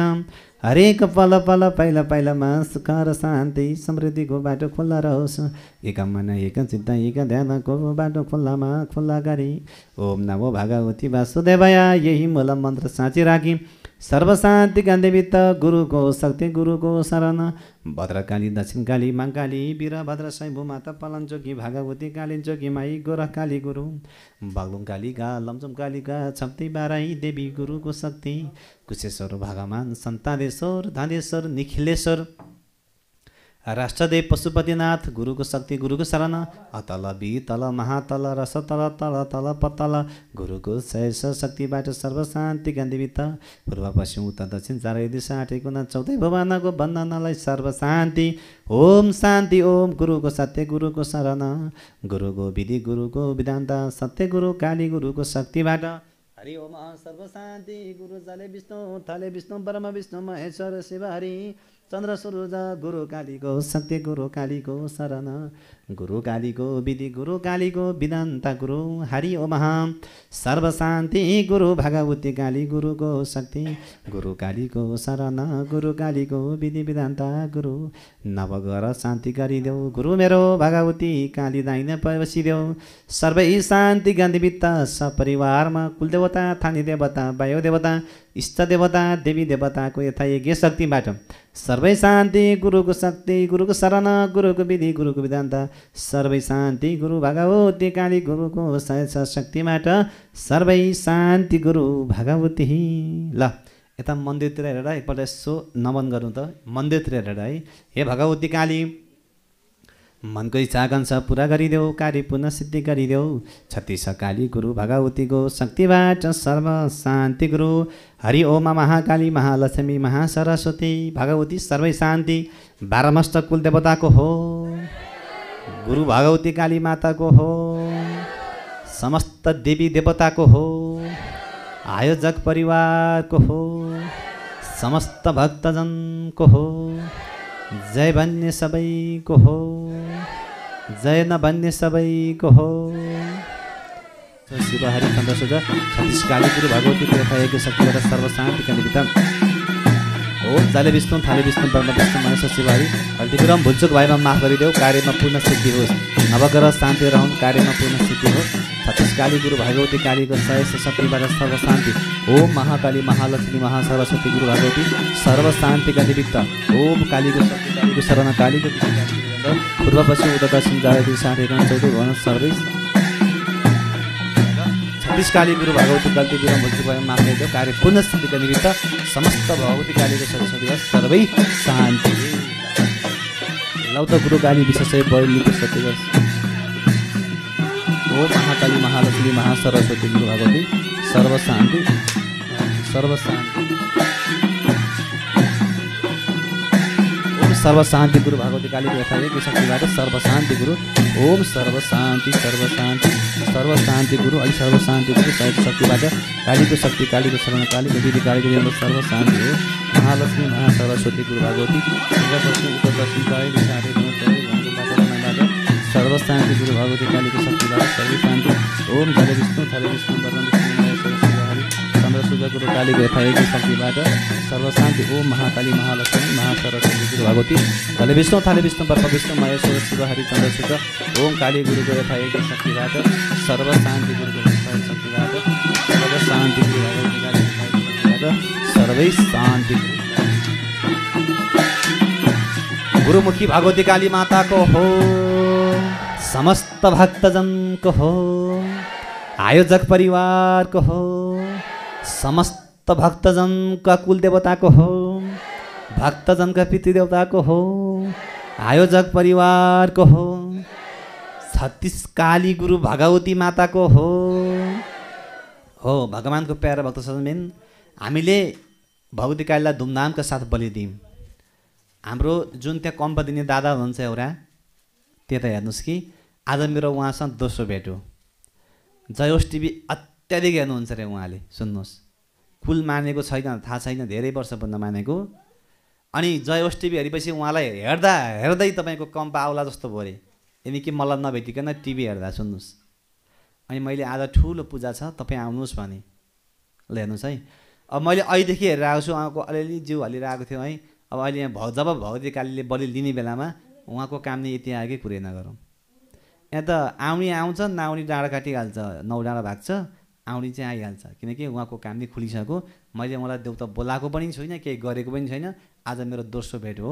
S2: हरेक पल पल पहिला पहिलामा सुख र शान्ति समृद्धिको बाटो खुल्ला रहोस्। एक मन एक चित्त एक ध्यानको बाटो खुल्लामा खुल्ला गरी। ओम नमो भगवती वासुदेवया यही मूल मन्त्र साँची राखी। सर्वशान्ति गान्धीवित्त गुरुको शक्ति गुरुको शरण भद्रकाली दक्षिणकाली माङ्काली वीरभद्र शैभू माता पलञ्चोकी भागवती कालिञ्चोकी माई गोरख काली गुरु बागलुङ कालिका लमचुम कालिका छप्ती बाराई देवी गुरुको शक्ति कुशेश्वर भगवान् सन्तादेश्वर धानेश्वर निखिलेश्वर राष्ट्रदेव पशुपतिनाथ गुरुको शक्ति गुरुको शरण अतल तल महातल रस तल तल तल पतल गुरुको शेष शक्तिबाट सर्वशान्ति गान्धीवित्त पूर्व पश्चिम उत्तर दक्षिण चारै दिशा आठेको न चौधै भवानको बन्धनलाई सर्वशान्ति। ओम शान्ति ओम गुरुको सत्य गुरुको शरण गुरुको विधि गुरुको विधान्त सत्य गुरु काली गुरुको शक्तिबाट। हरि ओम सर्वशान्ति गुरु जले विष्णु थले विष्णु ब्रह्म विष्णु महेश्वर शिव हरि। चन्द्र सुरुज गुरु कालीको शक्ति गुरु कालीको शरण गुरु कालीको विधि गुरु कालीको विधान्त गुरु हरि ओम सर्वशान्ति गुरु भगवती काली गुरुको शक्ति गुरु कालीको शरण गुरु कालीको विधि विधान्त गुरु। नवगर शान्ति गरिदेऊ गुरु मेरो भगवती काली दाइन बसिदेऊ सर्वै शान्ति गन्धवित्त सपरिवारमा कुलदेवता थानी देवता वायु देवता इष्ट देवता देवी देवताको यथा यज्ञ शक्तिबाट सर्वै शान्ति गुरुको शक्ति गुरुको शरण गुरुको विधि गुरुको विधान्त सर्वै शान्ति गुरु भगवती काली गुरुको शक्तिबाट सर्वै शान्ति गुरु भगवती ल यता मन्दिरतिर हेरेर एकपल्ट यसो नमन गरौँ त मन्दिरतिर हेरेर है हे भगवती काली मनको इच्छा आकाङ्क्षा पुरा गरिदेऊ कार्य पुनः सिद्धि गरिदेऊ। छत्तिस काली गुरु भगवतीको शक्तिबाट सर्व शान्ति गुरु। हरि ओमा महाकाली महालक्ष्मी महासरस्वती। भगवती सर्वै शान्ति। बाह्रमस्त कुल देवताको हो। गुरु भगवती काली माताको हो। समस्त देवी देवताको हो। आयोजक परिवारको हो। समस्त भक्तजनको हो। जय भन्ने सबैको हो। जय नभन्ने सबैको हो। शिव हरिचन्द्र सुज। छत्तिस काली गुरु भगवती यज्ञ शक्तिबाट सर्वशान्तिका निमित्त। हो जले विष्णु थाले विष्णु ब्रह्म विष्णु महेश्वर शिव हरि। हल्दीपुरम भुलचुक भएमा माफ गरिदेऊ कार्यमा पूर्ण सिद्धि होस्। नवग्रह शान्ति रहन् कार्यमा पूर्ण सिद्धि होस्। छत्तिस काली गुरु भगवती कालीको सय शक्तिबाट सर्व शान्ति ओम महाकाली महालक्ष्मी महासरस्वती गुरु भगवती सर्व शान्तिका निमित्त। ओम कालीको शक्ति कालीको शरण कालीको पूर्व पश्चिम उत्तर दक्षिण जायत्री साठ एकाउन्न चौध भन सर्वै छत्तिस काली गुरु भगवती गल्ती गुरु भक्ति मान्दै देव कार्य पुनः स्थितिका निमित्त समस्त भगवती कालीको सरस्वती सर्वै शान्ति। लौत गुरु काली विशेष बलिको सत्य ओ महाकाली महालक्ष्मी महासरस्वती गुरु भगवती सर्व शान्ति सर्व शान्ति ओम सर्व शान्ति गुरु भगवती कालीको यथाएको शक्तिबाट सर्व शान्ति गुरु ओम सर्व शान्ति सर्व शान्ति सर्व शान्ति गुरु अलि सर्व शान्ति गुरु सहित शक्तिबाट कालीको शक्ति कालीको शरण कालीको दिदी कालीको जन्म सर्व शान्ति हो महालक्ष्मी महासरस्वती गुरु भगवती पूर्व पश्चिम उत्तर दक्षिण चारै दिशा आठ नौ चौबिस घन्टाबाट रमाइबाट सर्व शान्ति गुरु भगवती कालीको शक्तिबाट सर्व शान्ति ओम जले विष्णु थले विष्णु विष्णु चन्द्र सूर्य गुरु कालीको यथाएको शक्तिबाट सर्व शान्ति ओम महाकाली महालक्ष्मी महासरस्वती गुरु भगवती। धले विष्णु थाले विष्णु वर्प विष्णु महेश्वर शिवहरि चन्द्र सूर्य ओम काली गुरुको यथाएको शक्तिबाट सर्व शान्ति गुरुको यथाएको शक्तिबाट सर्व शान्ति गुरु सर्वै शान्ति। गुरुमुखी भगवती काली माताको हो समस्त भक्तजनको हो आयोजक परिवारको हो समस्त भक्तजनका कुलदेवताको हो भक्तजनका पितृदेवताको हो आयोजक परिवारको हो छत्तिस काली गुरु भगवती माताको हो। हो भगवान्को प्यारा भक्त सजनबिन हामीले भगवती कालीलाई धुमधामका साथ बलि दियौँ। हाम्रो जुन त्यहाँ कम्प दिने दादा हुनुहुन्छ एउटा त्यता हेर्नुहोस् कि आज मेरो उहाँसँग दोस्रो भेट हो। जयोस टिभी अत्याधिक हेर्नुहुन्छ अरे उहाँले सुन्नुहोस्। कुल मानेको छैन थाहा छैन धेरै वर्षभन्दा मानेको। अनि जयोस टिभी हेरेपछि उहाँलाई हेर्दा हेर्दै तपाईँको कम्प आउला जस्तो भयो अरे। यदि कि मलाई नभेटिकन टिभी हेर्दा सुन्नुहोस्। अनि मैले आज ठुलो पूजा छ तपाईँ आउनुहोस् भने। ल हेर्नुहोस् है। अब मैले अहिलेदेखि हेरेर आएको छु उहाँको अलिअलि जिउ हल्लिरहेको थियो है। अब अहिले यहाँ भ जब भगवती कालीले बलि लिने बेलामा उहाँको काम नै यति आएकै कुरै नगरौँ। यहाँ त आउने आउँछ नआउने डाँडा काटिहाल्छ नौ डाँडा भाग्छ। आउने चाहिँ आइहाल्छ। किनकि उहाँको काम नै खुलिसक्यो। मैले उहाँलाई देउता बोलाएको पनि छुइनँ केही गरेको पनि छैन। आज मेरो दोस्रो भेट हो।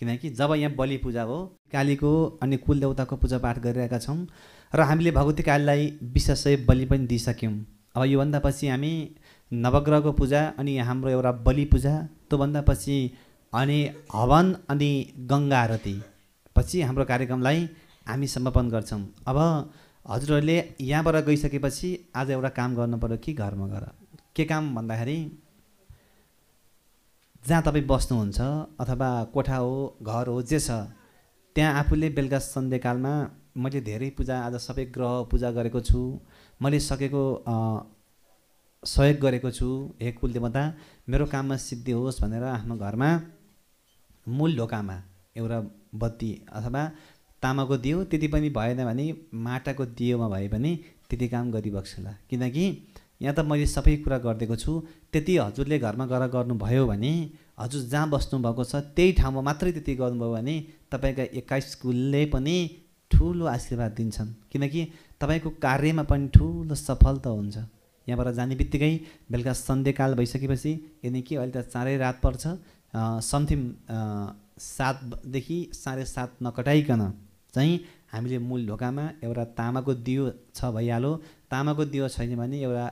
S2: किनकि जब यहाँ बलि पूजा हो कालीको अनि कुल देवताको पूजा पाठ गरिरहेका छौँ र हामीले भगवती कालीलाई विशेषै बलि पनि दिइसक्यौँ। अब योभन्दा पछि हामी नवग्रहको पूजा अनि हाम्रो एउटा बलि पूजा त्योभन्दा पछि अनि हवन अनि गङ्गा आरती पछि हाम्रो कार्यक्रमलाई हामी समापन गर्छौँ। अब हजुरहरूले यहाँबाट गइसकेपछि आज एउटा काम गर्नु पऱ्यो कि घरमा गएर के काम भन्दाखेरि जहाँ तपाईँ बस्नुहुन्छ अथवा कोठा हो घर हो जे छ त्यहाँ आफूले बेलुका सन्ध्याकालमा मैले धेरै पूजा आज सबै ग्रह पूजा गरेको छु। मैले सकेको सहयोग गरेको छु। हे कुलदेवता मेरो काममा सिद्धि होस् भनेर आफ्नो घरमा मूल ढोकामा एउटा बत्ती अथवा तामाको दियो त्यति पनि भएन भने माटाको दियोमा भए पनि त्यति काम गरिबक्सला किनकि यहाँ त मैले सबै कुरा गरिदिएको छु। त्यति हजुरले घरमा गएर गर्नुभयो भने हजुर जहाँ बस्नुभएको छ त्यही ठाउँमा मात्रै त्यति गर्नुभयो भने तपाईँका एक्काइस कुलले पनि ठुलो आशीर्वाद दिन्छन्। किनकि तपाईँको कार्यमा पनि ठुलो सफलता हुन्छ। यहाँबाट जाने बित्तिकै बेलुका सन्ध्याकाल भइसकेपछि यदि के अहिले त चाँडै रात पर्छ। समथिङ सातदेखि साढे सात नकटाइकन चाहिँ हामीले मूल ढोकामा एउटा तामाको दियो छ भइहाल्यो। तामाको दियो छैन भने एउटा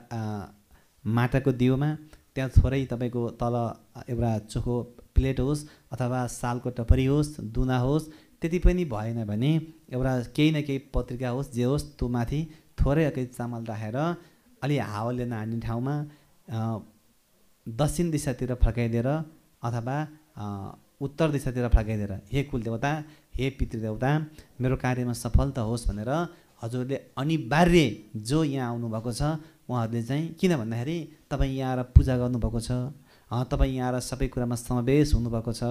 S2: माटाको दियोमा त्यहाँ थोरै तपाईँको तल एउटा चोखो प्लेट होस् अथवा सालको टपरी होस् दुना होस् त्यति पनि भएन भने एउटा केही न केही पत्रिका होस् जे होस् त्यो माथि थोरै अकै चामल राखेर अलि हावाले नहान्ने ठाउँमा दक्षिण दिशातिर फर्काइदिएर अथवा उत्तर दिशातिर फर्काइदिएर हे कुलदेवता हे पितृदेवता मेरो कार्यमा सफलता होस् भनेर हजुरले अनिवार्य जो यहाँ आउनुभएको छ उहाँहरूले चाहिँ किन भन्दाखेरि तपाईँ यहाँ आएर पूजा गर्नुभएको छ? तपाईँ यहाँ आएर सबै कुरामा समावेश हुनुभएको छ।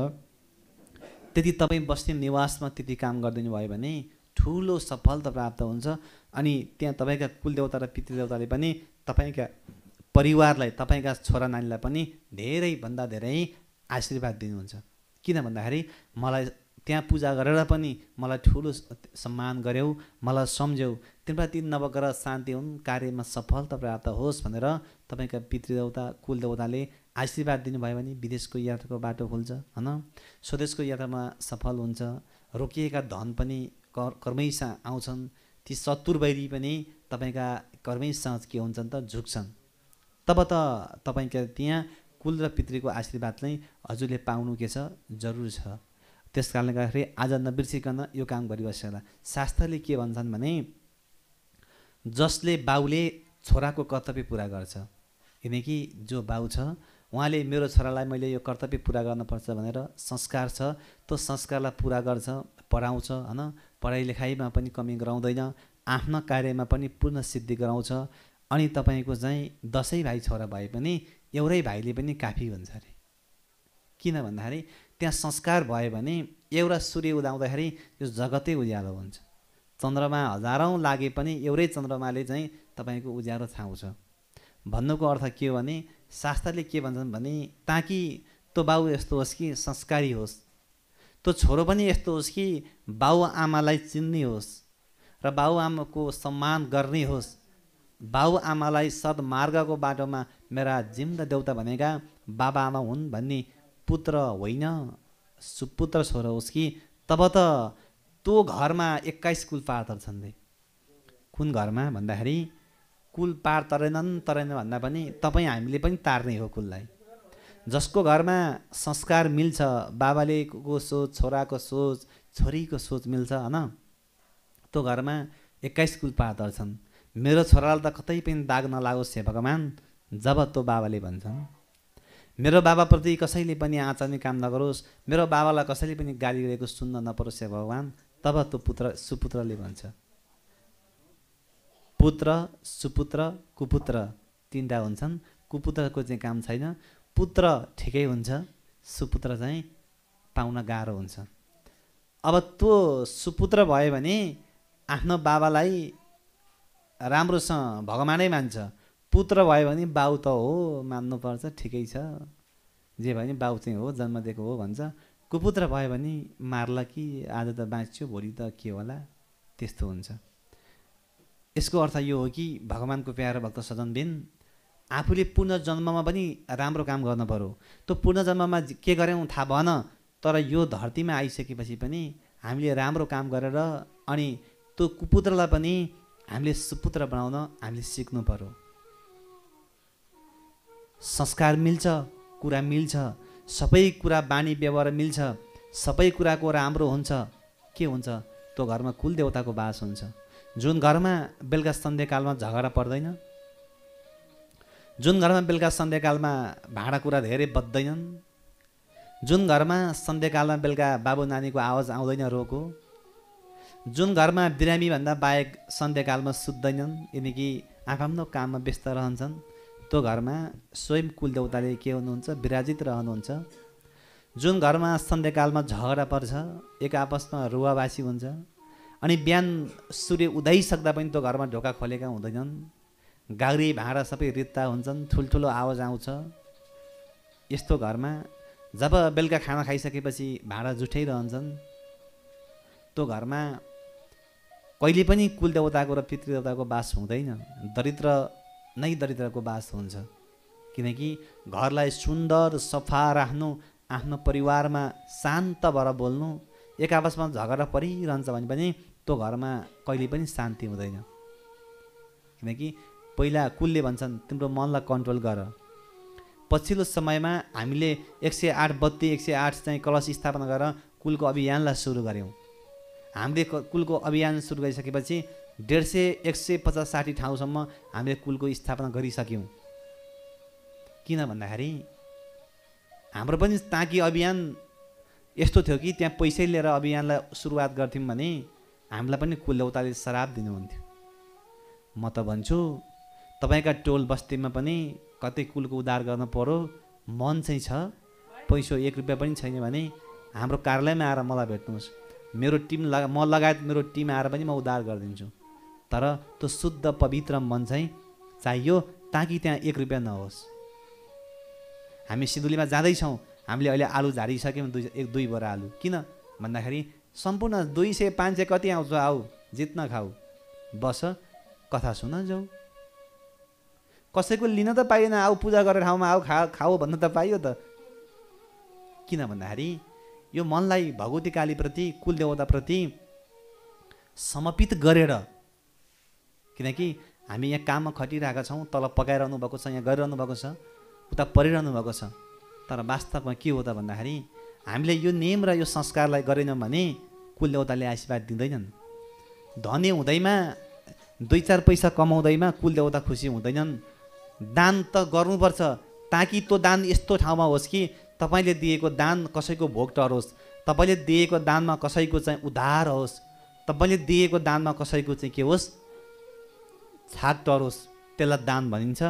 S2: त्यति तपाईँ बस्ने निवासमा त्यति काम गरिदिनु भयो भने ठुलो सफलता प्राप्त हुन्छ। अनि त्यहाँ तपाईँका कुलदेवता र पितृदेवताले पनि तपाईँका परिवारलाई तपाईँका छोरा नानीलाई पनि धेरैभन्दा धेरै आशीर्वाद दिनुहुन्छ। किन भन्दाखेरि मलाई त्यहाँ पूजा गरेर पनि मलाई ठुलो सम्मान गर्यौ मलाई सम्झ्यौ। तिनीप्रति नवग्र शान्ति हुन् कार्यमा सफलता प्राप्त होस् भनेर तपाईँका पितृदेवता कुलदेवताले आशीर्वाद दिनुभयो भने विदेशको यात्राको बाटो खुल्छ होइन? स्वदेशको यात्रामा सफल हुन्छ। रोकिएका धन पनि कर कर्मै सा आउँछन्। ती शत्रु बैरी पनि तपाईँका कर्मै साँझ के हुन्छन् त झुक्छन्। तब त तपाईँका त्यहाँ कुल र पितृको आशीर्वाद चाहिँ हजुरले पाउनु के छ? जरुर छ। त्यस कारणले गर्दाखेरि आज नबिर्सिकन यो काम गरिबस्छ होला शास्त्रले के भन्छन् भने जसले बाउले छोराको कर्तव्य पुरा गर्छ किनकि जो बाउ छ उहाँले मेरो छोरालाई मैले यो कर्तव्य पुरा गर्नुपर्छ भनेर संस्कार छ त्यो संस्कारलाई पुरा गर्छ पढाउँछ होइन? पढाइ लेखाइमा पनि कमी गराउँदैन आफ्ना कार्यमा पनि पूर्ण सिद्धि गराउँछ अनि तपाईँको चाहिँ दसैँ भाइ छोरा भए पनि एउटै भाइले पनि काफी हुन्छ अरे। किन भन्दाखेरि त्यहाँ संस्कार भयो भने एउटा सूर्य उदाउँदाखेरि यो जगतै उज्यालो हुन्छ। चन्द्रमा हजारौँ लागे पनि एउटै चन्द्रमाले चाहिँ तपाईँको उज्यालो छाउँछ। भन्नुको अर्थ के हो भने शास्त्रले के भन्छन् भने ताकि त्यो बाउ यस्तो होस् कि संस्कारी होस् त्यो छोरो पनि यस्तो होस् कि बाउ आमालाई चिन्ने होस् र बाउ आमाको सम्मान गर्ने होस्। बाउ आमालाई सद्मार्गको बाटोमा मेरा जिम्दा देउता भनेका बाबा आमा हुन् भन्ने पुत्र होइन? सुपुत्र छोरो होस् कि? तब त त्यो घरमा एक्काइस कुल पार तर्छन् रे। कुन घरमा? भन्दाखेरि कुल पार तरेनन् तरेन भन्दा पनि तपाईँ हामीले पनि तार्ने हो कुललाई। जसको घरमा संस्कार मिल्छ बाबाले को सोच छोराको सोच छोरीको सोच मिल्छ होइन? त्यो घरमा एक्काइस कुल पार तर्छन् मेरो छोरालाई त कतै पनि दाग नलागोस् हे भगवान् जब त्यो बाबाले भन्छन्। मेरो बाबाप्रति कसैले पनि आचार्ने काम नगरोस् मेरो बाबालाई कसैले पनि गाली गरेको सुन्न नपरोस् हे भगवान्। तब त्यो पुत्र सुपुत्रले भन्छ। पुत्र सुपुत्र कुपुत्र तिनवटा हुन्छन्। कुपुत्रको चाहिँ काम छैन। पुत्र ठिकै हुन्छ सुपुत्र चाहिँ पाउन गाह्रो हुन्छ। अब त्यो सुपुत्र भयो भने आफ्नो बाबालाई राम्रोसँग भगवानै मान्छ। पुत्र भयो भने बाउ त हो मान्नुपर्छ ठिकै छ। जे भयो भने बाउ चाहिँ हो जन्म दिएको हो भन्छ। कुपुत्र भयो भने मार्ला कि आज त बाँच्यो भोलि त के होला त्यस्तो हुन्छ। यसको अर्थ यो हो कि भगवान्को प्यारो भक्त सजनबिन आफूले पुनर्जन्ममा पनि राम्रो काम गर्नु पऱ्यो त्यो पुनर्जन्ममा के गऱ्यौँ थाहा भएन तर यो धरतीमा आइसकेपछि पनि हामीले राम्रो काम गरेर अनि त्यो कुपुत्रलाई पनि हामीले सुपुत्र बनाउन हामीले सिक्नु पऱ्यो संस्कार मिल्छ कुरा मिल्छ सबै कुरा बानी व्यवहार मिल्छ सबै कुराको राम्रो हुन्छ। के हुन्छ? त्यो घरमा कुल देवताको बास हुन्छ। जुन घरमा बेलुका सन्ध्याकालमा झगडा पर्दैन जुन घरमा बेलुका सन्ध्याकालमा भाँडा कुरा धेरै बज्दैनन् जुन घरमा सन्ध्याकालमा बेलुका बाबु नानीको आवाज आउँदैन रोको जुन घरमा बिरामीभन्दा बाहेक सन्ध्याकालमा सुत्दैनन् किनकि आफ्नो काममा व्यस्त रहन्छन् त्यो घरमा स्वयं कुलदेवताले के हुनुहुन्छ? विराजित रहनुहुन्छ। जुन घरमा सन्ध्याकालमा झगडा पर्छ एक आपसमा रुवावासी हुन्छ अनि बिहान सूर्य उदाइसक्दा पनि त्यो घरमा ढोका खोलेका हुँदैनन्। गाग्री भाँडा सबै रित्ता हुन्छन् ठुल्ठुलो आवाज आउँछ। यस्तो घरमा जब बेलुका खाना खाइसकेपछि भाँडा जुठाइरहन्छन् त्यो घरमा कहिले पनि कुलदेवताको र पितृदेवताको बास हुँदैन। दरिद्र नै दरिद्रको बास हुन्छ। किनकि घरलाई सुन्दर सफा राख्नु आफ्नो परिवारमा शान्त भएर बोल्नु एक आपसमा झगडा परिरहन्छ भने पनि त्यो घरमा कहिले पनि शान्ति हुँदैन। किनकि पहिला कुलले भन्छन् तिम्रो मनलाई कन्ट्रोल गर। पछिल्लो समयमा हामीले एक सय आठ बत्ती एक सय आठ चाहिँ कलश स्थापना गरेर कुलको अभियानलाई सुरु गऱ्यौँ। हामीले कुलको अभियान सुरु गरिसकेपछि डेढ सय एक सय पचास साठी ठाउँसम्म हामीले कुलको स्थापना गरिसक्यौँ। किन भन्दाखेरि हाम्रो पनि ताकि अभियान यस्तो थियो कि त्यहाँ पैसै लिएर अभियानलाई सुरुवात गर्थ्यौँ भने हामीलाई पनि कुलदेउताले श्राप दिनुहुन्थ्यो। म त भन्छु तपाईँका टोल बस्तीमा पनि कतै कुलको उद्धार गर्न पऱ्यो मन चाहिँ छ। पैसो एक रुपियाँ पनि छैन भने हाम्रो कार्यालयमा आएर मलाई भेट्नुहोस्। मेरो टिम लगा म लगायत मेरो टिम आएर पनि म उद्धार गरिदिन्छु। तर त्यो शुद्ध पवित्र मन चाहिँ चाहियो ताकि त्यहाँ एक रुपियाँ नहोस्। हामी सिन्धुलीमा जाँदैछौँ। हामीले अहिले आलु झारिसक्यौँ दुई एक दुई बोरा आलु। किन? भन्दाखेरि सम्पूर्ण दुई सय पाँच सय कति आउँछ आऊ जित्न खाऊ। बस कथा सुन जाऊ कसैको लिन त पाइएन आऊ पूजा गरेर ठाउँमा आऊ खा खाऊ भन्न त पाइयो त। किन भन्दाखेरि यो मनलाई भगवती कालीप्रति कुलदेवताप्रति समर्पित गरेर किनकि हामी यहाँ काममा खटिरहेका छौँ तल पकाइरहनु भएको छ यहाँ गरिरहनु भएको छ उता परिरहनु भएको छ। तर वास्तवमा के हो त भन्दाखेरि हामीले यो नियम र यो संस्कारलाई गरेनौँ भने कुलदेवताले आशीर्वाद दिँदैनन्। धनी हुँदैमा दुई चार पैसा कमाउँदैमा कुलदेवता खुसी हुँदैनन्। दान त गर्नुपर्छ ताकि त्यो दान यस्तो ठाउँमा होस् कि तपाईँले दिएको दान कसैको भोग टरोस् तपाईँले दिएको दानमा कसैको चाहिँ उद्धार होस् तपाईँले दिएको दानमा कसैको चाहिँ के होस् छाक टरोस् त्यसलाई दान भनिन्छ।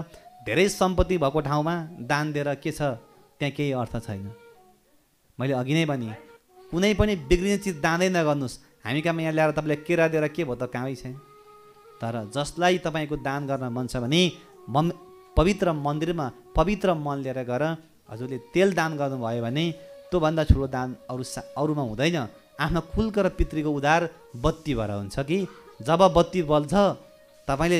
S2: धेरै सम्पत्ति भएको ठाउँमा दान दिएर के छ त्यहाँ केही अर्थ छैन। मैले अघि नै भने कुनै पनि बिग्रिने चिज दानै नगर्नुहोस्। हामी कहाँ यहाँ ल्याएर तपाईँले केरा दिएर के भयो त कहाँ छैन। तर जसलाई तपाईँको दान गर्न मन छ भने मम पवित्र मन्दिरमा पवित्र मन लिएर गएर हजुरले तेल दान गर्नुभयो भने त्योभन्दा ठुलो दान अरू सा अरूमा हुँदैन। आफ्नो कुलको र पितृको उधार बत्ती भएर हुन्छ कि? जब बत्ती बल्छ तपाईँले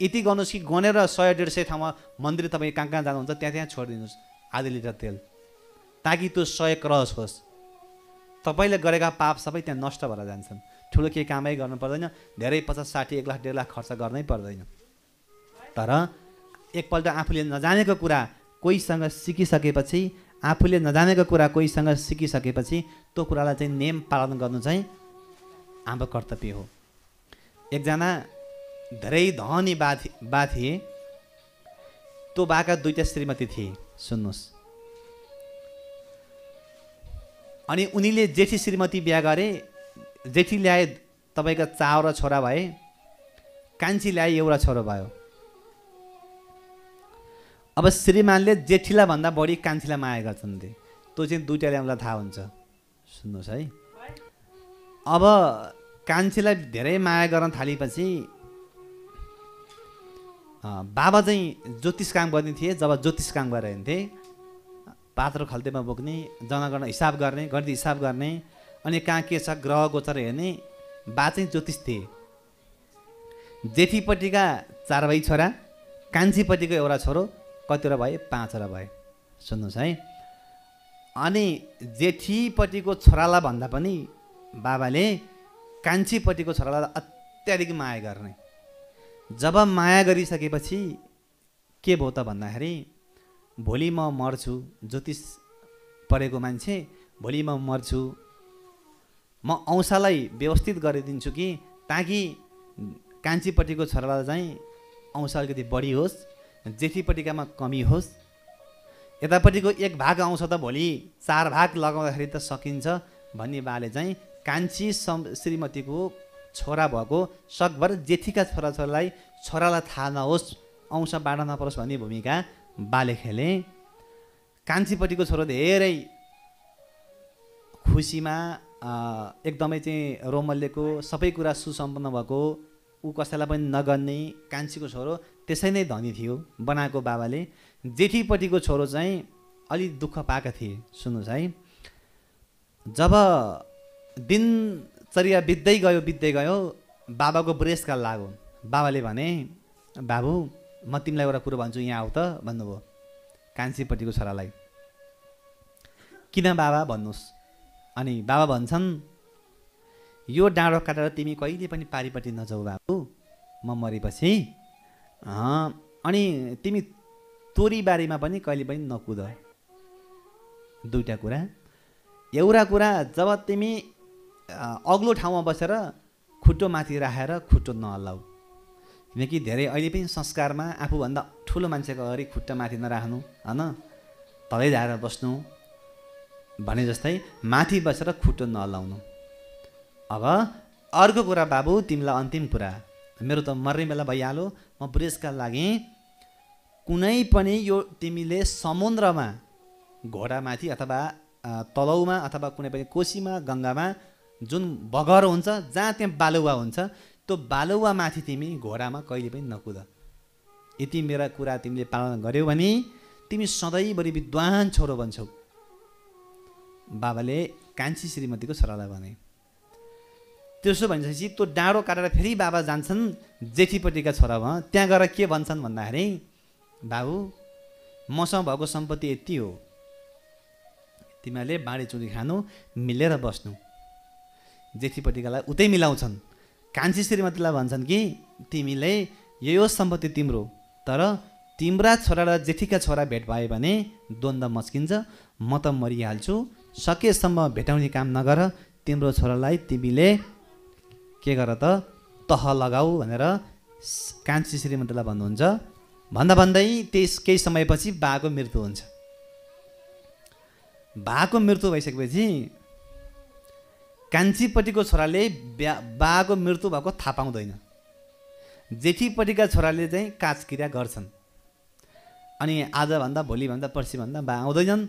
S2: यति गर्नुहोस् कि गनेर सय डेढ सय ठाउँमा मन्दिर तपाईँ कहाँ कहाँ जानुहुन्छ त्यहाँ त्यहाँ छोडिदिनुहोस् आधी लिटर तेल। ताकि त्यो सय क्रस होस्। तपाईँले गरेका पाप सबै त्यहाँ नष्ट भएर जान्छन्। ठुलो केही कामै गर्नु पर्दैन धेरै पचास साठी एक लाख डेढ लाख खर्च गर्नै पर्दैन। तर एकपल्ट आफूले नजानेको कुरा कोहीसँग सिकिसकेपछि आफूले नजानेको कुरा कोहीसँग सिकिसकेपछि त्यो कुरालाई चाहिँ नेम पालन गर्नु चाहिँ हाम्रो कर्तव्य हो। एकजना धेरै धनी बा थि- बा थिए त्यो बाका दुईवटा श्रीमती थिए सुन्नुहोस् अनि उनीले जेठी श्रीमती बिहा गरे जेठी ल्याए तपाईँका चार छोरा भए कान्छी ल्याए एउटा छोरो भयो। अब श्रीमानले जेठीलाई भन्दा बढी कान्छीलाई माया गर्छन् ते त्यो चाहिँ दुइटा ल्याउलाई थाहा हुन्छ। सुन्नुहोस् है। अब कान्छीलाई धेरै माया गर्न थालेपछि बाबा चाहिँ ज्योतिष काम गर्ने थिए जब ज्योतिष काम गरेर हिँड्थे। पात्र खल्तीमा बोक्ने जनगणना हिसाब गर्ने गणित हिसाब गर्ने अनि कहाँ के छ ग्रह गोचर हेर्ने बा चाहिँ ज्योतिष थिए। जेठीपट्टिका चार भाइ छोरा कान्छीपट्टिको एउटा छोरो कतिवटा भए पाँचवटा भए। सुन्नुहोस् है। अनि जेठीपट्टिको छोरालाई भन्दा पनि बाबाले कान्छीपट्टिको छोरालाई अत्याधिक माया गर्ने। जब माया गरिसकेपछि के भयो त भन्दाखेरि भोलि म मर्छु ज्योतिष पढेको मान्छे भोलि म मर्छु। म औँसालाई व्यवस्थित गरिदिन्छु कि ताकि कान्छीपट्टिको छोरालाई चाहिँ औँसा अलिकति बढी होस् जेठीपट्टिकामा कमी होस्। यतापट्टिको एक भाग आउँछ त भोलि चार भाग लगाउँदाखेरि त सकिन्छ भन्ने बाले चाहिँ कान्छी श्रीमतीको छोरा भएको सकभर जेठीका छोराछोरीलाई छोरालाई थाहा नहोस् अंश बाँड्न नपरोस् भन्ने भूमिका बाले खेले कान्छीपट्टिको छोरो धेरै खुसीमा एकदमै चाहिँ रोमल्यको सबै कुरा सुसम्पन्न भएको ऊ कसैलाई पनि नगर्ने कान्छीको छोरो त्यसै नै धनी थियो बनाएको बाबाले। जेठीपट्टिको छोरो चाहिँ अलि दुःख पाएका थिए सुन्नुहोस् है। जब दिनचर्या बित्दै गयो बित्दै गयो। बाबाको बुढेसकाल लाग्यो। बाबाले भने बाबु म तिमीलाई एउटा कुरो भन्छु यहाँ आऊ त भन्नुभयो कान्छीपट्टिको छोरालाई। किन बाबा? भन्नुहोस्। अनि बाबा भन्छन् यो डाँडो काटेर तिमी कहिले पनि पारिपट्टि नजाऊ बाबु म मरेपछि अनि तिमी तोरीबारीमा पनि कहिले पनि नकुद। दुईवटा कुरा। एउटा कुरा जब तिमी अग्लो ठाउँमा बसेर खुट्टो माथि राखेर खुट्टो नहल्लाऊ। किनकि धेरै अहिले पनि संस्कारमा आफूभन्दा ठुलो मान्छेको अगाडि खुट्टा माथि नराख्नु होइन? तलै झारेर बस्नु भने जस्तै माथि बसेर खुट्टो नहल्लाउनु। अब अर्को कुरा बाबु तिमीलाई अन्तिम कुरा। मेरो त मर्ने बेला भइहाल्यो। म बुढेसका लागि कुनै पनि यो तिमीले समुद्रमा घोडामाथि अथवा अ, तलौमा अथवा कुनै पनि कोसीमा गङ्गामा जुन बगर हुन्छ जहाँ त्यहाँ बालुवा हुन्छ त्यो बालुवामाथि तिमी घोडामा कहिले पनि नकुद। यति मेरा कुरा तिमीले पालन गर्यौ भने तिमी सधैँभरि विद्वान छोरो बन्छौ। बाबाले कान्छी श्रीमतीको छोरालाई भने। त्यसो भनिसकेपछि त्यो डाँडो काटेर फेरि बाबा जान्छन् जेठीपट्टिका छोरा भयो त्यहाँ गएर के भन्छन् भन्दाखेरि बाबु मसँग भएको सम्पत्ति यति हो। तिमीहरूले बाँडीचुँडी खानु मिलेर बस्नु। जेठीपट्टिकालाई उतै मिलाउँछन्। कान्छी श्रीमतीलाई भन्छन् कि तिमीले यो यो सम्पत्ति तिम्रो तर तिम्रा छोरा र जेठीका छोरा भेट भयो भने द्वन्द्व मस्किन्छ म त मरिहाल्छु। सकेसम्म भेटाउने काम नगर तिम्रो छोरालाई तिमीले के गर त तह लगाऊ भनेर कान्छी श्रीमतीलाई भन्नुहुन्छ। भन्दा भन्दै त्यस केही समयपछि बाको मृत्यु हुन्छ। बाको मृत्यु भइसकेपछि कान्छीपट्टिको छोराले ब्या बाको मृत्यु भएको थाहा पाउँदैन। जेठीपट्टिका छोराले चाहिँ काजक्रिया गर्छन्। अनि आजभन्दा भोलिभन्दा पर्सिभन्दा बा आउँदैनन्।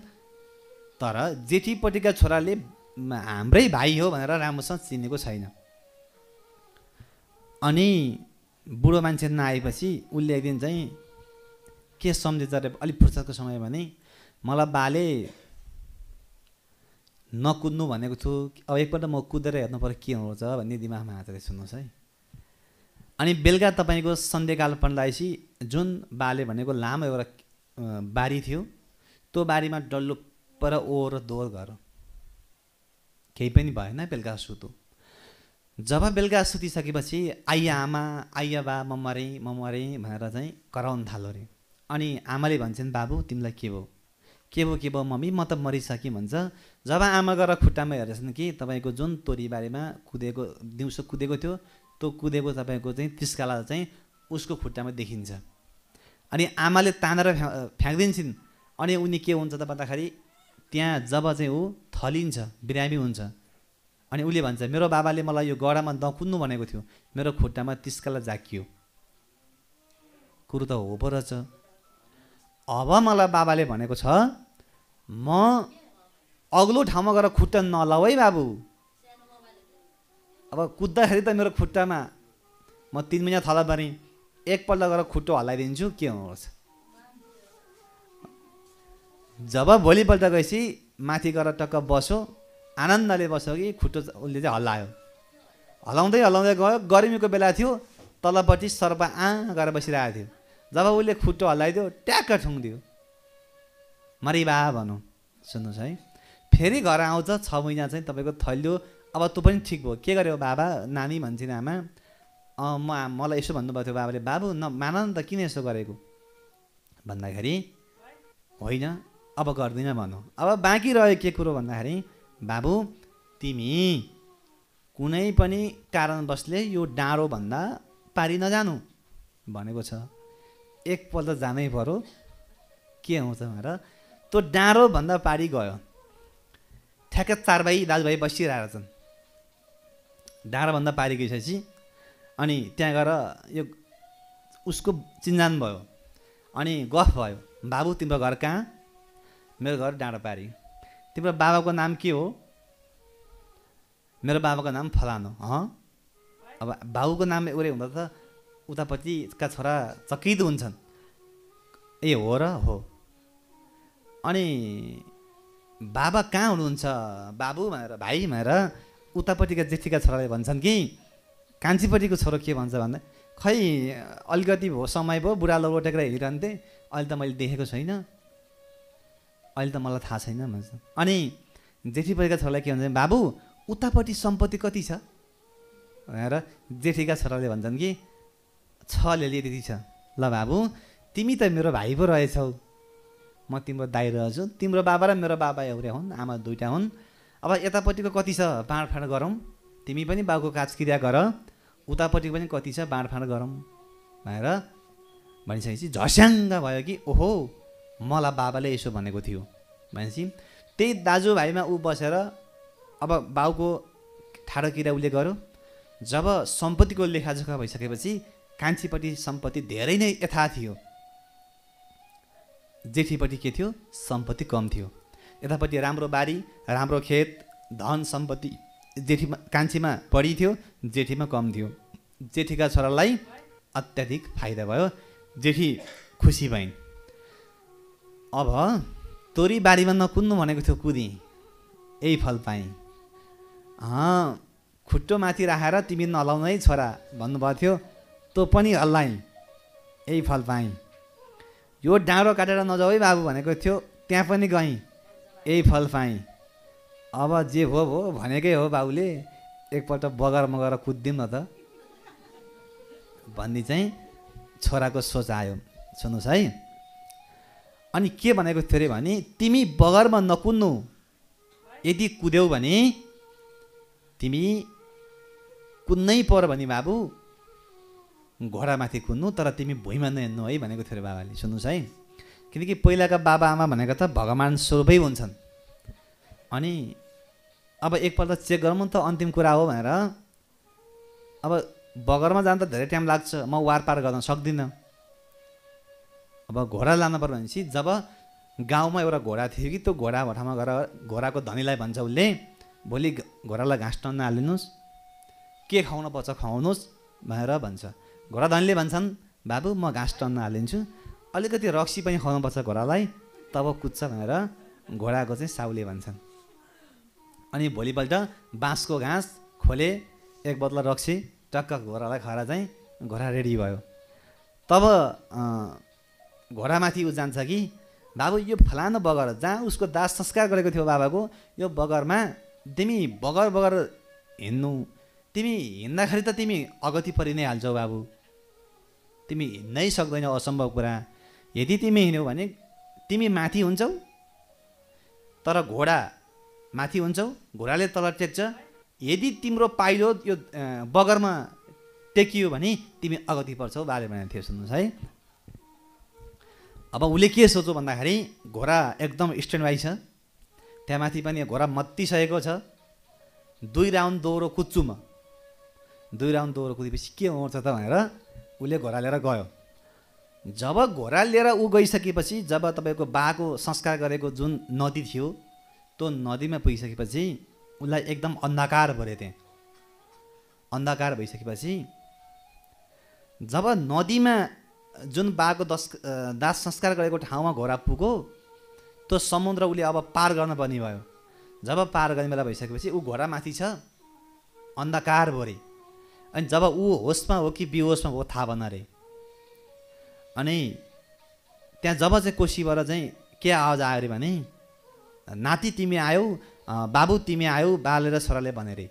S2: तर जेठीपट्टिका छोराले हाम्रै भाइ हो भनेर राम्रोसँग चिनेको छैन। अनि बुढो मान्छे नआएपछि उसले एक दिन चाहिँ के सम्झेछ अरे अलिक फुर्सदको समय भने मलाई बाले नकुद्नु भनेको छु अब एकपल्ट म कुदेर हेर्नु पऱ्यो के हुन्छ भन्ने दिमागमा थियो सुन्नुहोस् है। अनि बेलुका तपाईँको सन्ध्याकाल पण्डाएपछि जुन बाले भनेको लामो एउटा बारी थियो त्यो बारीमा डल्लो पर ओहोर दोहोर गर केही पनि भएन बेलुका सुतु जब बेलुका सुतिसकेपछि आइया आमा आइया बा म मरेँ म मरेँ भनेर चाहिँ कराउन थाल्यो अरे। अनि आमाले भन्छन् बाबु तिमीलाई के भयो? के भयो के भयो मम्मी? म त मरिसकेँ भन्छ। जब आमा गएर खुट्टामा हेर्छन् कि तपाईँको जुन तोरी बारीमा कुदेको दिउँसो कुदेको थियो त्यो कुदेको तपाईँको चाहिँ तिस्काला चाहिँ उसको खुट्टामा देखिन्छ। अनि आमाले तानेर फ्या फ्याँकिदिन्छन्। अनि उनी के हुन्छ त भन्दाखेरि त्यहाँ जब चाहिँ ऊ थलिन्छ बिरामी हुन्छ। अनि उसले भन्छ मेरो बाबाले मलाई यो गडामा नकुद्नु भनेको थियो। मेरो खुट्टामा तिस्काला जाकियो कुरो त हो पो रहेछ। अब मलाई बाबाले भनेको छ म अग्लो ठाउँमा गएर खुट्टा नलाऊ है बाबु। अब कुद्दाखेरि त मेरो खुट्टामा म तिन महिना थला पारेँ एकपल्ट गएर खुट्टो हल्लाइदिन्छु के हुनुहोस् जब भोलिपल्ट गएपछि माथि गएर टक्क बस्यो आनन्दले बस्यो कि खुट्टो उसले चाहिँ हल्लायो हलाउँदै हलाउँदै गयो गर्मीको बेला थियो तलपट्टि सर्प आ गरेर बसिरहेको थियो। जब उसले खुट्टो हल्लाइदियो ट्याक्क ठुङ्दियो मरिबा भनौँ सुन्नुहोस् है। फेरि घर आउँछ छ महिना चाहिँ तपाईँको थैलियो। अब तँ पनि ठिक भयो। के गर्यो बाबा नानी भन्छन् आमा म मलाई यसो भन्नुभएको थियो बाबाले बाबु न मान न त किन यसो गरेको? भन्दाखेरि होइन अब गर्दिनँ भनौँ। अब बाँकी रह्यो के कुरो? भन्दाखेरि बाबु तिमी कुनै पनि कारणवशले यो डाँडोभन्दा पारि नजानु। भनेको छ। एकपल्ट जानै पऱ्यो के आउँछ भनेर त्यो डाँडोभन्दा पारि गयो। ठ्याक्क चार भाइ दाजुभाइ बसिरहेका छन्। डाँडोभन्दा पारि गइसकेपछि अनि त्यहाँ गएर यो उसको चिन्जान भयो अनि गफ भयो बाबु तिम्रो घर कहाँ? मेरो घर डाँडो पारि। तिम्रो बाबाको नाम के हो? मेरो बाबाको नाम फलानु। हँ अब बाबुको नाम एउटै हुँदा त उतापट्टिका छोरा चकित हुन्छन्। ए हो र हो। अनि बाबा कहाँ हुनुहुन्छ? बाबु भनेर भाइ भनेर उतापट्टिका जेठीका छोराले भन्छन् कि कान्छीपट्टिको छोरो के भन्छ भन्दा खै अलिकति भयो समय भयो बुढालो रोटेर हेरिरहन्थेँ अहिले त मैले देखेको छैन। अहिले त मलाई थाहा छैन भन्छ। अनि जेठीपट्टिका छोरालाई के भन्छ बाबु उतापट्टि सम्पत्ति कति छ? भनेर जेठीका छोराले भन्छन् कि छ लेली त्यति छ। ल बाबु तिमी त मेरो भाइ पो रहेछौ। म तिम्रो दाइ रहेछु तिम्रो बाबा र मेरो बाबा एउटै हुन् आमा दुइटा हुन्। अब यतापट्टिको कति छ? बाँडफाँड गरौँ। तिमी पनि बाबुको काजक्रिया गर। उतापट्टि पनि कति छ? बाँडफाँड गरौँ भनेर भनिसकेपछि झस्याङ्ग भयो कि ओहो मलाई बाबाले यसो भनेको थियो। भनेपछि त्यही दाजुभाइमा ऊ बसेर अब बाउको ठाडो किरा उसले गर्यो। जब सम्पत्तिको लेखाजोखा भइसकेपछि कान्छीपट्टि सम्पत्ति धेरै नै यथा थियो। जेठीपट्टि के थियो? सम्पत्ति कम थियो। यतापट्टि राम्रो बारी राम्रो खेत धन सम्पत्ति जेठीमा कान्छीमा बढी थियो जेठीमा कम थियो। जेठीका छोरालाई अत्याधिक फाइदा भयो। जेठी खुसी भइन्। अब तोरी बारीमा नकुद्नु भनेको थियो कुदी। यही फल पाएँ खुट्टो माथि राखेर तिमी नलाउनु है छोरा भन्नुभएको थियो। तँ पनि हल्लाएँ यही फल पाएँ यो डाँडो काटेर नजाऊ है बाबु भनेको थियो त्यहाँ पनि गएँ। यही फल पाएँ। अब जे हो भो भनेकै हो बाबुले एकपल्ट बगर मगर कुदिदिउँ न त। भन्ने चाहिँ छोराको सोच आयो। सुन्नुहोस् है। अनि के भनेको थियो अरे भने तिमी बगरमा नकुद्नु यदि कुद्यौ भने तिमी कुद्नै पर्यो भने बाबु। घोडामाथि कुद्नु तर तिमी भुइँमा नहिँड्नु है भनेको थियो अरे बाबाले। सुन्नुहोस् है किनकि पहिलाका बाबा आमा भनेको त भगवान् स्वरूपै हुन्छन्। अनि अब एकपल्ट चेक गरौँ न त अन्तिम कुरा हो भनेर। अब बगरमा जानु त धेरै टाइम लाग्छ म वार पार गर्न सक्दिनँ। अब घोडा लानु पर्यो भनेपछि जब गाउँमा एउटा घोडा थियो कि त्यो घोडा भठामा गएर घोडाको धनीलाई भन्छ उसले भोलि घोडालाई घाँस टन्न हालिदिनुहोस् के खुवाउनु पर्छ खुवाउनुहोस् भनेर भन्छ। घोडा धनीले भन्छन् बाबु म घाँस टन्न हालिदिन्छु। अलिकति रक्सी पनि खुवाउनुपर्छ घोडालाई तब कुद्छ भनेर घोडाको चाहिँ साउले भन्छन्। अनि भोलिपल्ट बाँसको घाँस खोले एक बदला रक्सी टक्क घोडालाई खाएर चाहिँ घोडा रेडी भयो। तब घोडामाथि ऊ जान्छ कि बाबु यो फलानु बगर जहाँ उसको दास संस्कार गरेको थियो बाबाको यो बगरमा तिमी बगर बगर हिँड्नु तिमी हिँड्दाखेरि त तिमी अगति परि नै हाल्छौ बाबु। तिमी हिँड्नै सक्दैनौ असम्भव कुरा। यदि तिमी हिँड्यौ भने तिमी माथि हुन्छौ तर घोडा माथि हुन्छौ घोडाले तल टेक्छ। यदि तिम्रो पाइलो यो बगरमा टेकियो भने तिमी अगति पर्छौ बाले भनेको थियो सुन्नुहोस् है। अब उसले के सोच्यो भन्दाखेरि घोडा एकदम स्ट्यान्ड बाई छ। त्यहाँ माथि पनि घोडा मत्तिसकेको छ। दुई राउन्ड दोहोरो कुद्छु म। दुई राउन्ड दोहोरो कुदेपछि के हुन्छ त भनेर उसले घोडा लिएर गयो। जब घोडा लिएर ऊ गइसकेपछि जब तपाईँको बाको संस्कार गरेको जुन नदी थियो त्यो नदीमा पुगिसकेपछि उसलाई एकदम अन्धकार पऱ्यो त्यहाँ। अन्धकार भइसकेपछि जब नदीमा जुन बाको दस दास संस्कार गरेको ठाउँमा घोडा पुग्यो त्यो समुद्र उसले अब पार गर्न पर्ने भयो। जब पार गर्ने बेला भइसकेपछि ऊ घोडा माथि छ अन्धकार भयो अरे अनि जब ऊ होसमा हो कि बेहोसमा हो थाहा भएन अरे अनि त्यहाँ जब चाहिँ कोसीबाट चाहिँ के आवाज आयो अरे भने नाति तिमी आयौ बाबु तिमी आयौ बाले र छोराले भने अरे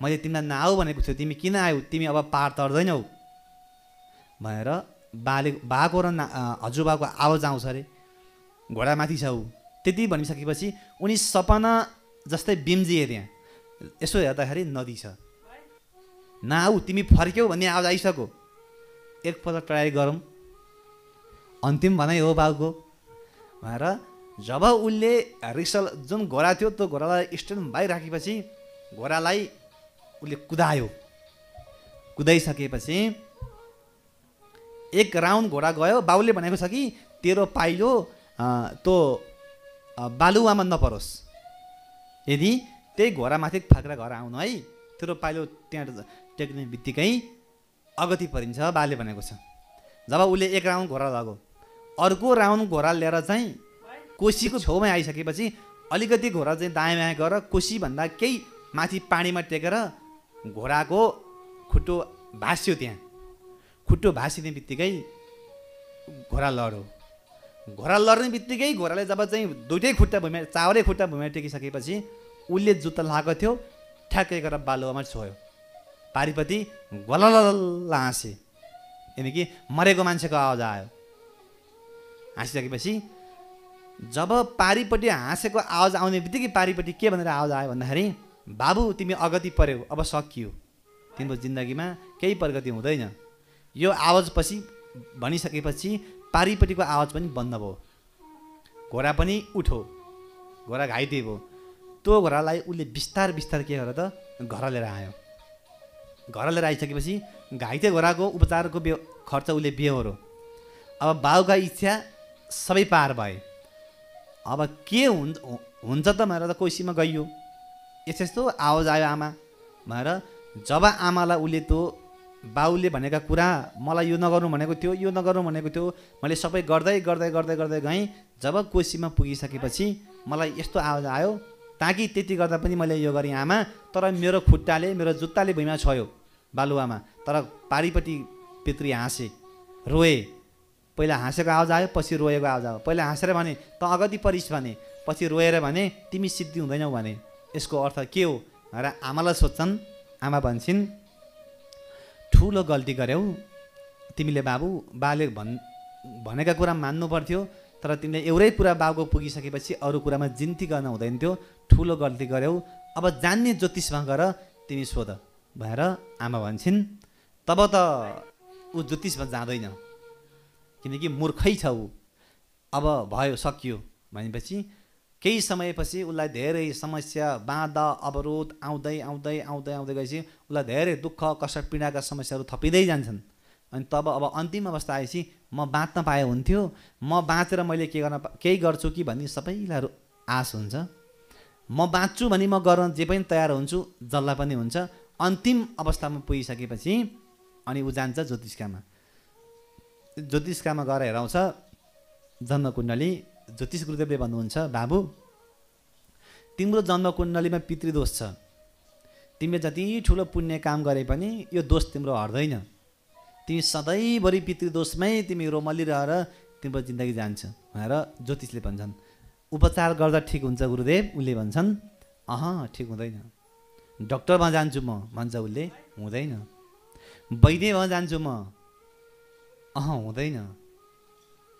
S2: मैले तिमीलाई नआऊ भनेको थियो तिमी किन आयौ? तिमी अब पार तर्दैनौ। भनेर बाले बाको र ना हजुरबाको आवाज आउँछ अरे घोडामाथि छ ऊ। त्यति भनिसकेपछि उनी सपना जस्तै बिम्जिए त्यहाँ। यसो हेर्दाखेरि नदी छ। नआऊ तिमी फर्क्यौ भन्ने आवाज आइसक्यो। एकपल्ट ट्राई गरौँ। अन्तिम भनाइ हो बाबुको भनेर जब उसले रिसल जुन घोडा थियो त्यो घोडालाई स्ट्यान्ड राखेपछि घोडालाई उसले कुदायो। कुदाइसकेपछि एक राउन्ड घोडा गयो। बाउले भनेको छ कि तेरो पाइलो त्यो बालुवामा नपरोस्। यदि त्यही घोडामाथि फाक्रा घर आउनु है तेरो पाइलो त्यहाँ टेक्ने बित्तिकै अगति परिन्छ बाले भनेको छ। जब उसले एक राउन्ड घोडा लाग्यो अर्को राउन्ड घोडा लिएर चाहिँ कोसीको छेउमै आइसकेपछि अलिकति घोडा चाहिँ दायाँ बायाँ गरेर कोसीभन्दा केही माथि पानीमा टेकेर घोडाको खुट्टो भाँस्यो त्यहाँ। खुट्टो भाँसिने बित्तिकै घोडा लड्यो। घोडा लड्ने बित्तिकै घोडाले जब चाहिँ दुइटै खुट्टा भुइँमा चावरै खुट्टा भुइँमा टेकिसकेपछि उसले जुत्ता लगाएको थियो ठ्याक्कै गरेर बालुवामा छोयो। पारिपट्टि ग्वालल्ल हाँसे। यानि कि मरेको मान्छेको आवाज आयो। हाँसिसकेपछि जब पारिपट्टि हाँसेको आवाज आउने बित्तिकै पारिपट्टि के भनेर आवाज आयो भन्दाखेरि बाबु तिमी अगति पर्यौ अब सकियो। तिम्रो जिन्दगीमा केही प्रगति हुँदैन। यो आवाज पछि भनिसकेपछि पारिपट्टिको आवाज पनि बन्द भयो। घोडा पनि उठो घोडा घाइते भयो। त्यो घोडालाई उसले बिस्तार बिस्तार के गरेर त घर लिएर आयो। घर लिएर आइसकेपछि घाइते घोडाको उपचारको बे खर्च उसले बेहोरो। अब बाउका इच्छा सबै पार भए। अब के हुन् हुन्छ त भनेर त कोसीमा गइयो। यस्तो यस्तो आवाज आयो आमा भनेर जब आमालाई उसले त्यो बाउले भनेका कुरा मलाई यो नगर्नु भनेको थियो यो नगर्नु भनेको थियो मैले सबै गर्दै गर्दै गर्दै गर्दै गएँ। जब कोसीमा पुगिसकेपछि मलाई यस्तो आवाज आयो ताकि त्यति गर्दा पनि मैले यो गरेँ आमा तर मेरो खुट्टाले मेरो जुत्ताले भुइँमा छोयो। बालुवामा। तर पारिपट्टि पितृ हाँसे। रोए। पहिला हाँसेको आवाज आयो पछि रोएको आवाज आयो। पहिला हाँसेर भने त अगति परिस् भने पछि रोएर भने तिमी सिद्धि हुँदैनौ भने। यसको अर्थ के हो? र आमालाई सोध्छन् आमा भन्छन् ठुलो गल्ती गर्यौ। तिमीले बाबु बाले भन् भनेका कुरा मान्नु पर्थ्यो तर तिमीले एउटै कुरा बाबुको पुगिसकेपछि अरू कुरामा जिन्ती गर्न हुँदैन थियो। ठुलो गल्ती गर्यौ। अब जान्ने ज्योतिषमा गएर तिमी सोध। भनेर आमा भन्छन् तब त ऊ ज्योतिषमा जाँदैन। किनकि मूर्खै छ ऊ। अब भयो सकियो। भनेपछि केही समयपछि उसलाई धेरै समस्या बाधा अवरोध आउँदै आउँदै आउँदै आउँदै गएपछि उसलाई धेरै दुःख कष्ट पीडाका समस्याहरू थपिँदै जान्छन्। अनि तब अब अन्तिम अवस्था आएपछि म बाँच्न पाए हुन्थ्यो। म बाँचेर मैले के गर्न केही गर्छु कि भन्ने सबैलाई आश हुन्छ। म बाँच्छु भने म गर्न जे पनि तयार हुन्छु जसलाई पनि हुन्छ। अन्तिम अवस्थामा पुगिसकेपछि अनि ऊ जान्छ ज्योतिषकामा। ज्योतिषकामा गएर हेराउँछ जन्मकुण्डली ज्योतिष गुरुदेवले भन्नुहुन्छ बाबु तिम्रो जन्मकुण्डलीमा पितृदोष छ। तिमीले जति ठुलो पुण्य काम गरे पनि यो दोष तिम्रो हट्दैन। तिमी सधैँभरि पितृदोषमै तिमी रोमलिरहेर तिम्रो जिन्दगी जान्छ भनेर ज्योतिषले भन्छन्। उपचार गर्दा ठिक हुन्छ गुरुदेव उसले भन्छन् अह ठिक हुँदैन। डक्टरमा जान्छु म भन्छ उसले। हुँदैन। वैद्यमा जान्छु म। अह हुँदैन।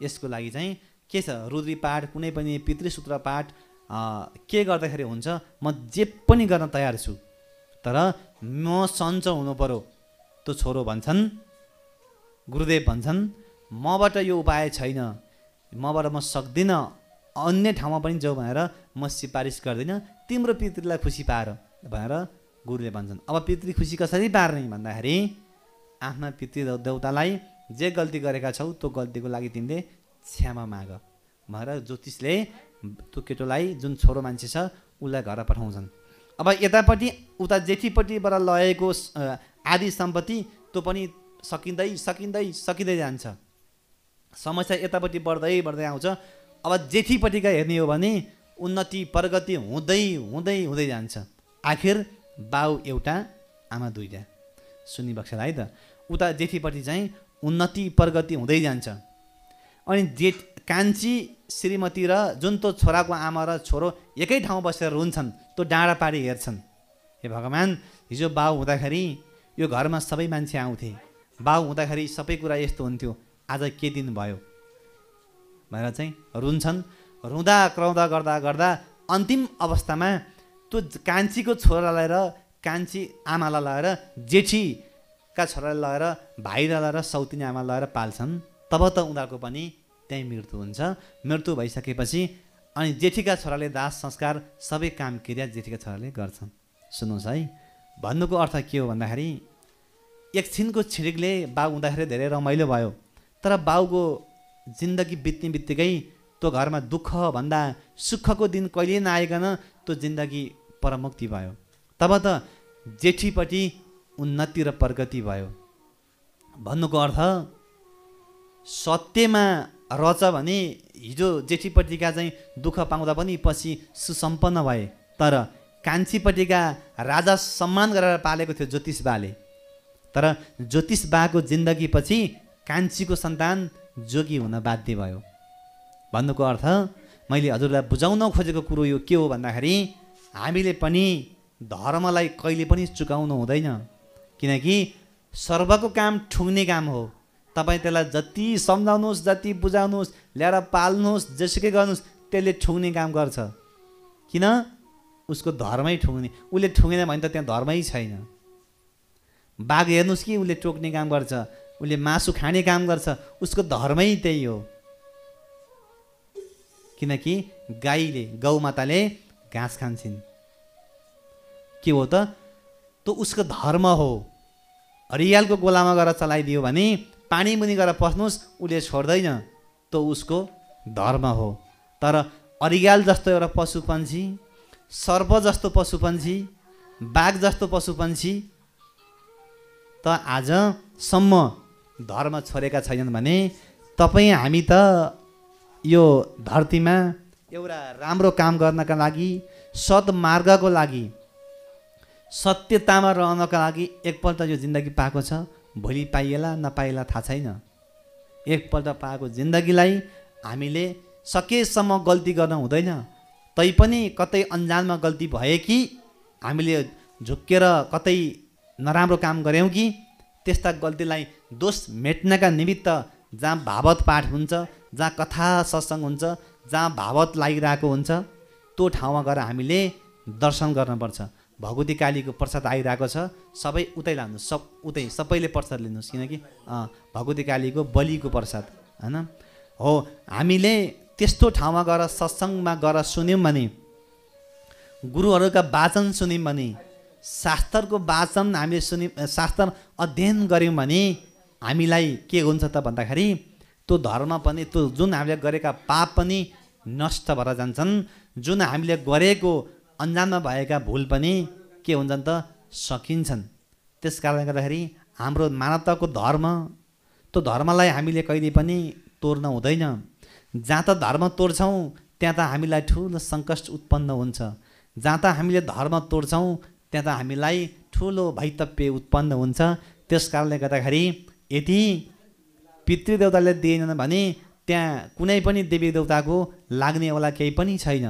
S2: यसको लागि चाहिँ के छ? रुद्री पाठ कुनै पनि पितृसूत्र पाठ के गर्दाखेरि हुन्छ? म जे पनि गर्न तयार छु। तर म सन्चो हुनु पऱ्यो त्यो छोरो भन्छन् गुरुदेव भन्छन् मबाट यो उपाय छैन। मबाट म सक्दिनँ। अन्य ठाउँमा पनि जाऊ भनेर म सिफारिस गर्दिनँ। तिम्रो पितृलाई खुसी पार। भनेर गुरुले भन्छन् अब पितृ खुसी कसरी पार्ने भन्दाखेरि आफ्ना पितृ देवतालाई जे गल्ती गरेका छौ त्यो गल्तीको लागि तिमीले क्षमा माग। भनेर ज्योतिषले त्यो केटोलाई जुन छोरो मान्छे छ उसलाई घर पठाउँछन्। अब यतापट्टि उता जेठीपट्टिबाट लगेको आदि सम्पत्ति त्यो पनि सकिँदै सकिँदै सकिँदै जान्छ। समस्या यतापट्टि बढ्दै बढ्दै आउँछ। अब जेठीपट्टिका हेर्ने हो भने उन्नति प्रगति हुँदै हुँदै हुँदै जान्छ। आखिर बाउ एउटा आमा दुईवटा। सुनिबक्सेला है त? उता जेठीपट्टि चाहिँ उन्नति प्रगति हुँदै जान्छ। अनि जेठ कान्छी श्रीमती र जुन त्यो छोराको आमा र छोरो एकै ठाउँ बसेर रुन्छन् त्यो डाँडा पारी हेर्छन्। हे भगवान् हिजो बाउ हुँदाखेरि यो घरमा सबै मान्छे आउँथे। बाउ हुँदाखेरि सबै कुरा यस्तो हुन्थ्यो। आज के दिन भयो? भनेर चाहिँ रुन्छन्। रुँदा कराउँदा गर्दा गर्दा अन्तिम अवस्थामा त्यो कान्छीको छोरालाई र कान्छी आमालाई लगेर जेठीका छोरालाई लगेर भाइलाई लगेर सौतिनी आमा लगेर पाल्छन्। तब त उनीहरूको पनि त्यहीँ मृत्यु हुन्छ। मृत्यु भइसकेपछि अनि जेठीका छोराले दास संस्कार सबै काम क्रिया जेठीका छोराले गर्छन्। सुन्नुहोस् है भन्नुको अर्थ के हो भन्दाखेरि एकछिनको छिरिकले बाउ हुँदाखेरि धेरै रमाइलो भयो तर बाउको जिन्दगी बित्ने बित्तिकै त्यो घरमा दुःख भन्दा सुखको दिन कहिले नआइकन त्यो जिन्दगी परमुक्ति भयो। तब त जेठीपट्टि उन्नति र प्रगति भयो। भन्नुको अर्थ सत्यमा रच भने हिजो जेठीपट्टिका चाहिँ दुःख पाउँदा पनि पछि सुसम्पन्न भए। तर कान्छीपट्टिका राजा सम्मान गरेर पालेको थियो ज्योतिष बाले। तर ज्योतिष बाको जिन्दगीपछि कान्छीको सन्तान जोगी हुन बाध्य भयो। भन्नुको अर्थ मैले हजुरलाई बुझाउन खोजेको कुरो यो के हो भन्दाखेरि हामीले पनि धर्मलाई कहिले पनि चुकाउनु हुँदैन। किनकि सर्वको काम ठुङ्ने काम हो। तपाईँ त्यसलाई जति सम्झाउनुहोस् जति बुझाउनुहोस् ल्याएर पाल्नुहोस् जेसुकै गर्नुहोस् त्यसले ठुङ्ने काम गर्छ। किन? उसको धर्मै ठुङ्ने। उसले ठुङ्गेन भने त त्यहाँ धर्मै छैन। बाघ हेर्नुहोस् कि उसले टोक्ने काम गर्छ। उसले मासु खाने काम गर्छ। उसको धर्मै त्यही हो। किनकि गाईले गौमाताले घाँस खान्छन्। के हो त? त्यो उसको धर्म हो। हरियालको गोलामा गएर चलाइदियो भने पानी मुनि गएर पस्नुहोस् उसले छोड्दैन। त्यो उसको धर्म हो। तर अरियाल जस्तो एउटा पशु पन्छी सर्प जस्तो पशु पन्छी बाघ जस्तो पशु पन्छी त आजसम्म धर्म छोडेका छैनन् भने तपाईँ हामी त यो धरतीमा एउटा राम्रो काम गर्नका लागि
S5: सद्मार्गको लागि सत्यतामा रहनका लागि एकपल्ट यो जिन्दगी पाएको छ। भोलि पाइएला नपाइएला थाहा छैन। एकपल्ट पाएको जिन्दगीलाई हामीले सकेसम्म गल्ती गर्न हुँदैन। तैपनि कतै अन्जानमा गल्ती भए कि हामीले झुक्केर कतै नराम्रो काम गऱ्यौँ कि त्यस्ता गल्तीलाई दोष मेट्नका निमित्त जहाँ भावत पाठ हुन्छ जहाँ कथा सत्सङ्ग हुन्छ जहाँ भावत लागिरहेको हुन्छ त्यो ठाउँमा गएर हामीले दर्शन गर्नुपर्छ। भगवती कालीको प्रसाद आइरहेको छ सबै उतै लानुहोस् सब उतै सबैले प्रसाद लिनुहोस् किनकि भगवती कालीको बलिको प्रसाद होइन? हो हामीले त्यस्तो ठाउँमा गएर सत्सङ्गमा गएर सुन्यौँ भने गुरुहरूका वाचन सुन्यौँ भने शास्त्रको वाचन हामीले सुन्यौँ शास्त्र अध्ययन गऱ्यौँ भने हामीलाई के हुन्छ त भन्दाखेरि त्यो धर्म पनि त्यो जुन हामीले गरेका पाप पनि नष्ट भएर जान्छन्। जुन हामीले गरेको अन्जानमा भएका भुल पनि के हुन्छन् त? सकिन्छन्। त्यस कारणले गर्दाखेरि हाम्रो मानवताको धर्म त्यो धर्मलाई हामीले कहिले पनि तोड्न हुँदैन। जहाँ त धर्म तोड्छौँ त्यहाँ त हामीलाई ठुलो सङ्कष्ट उत्पन्न हुन्छ। जहाँ त हामीले धर्म तोड्छौँ त्यहाँ त हामीलाई ठुलो भैतव्य उत्पन्न हुन्छ। त्यस कारणले गर्दाखेरि यदि पितृदेवताले दिएनन् भने त्यहाँ कुनै पनि देवी देवताको लाग्नेवाला केही पनि छैन।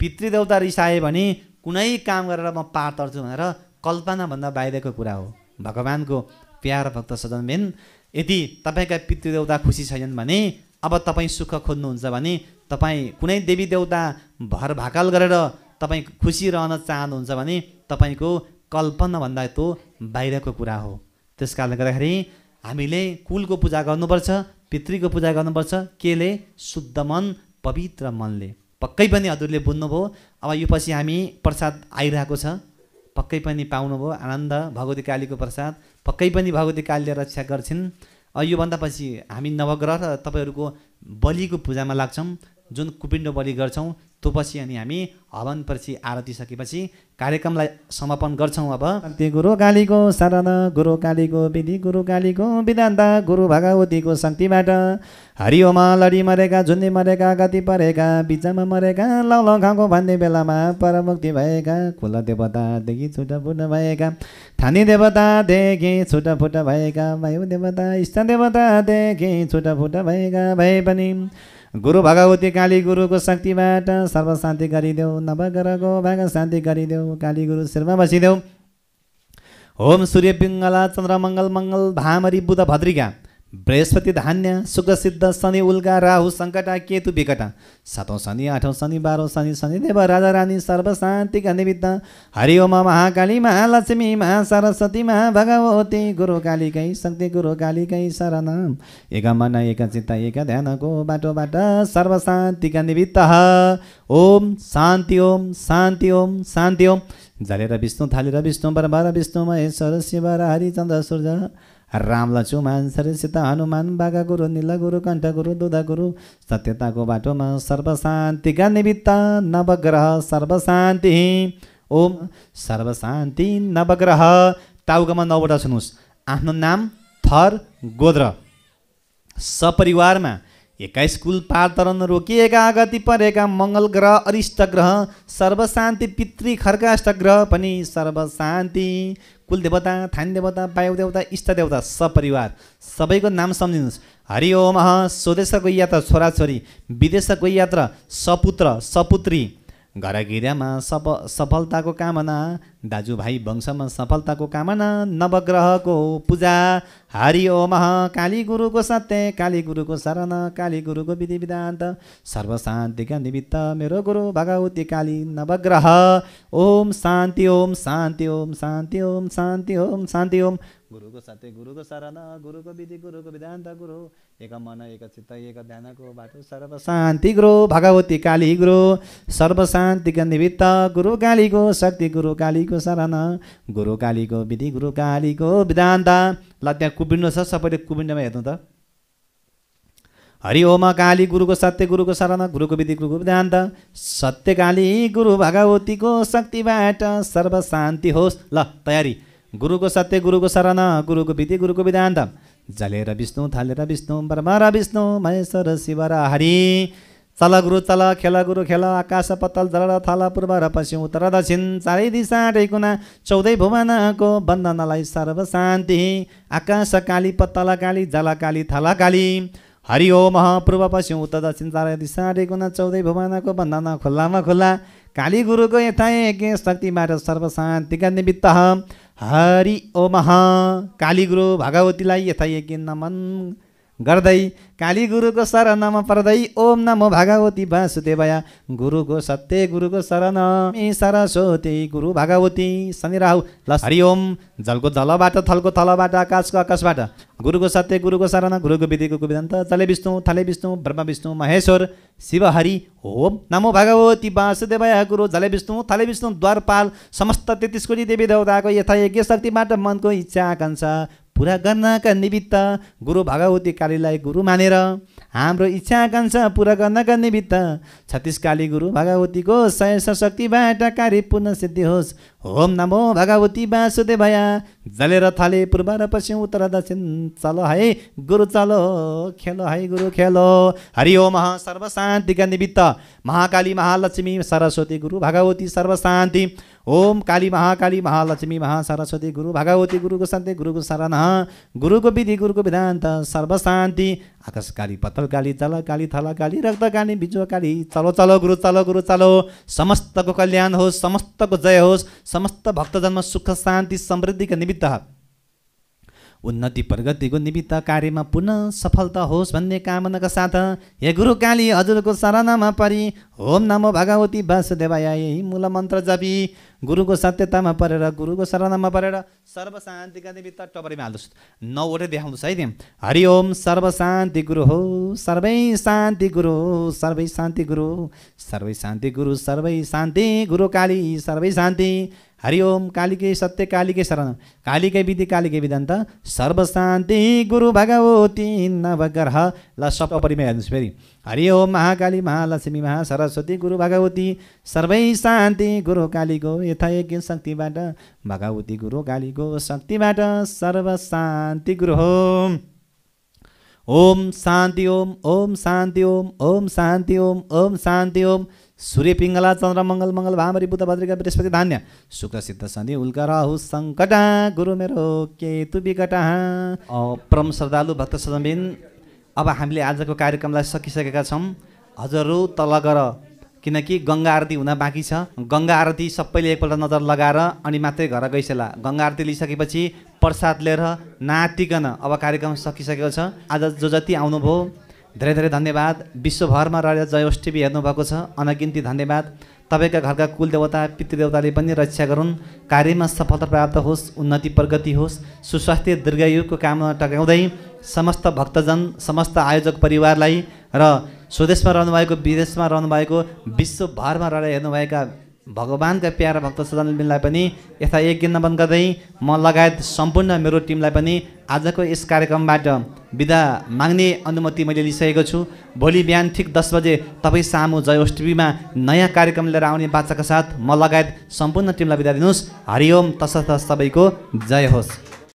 S5: पितृदेवता रिसाए भने कुनै काम गरेर म पार तर्छु भनेर कल्पनाभन्दा बाहिरको कुरा हो। भगवान्को प्यार भक्त सजनबेन यदि तपाईँका पितृदेवता खुसी छैनन् भने अब तपाईँ सुख खोज्नुहुन्छ भने तपाईँ कुनै देवी देवता भर भाकाल गरेर तपाईँ खुसी रहन चाहनुहुन्छ भने तपाईँको कल्पनाभन्दा त्यो बाहिरको कुरा हो। त्यस कारणले गर्दाखेरि हामीले कुलको पूजा गर्नुपर्छ पितृको पूजा गर्नुपर्छ। केले? शुद्ध मन पवित्र मनले। पक्कै पनि हजुरले बुझ्नुभयो अब यो पछि हामी प्रसाद आइरहेको छ। पक्कै पनि पाउनुभयो आनन्द भगवती कालीको प्रसाद। पक्कै पनि भगवती कालीले रक्षा गर्छिन्। योभन्दा पछि हामी नवग्रह र तपाईँहरूको बलिको पूजामा लाग्छौँ। जुन कुपिण्ड बलि गर्छौँ त्यो पछि अनि हामी हवनपछि आरती सकेपछि कार्यक्रमलाई समापन गर्छौँ अब।
S2: गुरु कालीको शरण गुरु कालीको विधि गुरु कालीको विधान्त गुरु भगवतीको शक्तिबाट हरिओमा लडी मरेका झुन्डी मरेका गति परेका बिचमा मरेका लौ खाएको भन्ने बेलामा परमुक्ति भएका कुल देवतादेखि छुटफुट भएका थानी देवतादेखि छुटफुट भएका वायु देवता इष्ट देवतादेखि छुटफुट भएका भए पनि गुरु भगवती काली गुरुको शक्तिबाट सर्व शान्ति गरिदेऊ। नवग्रहको भाग शान्ति गरिदेऊ। काली गुरु शिरमा बसिदेऊ। ओम सूर्य पिङ्गला चन्द्र मङ्गल मङ्गल भामरी बुध भद्रिका। बृहस्पति धान्य शुक्र सिद्ध शनि उल्का राहु सङ्कटा केतु विकटा। सातौँ शनि आठौँ शनि बाह्रौँ शनि शनिदेव राजा रानी सर्व शान्तिका निमित्त हरि ओम महाकाली महालक्ष्मी महासरस्वती महाभगवती गुरु कालीकै शक्ति गुरु कालीकै शरण एक मन एक चित्त एक ध्यानको बाटोबाट सर्व शान्तिका निमित्त ओम शान्ति ओम शान्ति ओम शान्ति ओम। जलेर विष्णु थालेर विष्णु बरबर विष्णु महेश्वर शिव हरिचन्द्र सूर्य। राम लक्ष्मण सरसित हनुमान बाघा गुरु नील गुरु कण्ठ गुरु दुध गुरु सत्यताको बाटोमा सर्व शान्तिका निमित्त नवग्रह सर्व शान्ति ओम सर्व शान्ति नवग्रह। टाउकामा नौवटा सुन्नुहोस्। आफ्नो नाम थर गोत्र सपरिवारमा एक्काइस कुल पारतरण रोकिएका गति परेका मङ्गल ग्रह अरिष्ट ग्रह सर्वशान्ति पितृ खर्काष्ट ग्रह पनि सर्वशान्ति। कुल देवता थान देवता वायु देवता इष्ट देवता सपरिवार। सबैको नाम सम्झिनुहोस्। हरि ओम स्वदेश गई यात्रा छोराछोरी। विदेश यात्रा सपुत्र सपुत्री। घर गिरामा सफ सफलताको कामना दाजुभाइ वंशमा सफलताको कामना नवग्रहको पूजा। हरि ओम काली गुरुको सत्य काली गुरुको शरण काली गुरुको विधि विधान्त सर्वशान्तिका निमित्त मेरो गुरु भगवती काली नवग्रह। ओम शान्ति ओम शान्ति ओम शान्ति ओम शान्ति ओम शान्ति ओम गुरुको सत्य गुरुको शरण गुरुको विधि गुरुको विधान्त गुरु एक मन एक चित्त एक ध्यानको बाटो सर्व शान्ति गुरु भगवती काली गुरु सर्व शान्तिका निमित्त गुरु कालीको शक्ति गुरु कालीको शरण गुरु कालीको विधि गुरु कालीको विधान्त ल त्यहाँ कुपिण्ड छ सबैले कुपिण्डमा हेर्नु त हरि ओम काली गुरुको सत्य गुरुको शरण गुरुको विधि गुरुको विधान्त सत्य काली गुरु भगवतीको शक्तिबाट सर्व शान्ति होस् ल तयारी गुरुको सत्य गुरुको शरण गुरुको विधि गुरुको विधान्त जलेर विष्णु थालेर विष्णु ब्रह्मा र विष्णु महेश्वर शिव र हरि चल गुरु चल खेल गुरु खेल आकाश पतल जल र थल पूर्व र पश्चिम उत्तर दक्षिण चारै दिशा टेकुना चौधै भुवनको बन्धनलाई सर्व शान्ति आकाश काली पत्तल काली जल काली थल काली हरि ओम पूर्व पश्चिम उत्तर दक्षिण चारै दिशा टेकुना चौधै भुवनको बन्धन खुल्लामा खुल्ला काली गुरुको यथा यज्ञ शक्तिबाट सर्व शान्तिका निमित्त हरि ओम काली गुरु भगवतीलाई यथा यज्ञ नमन। गर्दै काली गुरुको शरणमा पर्दै ओम नमो भगवती वासुदेवया। गुरुको सत्य गुरुको शरण। सरस्वती गुरु भगवती शनि राहु। ल हरि ओम। जलको जलबाट थलको थलबाट आकाशको आकाशबाट। गुरुको सत्य गुरुको शरण गुरुको विधिको विधान्त जले विष्णु थले विष्णु ब्रह्म विष्णु महेश्वर शिव हरि ओम नमो भगवती वासुदेवया। गुरु जले विष्णु थले विष्णु द्वारपाल समस्त तेत्तिस कोटी देवी देवताको यथा यज्ञ शक्तिबाट मनको इच्छा आकाङ्क्षा। पुरा गर्नका निमित्त गुरु भगवती कालीलाई गुरु मानेर हाम्रो इच्छा आकाङ्क्षा पुरा गर्नका निमित्त छत्तिस काली गुरु भगवतीको सय शक्तिबाट कार्य पुनः सिद्धि होस्। ओम नमो भगवती वासुदेवया। जलेर थाले पूर्व र पश्चिम उत्तर दक्षिण चलो है गुरु चलो खेलो है गुरु खेलो। हरि ओम सर्व शान्तिका निमित्त महाकाली महालक्ष्मी सरस्वती गुरु भगवती सर्व शान्ति ओम काली महाकाली महालक्ष्मी महासरस्वती गुरु भगवती गुरुको शान्ति गुरुको शरण गुरुको विधि गुरुको विधान्त सर्व शान्ति आकाश काली पत्तल काली जल काली थल काली रक्त काली बिजुवा काली चलो चलो गुरु चलो गुरु चलो। समस्तको कल्याण होस् समस्तको जय होस् समस्त भक्तजन्म सुख शान्ति समृद्धिका निमित्त। उन्नति प्रगतिको निमित्त कार्यमा पुनः सफलता होस् भन्ने कामनाका साथ हे गुरु काली हजुरको शरणमा परि। ओम नमो भगवती वासुदेवाय। मूल मन्त्र जपी। गुरुको सत्यतामा परेर गुरुको शरणमा परेर सर्व शान्तिका निमित्त टपरीमा हाल्नुहोस् नौवटै देखाउँदैछ है त्यहाँ हरि ओम सर्व शान्ति गुरु हो सर्वै शान्ति गुरु हो सर्वै शान्ति गुरु सर्वै शान्ति गुरु सर्वै शान्ति गुरु काली सर्वै शान्ति। हरि ओम कालिके सत्य कालिके शरण कालिके विधि कालिके विधान्त सर्व शान्ति गुरु भगवती नवग्रह ल सब हेर्नुहोस् फेरि हरि ओम महाकाली महालक्ष्मी महासरस्वती गुरु भगवती सर्वै शान्ति गुरु कालीको यथायज्ञ शक्तिबाट भगवती गुरु कालीको शक्तिबाट सर्व शान्ति गुरु हो ओम शान्ति ओम ओम शान्ति ओम ओम शान्ति ओम ओम शान्ति ओम। सूर्य पिङ्गला चन्द्र मङ्गल मङ्गल भामरी बुध भद्रिका बृहस्पति धान्य। शुक्र सिद्ध शनि उल्का राहु सङ्कटा गुरु मेरो केतु विकटा परम श्रद्धालु भक्त सजनबिन अब हामीले आजको कार्यक्रमलाई सकिसकेका छौँ। हजुरहरू तल गर किनकि गङ्गा आरती हुन बाँकी छ। गङ्गा आरती सबैले एकपल्ट नजर लगाएर अनि मात्रै घर गइसेला गङ्गा आरती लिइसकेपछि प्रसाद लिएर नातिकन अब कार्यक्रम सकिसकेको छ। आज जो जति आउनुभयो धेरै धेरै धन्यवाद। विश्वभरमा रहेर जयोस टिभी हेर्नुभएको छ। अनगिन्ती धन्यवाद। तपाईँका घरका कुलदेवता पितृदेवताले पनि रक्षा गरून्। कार्यमा सफलता प्राप्त होस् उन्नति प्रगति होस्। सुस्वास्थ्य दीर्घायुको कामना टकाउँदै समस्त भक्तजन समस्त आयोजक परिवारलाई र स्वदेशमा रहनुभएको विदेशमा रहनुभएको विश्वभरमा रहेर हेर्नुभएका भगवान्का प्यारा भक्त सजनलाई पनि यथा यज्ञ नमन गर्दै म लगायत सम्पूर्ण मेरो टिमलाई पनि आजको यस कार्यक्रमबाट बिदा माग्ने अनुमति मैले लिइसकेको छु। भोलि बिहान ठिक दस बजे तपाईँ सामु जयोस टिभीमा नयाँ कार्यक्रम लिएर आउने बाचाका साथ म लगायत सम्पूर्ण टिमलाई बिदा दिनुहोस् हरिओम तसर्थ सबैको जय होस्।